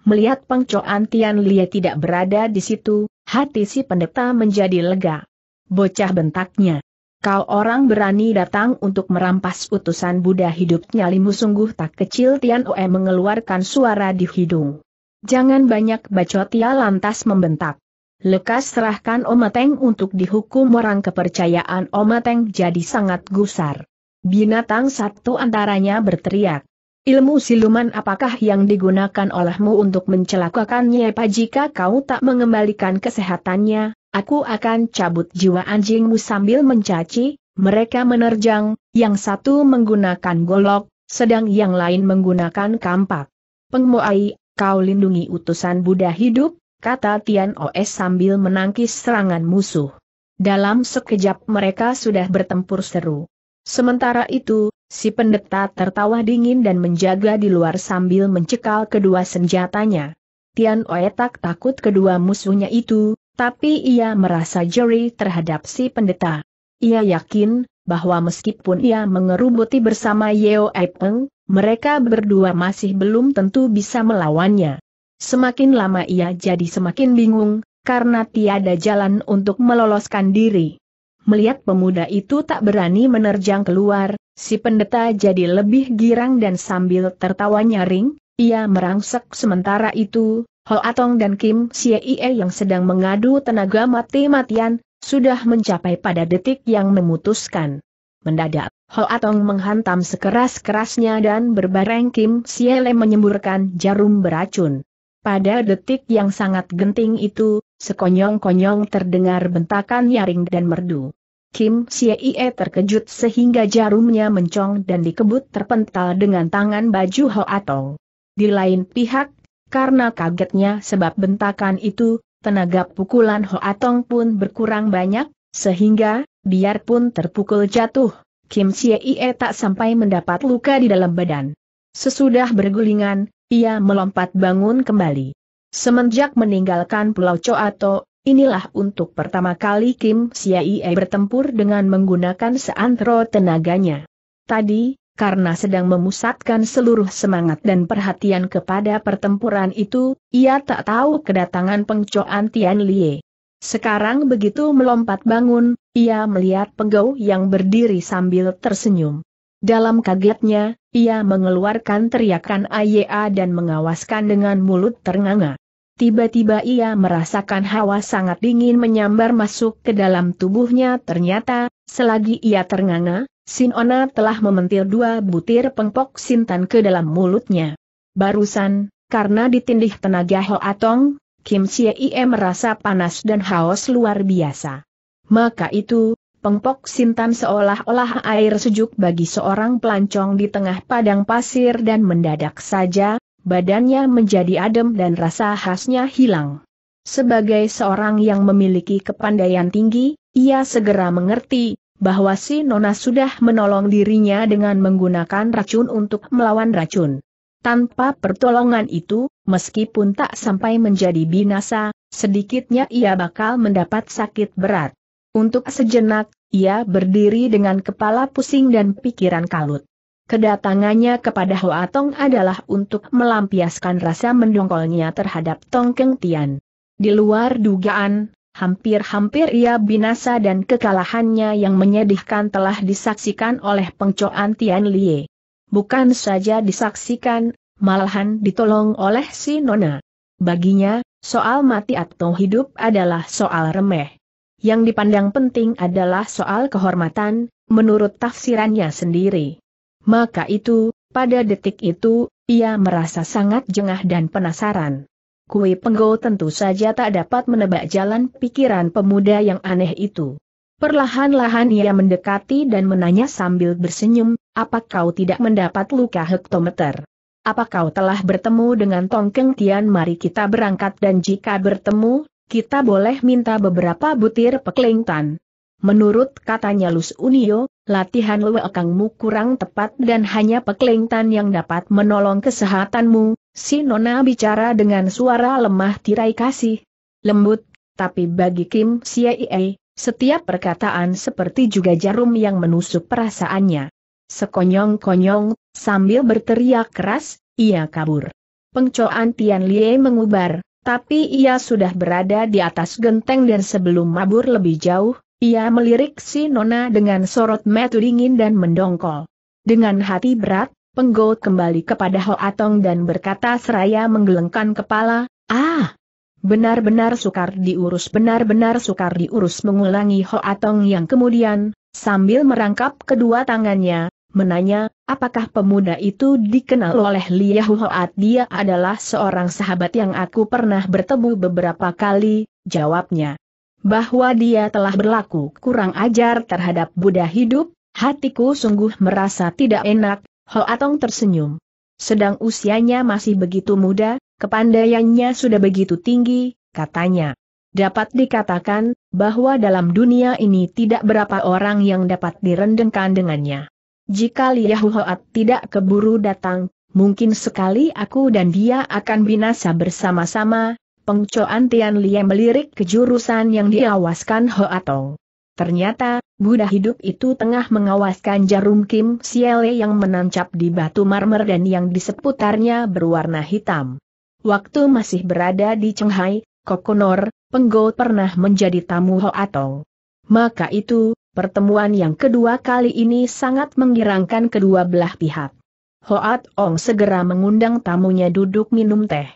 Melihat pengcoan Tian Lie tidak berada di situ, hati si pendeta menjadi lega. Bocah bentaknya. Kau orang berani datang untuk merampas utusan Buddha hidup nyalimu sungguh tak kecil Tian Oe mengeluarkan suara di hidung. Jangan banyak bacot ia lantas membentak. Lekas serahkan Omateng untuk dihukum orang kepercayaan Omateng jadi sangat gusar. Binatang satu antaranya berteriak. Ilmu siluman apakah yang digunakan olehmu untuk mencelakakannya Pak jika kau tak mengembalikan kesehatannya, Aku akan cabut jiwa anjingmu sambil mencaci, mereka menerjang, yang satu menggunakan golok, sedang yang lain menggunakan kampak. Pengmoai, kau lindungi utusan Buddha hidup, kata Tian Os sambil menangkis serangan musuh. Dalam sekejap mereka sudah bertempur seru. Sementara itu, si pendeta tertawa dingin dan menjaga di luar sambil mencekal kedua senjatanya. Tian Oe tak takut kedua musuhnya itu, tapi ia merasa jeri terhadap si pendeta. Ia yakin, bahwa meskipun ia mengerubuti bersama Yeo Epeng, mereka berdua masih belum tentu bisa melawannya. Semakin lama ia jadi semakin bingung, karena tiada jalan untuk meloloskan diri. Melihat pemuda itu tak berani menerjang keluar, si pendeta jadi lebih girang dan sambil tertawa nyaring, ia merangsek sementara itu, Ho Atong dan Kim Ie yang sedang mengadu tenaga mati-matian, sudah mencapai pada detik yang memutuskan. Mendadak, Ho Atong menghantam sekeras-kerasnya dan berbareng Kim Le menyemburkan jarum beracun. Pada detik yang sangat genting itu, sekonyong-konyong terdengar bentakan nyaring dan merdu. Kim Ie terkejut sehingga jarumnya mencong dan dikebut terpental dengan tangan baju Ho Atong. Di lain pihak, karena kagetnya sebab bentakan itu, tenaga pukulan Ho Atong pun berkurang banyak, sehingga, biarpun terpukul jatuh, Kim Ie tak sampai mendapat luka di dalam badan. Sesudah bergulingan, ia melompat bangun kembali. Semenjak meninggalkan Pulau Choato, inilah untuk pertama kali Kim Ie bertempur dengan menggunakan seantero tenaganya. Tadi, karena sedang memusatkan seluruh semangat dan perhatian kepada pertempuran itu, ia tak tahu kedatangan pengcoan Tian Lie. Sekarang begitu melompat bangun, ia melihat penggau yang berdiri sambil tersenyum. Dalam kagetnya, ia mengeluarkan teriakan Aya dan mengawaskan dengan mulut ternganga. Tiba-tiba ia merasakan hawa sangat dingin menyambar masuk ke dalam tubuhnya ternyata, selagi ia ternganga, Sinona telah mementil dua butir pengpok sintan ke dalam mulutnya. Barusan, karena ditindih tenaga Ho Atong, Kim Ie merasa panas dan haus luar biasa. Maka itu, pengpok sintan seolah-olah air sejuk bagi seorang pelancong di tengah padang pasir dan mendadak saja, badannya menjadi adem dan rasa khasnya hilang. Sebagai seorang yang memiliki kepandaian tinggi, ia segera mengerti, bahwa si Nona sudah menolong dirinya dengan menggunakan racun untuk melawan racun. Tanpa pertolongan itu, meskipun tak sampai menjadi binasa, sedikitnya ia bakal mendapat sakit berat. Untuk sejenak, ia berdiri dengan kepala pusing dan pikiran kalut. Kedatangannya kepada Hoa Tong adalah untuk melampiaskan rasa mendongkolnya terhadap Tong Keng Tian. Di luar dugaan, Hampir-hampir ia binasa dan kekalahannya yang menyedihkan telah disaksikan oleh pengcoan Tian Lie. Bukan saja disaksikan, malahan ditolong oleh si Nona. Baginya, soal mati atau hidup adalah soal remeh. Yang dipandang penting adalah soal kehormatan, menurut tafsirannya sendiri. Maka itu, pada detik itu, ia merasa sangat jengah dan penasaran. Kui Penggo tentu saja tak dapat menebak jalan pikiran pemuda yang aneh itu. Perlahan-lahan ia mendekati dan menanya sambil bersenyum, apa kau tidak mendapat luka hektometer? Apa kau telah bertemu dengan Tongkeng Tian mari kita berangkat dan jika bertemu, kita boleh minta beberapa butir pekling tan. Menurut katanya Lus Unio, latihan lekangmu kurang tepat dan hanya pekling tan yang dapat menolong kesehatanmu, Si Nona bicara dengan suara lemah tirai kasih. Lembut, tapi bagi Kim Siei, setiap perkataan seperti juga jarum yang menusuk perasaannya. Sekonyong-konyong, sambil berteriak keras, ia kabur. Pengcoan Tian Lie mengubar, tapi ia sudah berada di atas genteng dan sebelum mabur lebih jauh, ia melirik si Nona dengan sorot mata dingin dan mendongkol. Dengan hati berat, Penggo kembali kepada Ho Atong dan berkata seraya menggelengkan kepala, ah, benar-benar sukar diurus benar-benar sukar diurus mengulangi Ho Atong yang kemudian, sambil merangkap kedua tangannya, menanya, apakah pemuda itu dikenal oleh Liahu Hoat dia adalah seorang sahabat yang aku pernah bertemu beberapa kali, jawabnya. Bahwa dia telah berlaku kurang ajar terhadap Buddha hidup, hatiku sungguh merasa tidak enak, Ho Atong tersenyum. Sedang usianya masih begitu muda, kepandaiannya sudah begitu tinggi, katanya. Dapat dikatakan, bahwa dalam dunia ini tidak berapa orang yang dapat direndengkan dengannya. Jika Liahu Hoat tidak keburu datang, mungkin sekali aku dan dia akan binasa bersama-sama, pengcoan Tian Lie melirik ke jurusan yang diawaskan Ho Atong. Ternyata, Buddha hidup itu tengah mengawaskan jarum Kim Siele yang menancap di batu marmer dan yang di seputarnya berwarna hitam. Waktu masih berada di Chenghai, Kokonor, Penggo pernah menjadi tamu Ho Atong. Maka itu, Pertemuan yang kedua kali ini sangat menggirangkan kedua belah pihak. Hoat Ong segera mengundang tamunya duduk minum teh.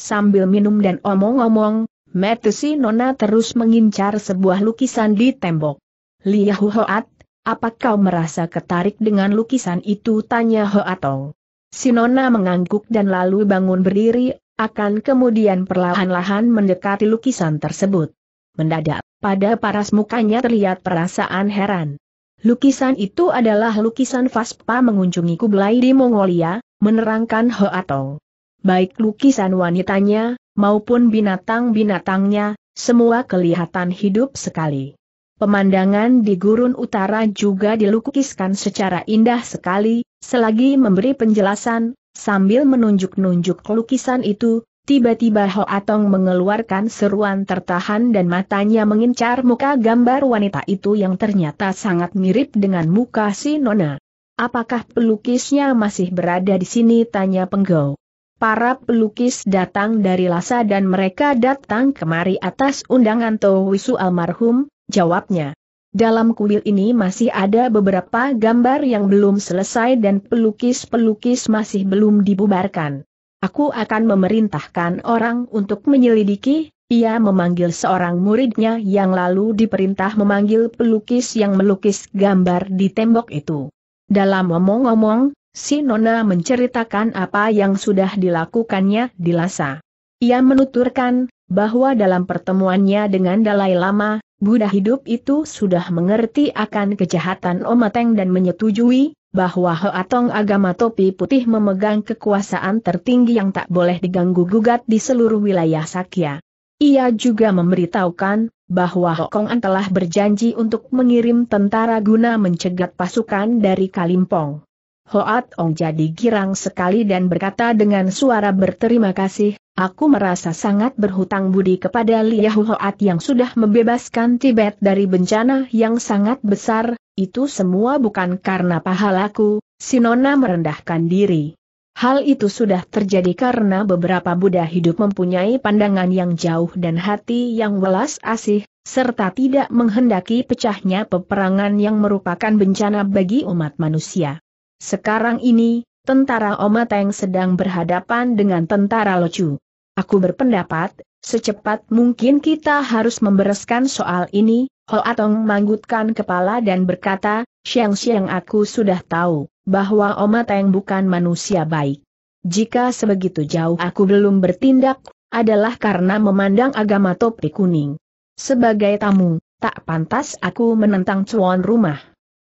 Sambil minum dan omong-omong, Metusi Nona terus mengincar sebuah lukisan di tembok. Liahu Hoat, apa kau merasa ketarik dengan lukisan itu? Tanya Hoat Ong. Si Nona mengangguk dan lalu bangun berdiri, akan kemudian perlahan-lahan mendekati lukisan tersebut. Mendadak, pada paras mukanya terlihat perasaan heran. Lukisan itu adalah lukisan Vaspa mengunjungi Kublai di Mongolia, menerangkan Hoatong. Baik lukisan wanitanya, maupun binatang-binatangnya, semua kelihatan hidup sekali. Pemandangan di gurun utara juga dilukiskan secara indah sekali, selagi memberi penjelasan, sambil menunjuk-nunjuk lukisan itu, Tiba-tiba Ho Atong mengeluarkan seruan tertahan dan matanya mengincar muka gambar wanita itu yang ternyata sangat mirip dengan muka si Nona. Apakah pelukisnya masih berada di sini? Tanya Penggau. Para pelukis datang dari Lasa dan mereka datang kemari atas undangan Wisu almarhum, jawabnya. Dalam kuil ini masih ada beberapa gambar yang belum selesai dan pelukis-pelukis masih belum dibubarkan. Aku akan memerintahkan orang untuk menyelidiki, ia memanggil seorang muridnya yang lalu diperintah memanggil pelukis yang melukis gambar di tembok itu. Dalam ngomong-ngomong, si Nona menceritakan apa yang sudah dilakukannya di Lhasa. Ia menuturkan, bahwa dalam pertemuannya dengan Dalai Lama, Buddha hidup itu sudah mengerti akan kejahatan Omateng dan menyetujui, bahwa Hoatong agama topi putih memegang kekuasaan tertinggi yang tak boleh diganggu-gugat di seluruh wilayah Sakya. Ia juga memberitahukan, bahwa Hokong An telah berjanji untuk mengirim tentara guna mencegat pasukan dari Kalimpong. Hoat Ong jadi girang sekali dan berkata dengan suara berterima kasih, aku merasa sangat berhutang budi kepada Liahu Hoat yang sudah membebaskan Tibet dari bencana yang sangat besar, itu semua bukan karena pahalaku, Sinona merendahkan diri. Hal itu sudah terjadi karena beberapa Buddha hidup mempunyai pandangan yang jauh dan hati yang welas asih, serta tidak menghendaki pecahnya peperangan yang merupakan bencana bagi umat manusia. Sekarang ini, tentara Omateng sedang berhadapan dengan tentara Locu. Aku berpendapat, secepat mungkin kita harus membereskan soal ini, Ho Atong manggutkan kepala dan berkata, Siang-siang aku sudah tahu, bahwa Omateng bukan manusia baik. Jika sebegitu jauh aku belum bertindak, adalah karena memandang agama topi kuning. Sebagai tamu, tak pantas aku menentang tuan rumah.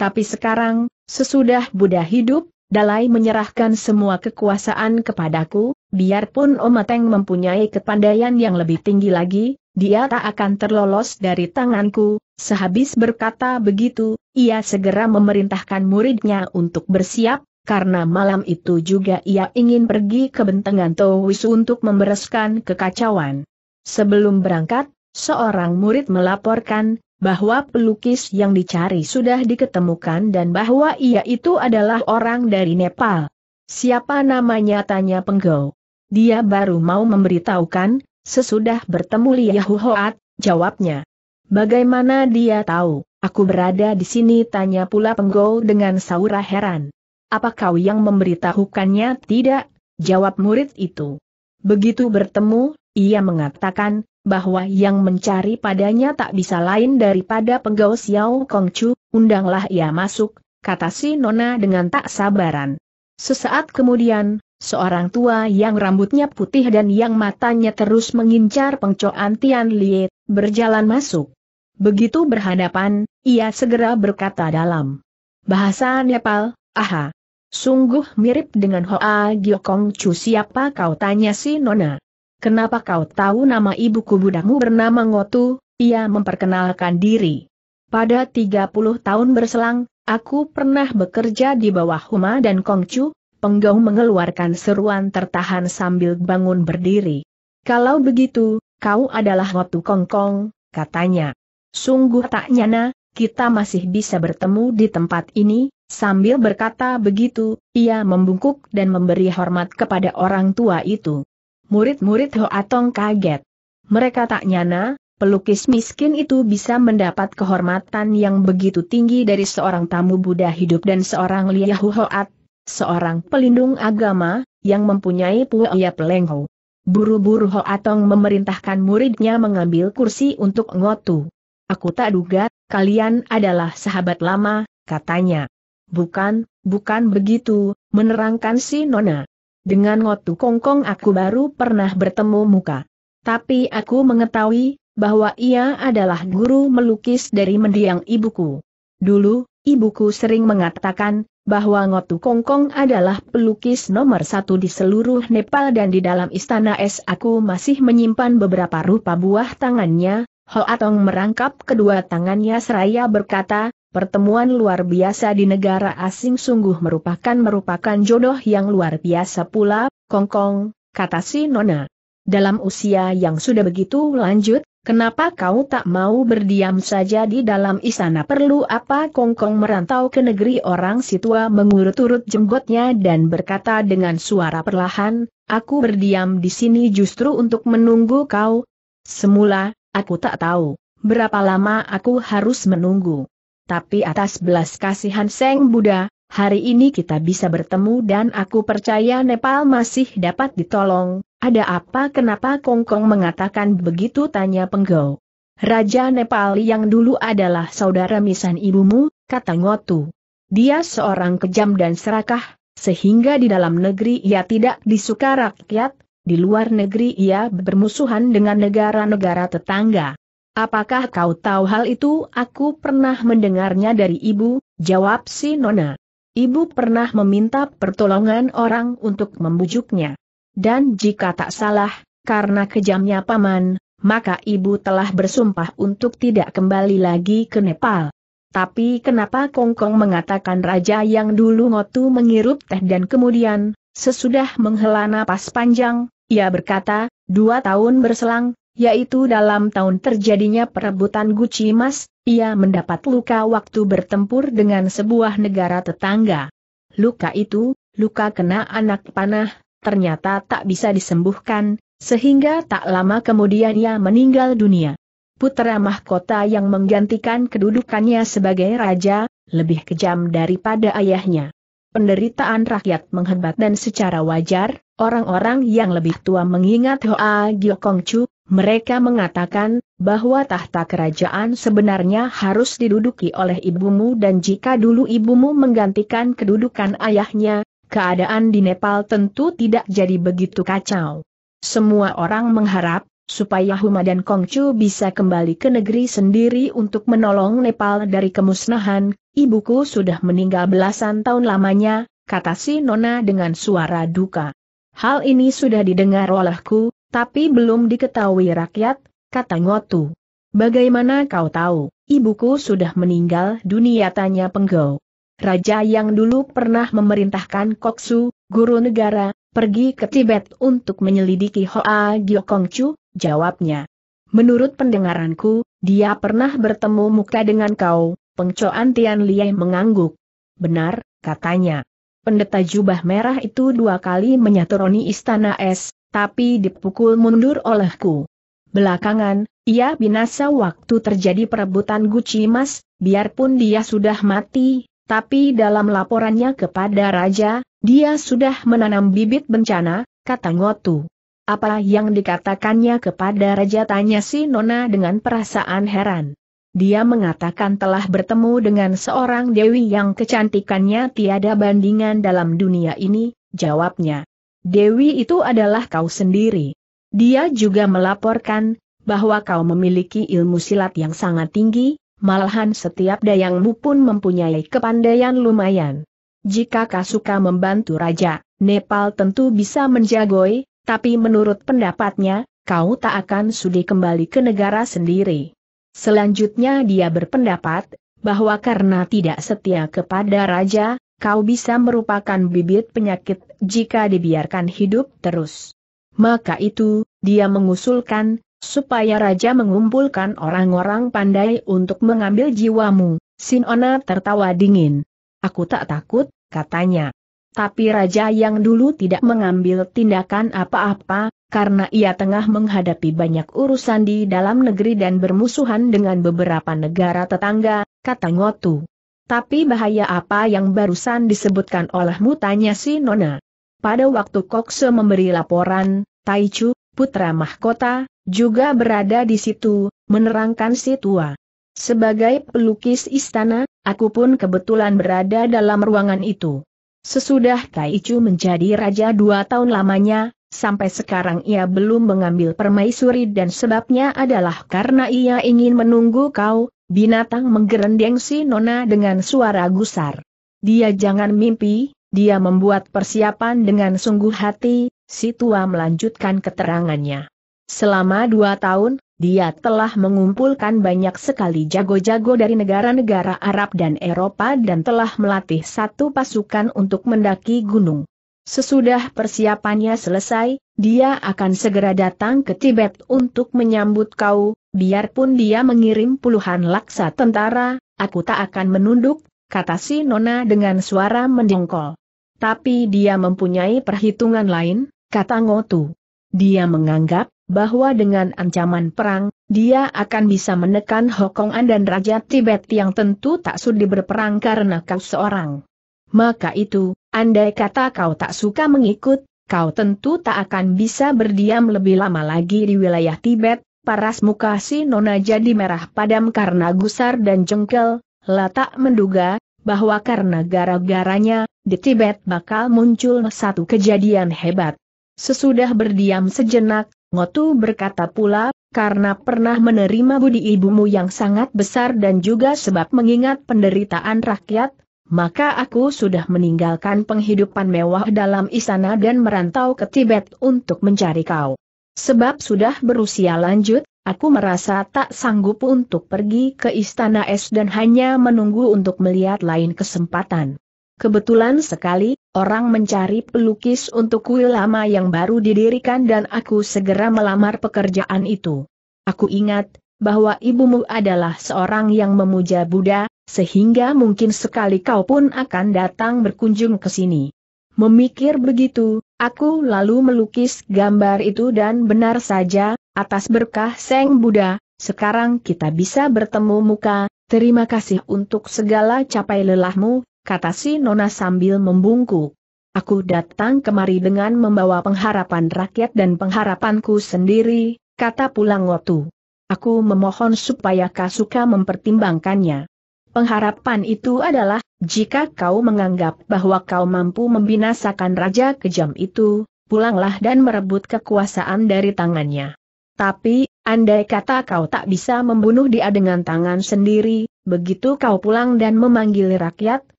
Tapi sekarang, sesudah Buddha hidup, Dalai menyerahkan semua kekuasaan kepadaku, biarpun Omateng mempunyai kepandaian yang lebih tinggi lagi, dia tak akan terlolos dari tanganku. Sehabis berkata begitu, ia segera memerintahkan muridnya untuk bersiap, karena malam itu juga ia ingin pergi ke bentengan Towisu untuk membereskan kekacauan. Sebelum berangkat, seorang murid melaporkan, bahwa pelukis yang dicari sudah diketemukan dan bahwa ia itu adalah orang dari Nepal. Siapa namanya tanya Penggau. Dia baru mau memberitahukan, sesudah bertemu Liahu Hoat, jawabnya. Bagaimana dia tahu, aku berada di sini tanya pula Penggau dengan saura heran. Apa kau yang memberitahukannya? Tidak, jawab murid itu. Begitu bertemu, ia mengatakan, bahwa yang mencari padanya tak bisa lain daripada penggawa Xiao Kongcu, undanglah ia masuk, kata si Nona dengan tak sabaran. Sesaat kemudian, seorang tua yang rambutnya putih dan yang matanya terus mengincar pengcoan Tian Liet, berjalan masuk. Begitu berhadapan, ia segera berkata dalam bahasa Nepal, aha, sungguh mirip dengan Hoa Giokong Chu siapa kau tanya si Nona. Kenapa kau tahu nama ibuku budamu bernama Ngotu? Ia memperkenalkan diri. Pada 30 tahun berselang, aku pernah bekerja di bawah Huma dan Kongcu, Penggau mengeluarkan seruan tertahan sambil bangun berdiri. Kalau begitu, kau adalah Ngotu Kongkong, katanya. Sungguh tak nyana, kita masih bisa bertemu di tempat ini, sambil berkata begitu, ia membungkuk dan memberi hormat kepada orang tua itu. Murid-murid Ho Atong kaget. Mereka tak nyana, pelukis miskin itu bisa mendapat kehormatan yang begitu tinggi dari seorang tamu Buddha hidup dan seorang Liahu Hoat, seorang pelindung agama, yang mempunyai Puya Pelengho. Buru-buru Hoatong memerintahkan muridnya mengambil kursi untuk ngotu. Aku tak duga, kalian adalah sahabat lama, katanya. Bukan, bukan begitu, menerangkan si Nona. Dengan ngotu kongkong aku baru pernah bertemu muka. Tapi aku mengetahui, bahwa ia adalah guru melukis dari mendiang ibuku. Dulu, ibuku sering mengatakan, bahwa Ngotu Kongkong adalah pelukis nomor satu di seluruh Nepal dan di dalam istana es aku masih menyimpan beberapa rupa buah tangannya, Ho Atong merangkap kedua tangannya seraya berkata, pertemuan luar biasa di negara asing sungguh merupakan merupakan jodoh yang luar biasa pula, Kongkong, kata si Nona. Dalam usia yang sudah begitu lanjut, Kenapa kau tak mau berdiam saja di dalam istana perlu apa Kongkong merantau ke negeri orang si tua mengurut-urut jenggotnya dan berkata dengan suara perlahan, aku berdiam di sini justru untuk menunggu kau. Semula, aku tak tahu, berapa lama aku harus menunggu. Tapi atas belas kasihan Seng Buddha, hari ini kita bisa bertemu dan aku percaya Nepal masih dapat ditolong, ada apa kenapa Kongkong mengatakan begitu tanya Penggau. Raja Nepal yang dulu adalah saudara misan ibumu, kata Ngotu. Dia seorang kejam dan serakah, sehingga di dalam negeri ia tidak disuka rakyat, di luar negeri ia bermusuhan dengan negara-negara tetangga. Apakah kau tahu hal itu? Aku pernah mendengarnya dari ibu, jawab si Nona. Ibu pernah meminta pertolongan orang untuk membujuknya. Dan jika tak salah, karena kejamnya paman, maka ibu telah bersumpah untuk tidak kembali lagi ke Nepal. Tapi kenapa Kongkong mengatakan raja yang dulu ngotu mengirup teh dan kemudian, sesudah menghela napas panjang, ia berkata, dua tahun berselang, yaitu dalam tahun terjadinya perebutan Guci Mas, ia mendapat luka waktu bertempur dengan sebuah negara tetangga. Luka itu, luka kena anak panah, ternyata tak bisa disembuhkan, sehingga tak lama kemudian ia meninggal dunia. Putra mahkota yang menggantikan kedudukannya sebagai raja, lebih kejam daripada ayahnya. Penderitaan rakyat menghebat dan secara wajar, orang-orang yang lebih tua mengingat Hoa Giokongcu, mereka mengatakan, bahwa tahta kerajaan sebenarnya harus diduduki oleh ibumu dan jika dulu ibumu menggantikan kedudukan ayahnya, keadaan di Nepal tentu tidak jadi begitu kacau. Semua orang mengharap, supaya Huma dan Kongcu bisa kembali ke negeri sendiri untuk menolong Nepal dari kemusnahan, ibuku sudah meninggal belasan tahun lamanya, kata si Nona dengan suara duka. Hal ini sudah didengar olehku, tapi belum diketahui rakyat, kata Ngotu. Bagaimana kau tahu, ibuku sudah meninggal dunia tanya Penggau raja yang dulu pernah memerintahkan Koksu, guru negara, pergi ke Tibet untuk menyelidiki Hoa Giokongcu, jawabnya. Menurut pendengaranku, dia pernah bertemu muka dengan kau, Pengcoan Tian Liai mengangguk. Benar, katanya. Pendeta jubah merah itu dua kali menyaturoni istana es, tapi dipukul mundur olehku. Belakangan, ia binasa waktu terjadi perebutan Guci Mas, biarpun dia sudah mati, tapi dalam laporannya kepada raja, dia sudah menanam bibit bencana, kata Ngotu. Apa yang dikatakannya kepada raja tanya si Nona dengan perasaan heran. Dia mengatakan telah bertemu dengan seorang dewi yang kecantikannya tiada bandingan dalam dunia ini, jawabnya. Dewi itu adalah kau sendiri. Dia juga melaporkan, bahwa kau memiliki ilmu silat yang sangat tinggi, malahan setiap dayangmu pun mempunyai kepandaian lumayan. Jika kau suka membantu Raja, Nepal tentu bisa menjagoi, tapi menurut pendapatnya, kau tak akan sudi kembali ke negara sendiri. Selanjutnya dia berpendapat, bahwa karena tidak setia kepada Raja, kau bisa merupakan bibit penyakit jika dibiarkan hidup terus. Maka itu, dia mengusulkan, supaya raja mengumpulkan orang-orang pandai untuk mengambil jiwamu. Sinona tertawa dingin. Aku tak takut, katanya. Tapi raja yang dulu tidak mengambil tindakan apa-apa, karena ia tengah menghadapi banyak urusan di dalam negeri dan bermusuhan dengan beberapa negara tetangga, kata Ngotu. Tapi bahaya apa yang barusan disebutkan olehmu tanya si Nona. Pada waktu Kokse memberi laporan, Taichu, putra mahkota, juga berada di situ, menerangkan si tua. Sebagai pelukis istana, aku pun kebetulan berada dalam ruangan itu. Sesudah Taichu menjadi raja dua tahun lamanya, sampai sekarang ia belum mengambil permaisuri dan sebabnya adalah karena ia ingin menunggu kau, binatang menggerendeng si Nona dengan suara gusar. Dia jangan mimpi, dia membuat persiapan dengan sungguh hati, si tua melanjutkan keterangannya. Selama dua tahun, dia telah mengumpulkan banyak sekali jago-jago dari negara-negara Arab dan Eropa dan telah melatih satu pasukan untuk mendaki gunung. Sesudah persiapannya selesai, dia akan segera datang ke Tibet untuk menyambut kau, biarpun dia mengirim puluhan laksa tentara, aku tak akan menunduk, kata si Nona dengan suara mendengkol. Tapi dia mempunyai perhitungan lain, kata Ngotu. Dia menganggap, bahwa dengan ancaman perang, dia akan bisa menekan Hokongan dan Raja Tibet yang tentu tak sudi berperang karena kau seorang. Maka itu, andai kata kau tak suka mengikut, kau tentu tak akan bisa berdiam lebih lama lagi di wilayah Tibet, paras muka si Nona jadi merah padam karena gusar dan jengkel, letak menduga, bahwa karena gara-garanya, di Tibet bakal muncul satu kejadian hebat. Sesudah berdiam sejenak, Ngotu berkata pula, karena pernah menerima budi ibumu yang sangat besar dan juga sebab mengingat penderitaan rakyat, maka aku sudah meninggalkan penghidupan mewah dalam istana dan merantau ke Tibet untuk mencari kau. Sebab sudah berusia lanjut, aku merasa tak sanggup untuk pergi ke istana es dan hanya menunggu untuk melihat lain kesempatan. Kebetulan sekali, orang mencari pelukis untuk kuil lama yang baru didirikan dan aku segera melamar pekerjaan itu. Aku ingat, bahwa ibumu adalah seorang yang memuja Buddha, sehingga mungkin sekali kau pun akan datang berkunjung ke sini. Memikir begitu, aku lalu melukis gambar itu dan benar saja, atas berkah Seng Buddha, sekarang kita bisa bertemu muka, terima kasih untuk segala capai lelahmu, kata si Nona sambil membungkuk. Aku datang kemari dengan membawa pengharapan rakyat dan pengharapanku sendiri, kata pulang waktu. Aku memohon supaya kau suka mempertimbangkannya. Pengharapan itu adalah, jika kau menganggap bahwa kau mampu membinasakan raja kejam itu, pulanglah dan merebut kekuasaan dari tangannya. Tapi, andai kata kau tak bisa membunuh dia dengan tangan sendiri, begitu kau pulang dan memanggil rakyat,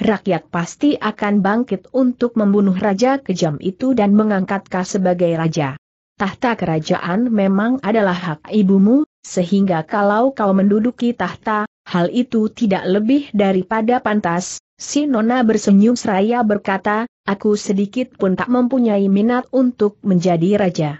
rakyat pasti akan bangkit untuk membunuh raja kejam itu dan mengangkat kau sebagai raja. Tahta kerajaan memang adalah hak ibumu, sehingga kalau kau menduduki tahta, hal itu tidak lebih daripada pantas. Si Nona bersenyum seraya berkata, aku sedikit pun tak mempunyai minat untuk menjadi raja.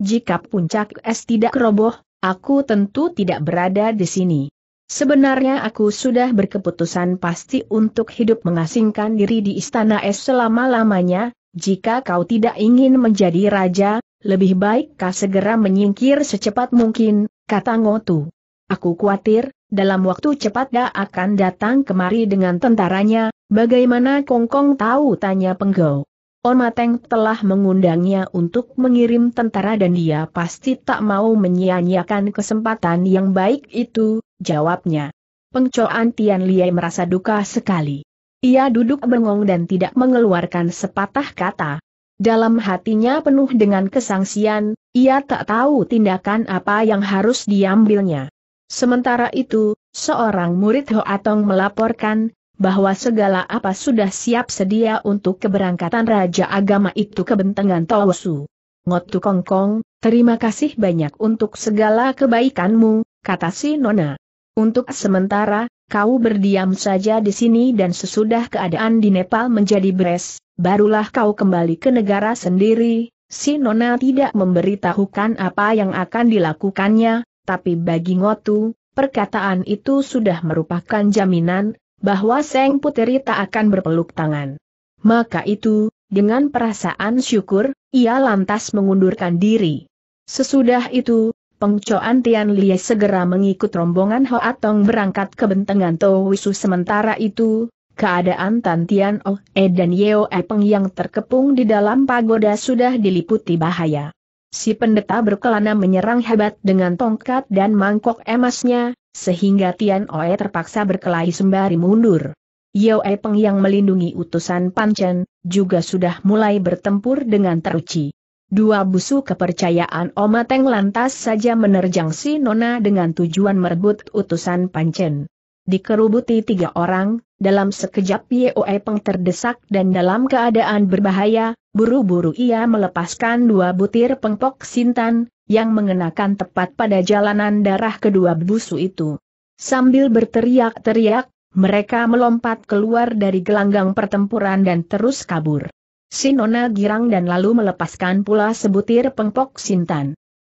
Jika puncak es tidak roboh, aku tentu tidak berada di sini. Sebenarnya aku sudah berkeputusan pasti untuk hidup mengasingkan diri di istana es selama-lamanya, jika kau tidak ingin menjadi raja, lebih baik kau segera menyingkir secepat mungkin, kata Ngotu. Aku khawatir, dalam waktu cepat dia akan datang kemari dengan tentaranya, bagaimana Kongkong tahu tanya Penggau. Omateng telah mengundangnya untuk mengirim tentara dan dia pasti tak mau menyia-nyiakan kesempatan yang baik itu, jawabnya. Pengcoan Tian Liai merasa duka sekali. Ia duduk bengong dan tidak mengeluarkan sepatah kata. Dalam hatinya penuh dengan kesangsian, ia tak tahu tindakan apa yang harus diambilnya. Sementara itu, seorang murid Hoatong melaporkan, bahwa segala apa sudah siap sedia untuk keberangkatan Raja Agama itu ke bentengan Tosu. Ngotu Kongkong, terima kasih banyak untuk segala kebaikanmu, kata si Nona. Untuk sementara, kau berdiam saja di sini dan sesudah keadaan di Nepal menjadi beres, barulah kau kembali ke negara sendiri. Si Nona tidak memberitahukan apa yang akan dilakukannya, tapi bagi Ngotu, perkataan itu sudah merupakan jaminan, bahwa Seng Puteri tak akan berpeluk tangan. Maka itu, dengan perasaan syukur, ia lantas mengundurkan diri. Sesudah itu, Pengcoan Tian Lie segera mengikut rombongan Hoa Tong berangkat ke bentengan Wisu sementara itu, keadaan Tan Tian Oh E dan Yeo E Peng yang terkepung di dalam pagoda sudah diliputi bahaya. Si pendeta berkelana menyerang hebat dengan tongkat dan mangkok emasnya, sehingga Tian Oe terpaksa berkelahi sembari mundur. Yeo E Peng yang melindungi utusan Pancen, juga sudah mulai bertempur dengan teruci. Dua busu kepercayaan Omateng lantas saja menerjang si Nona dengan tujuan merebut utusan Pancen. Dikerubuti tiga orang, dalam sekejap Yeo E Peng terdesak dan dalam keadaan berbahaya, buru-buru ia melepaskan dua butir pengpok sintan, yang mengenakan tepat pada jalanan darah kedua busu itu. Sambil berteriak-teriak, mereka melompat keluar dari gelanggang pertempuran dan terus kabur. Si Nona girang dan lalu melepaskan pula sebutir pengpok sintan.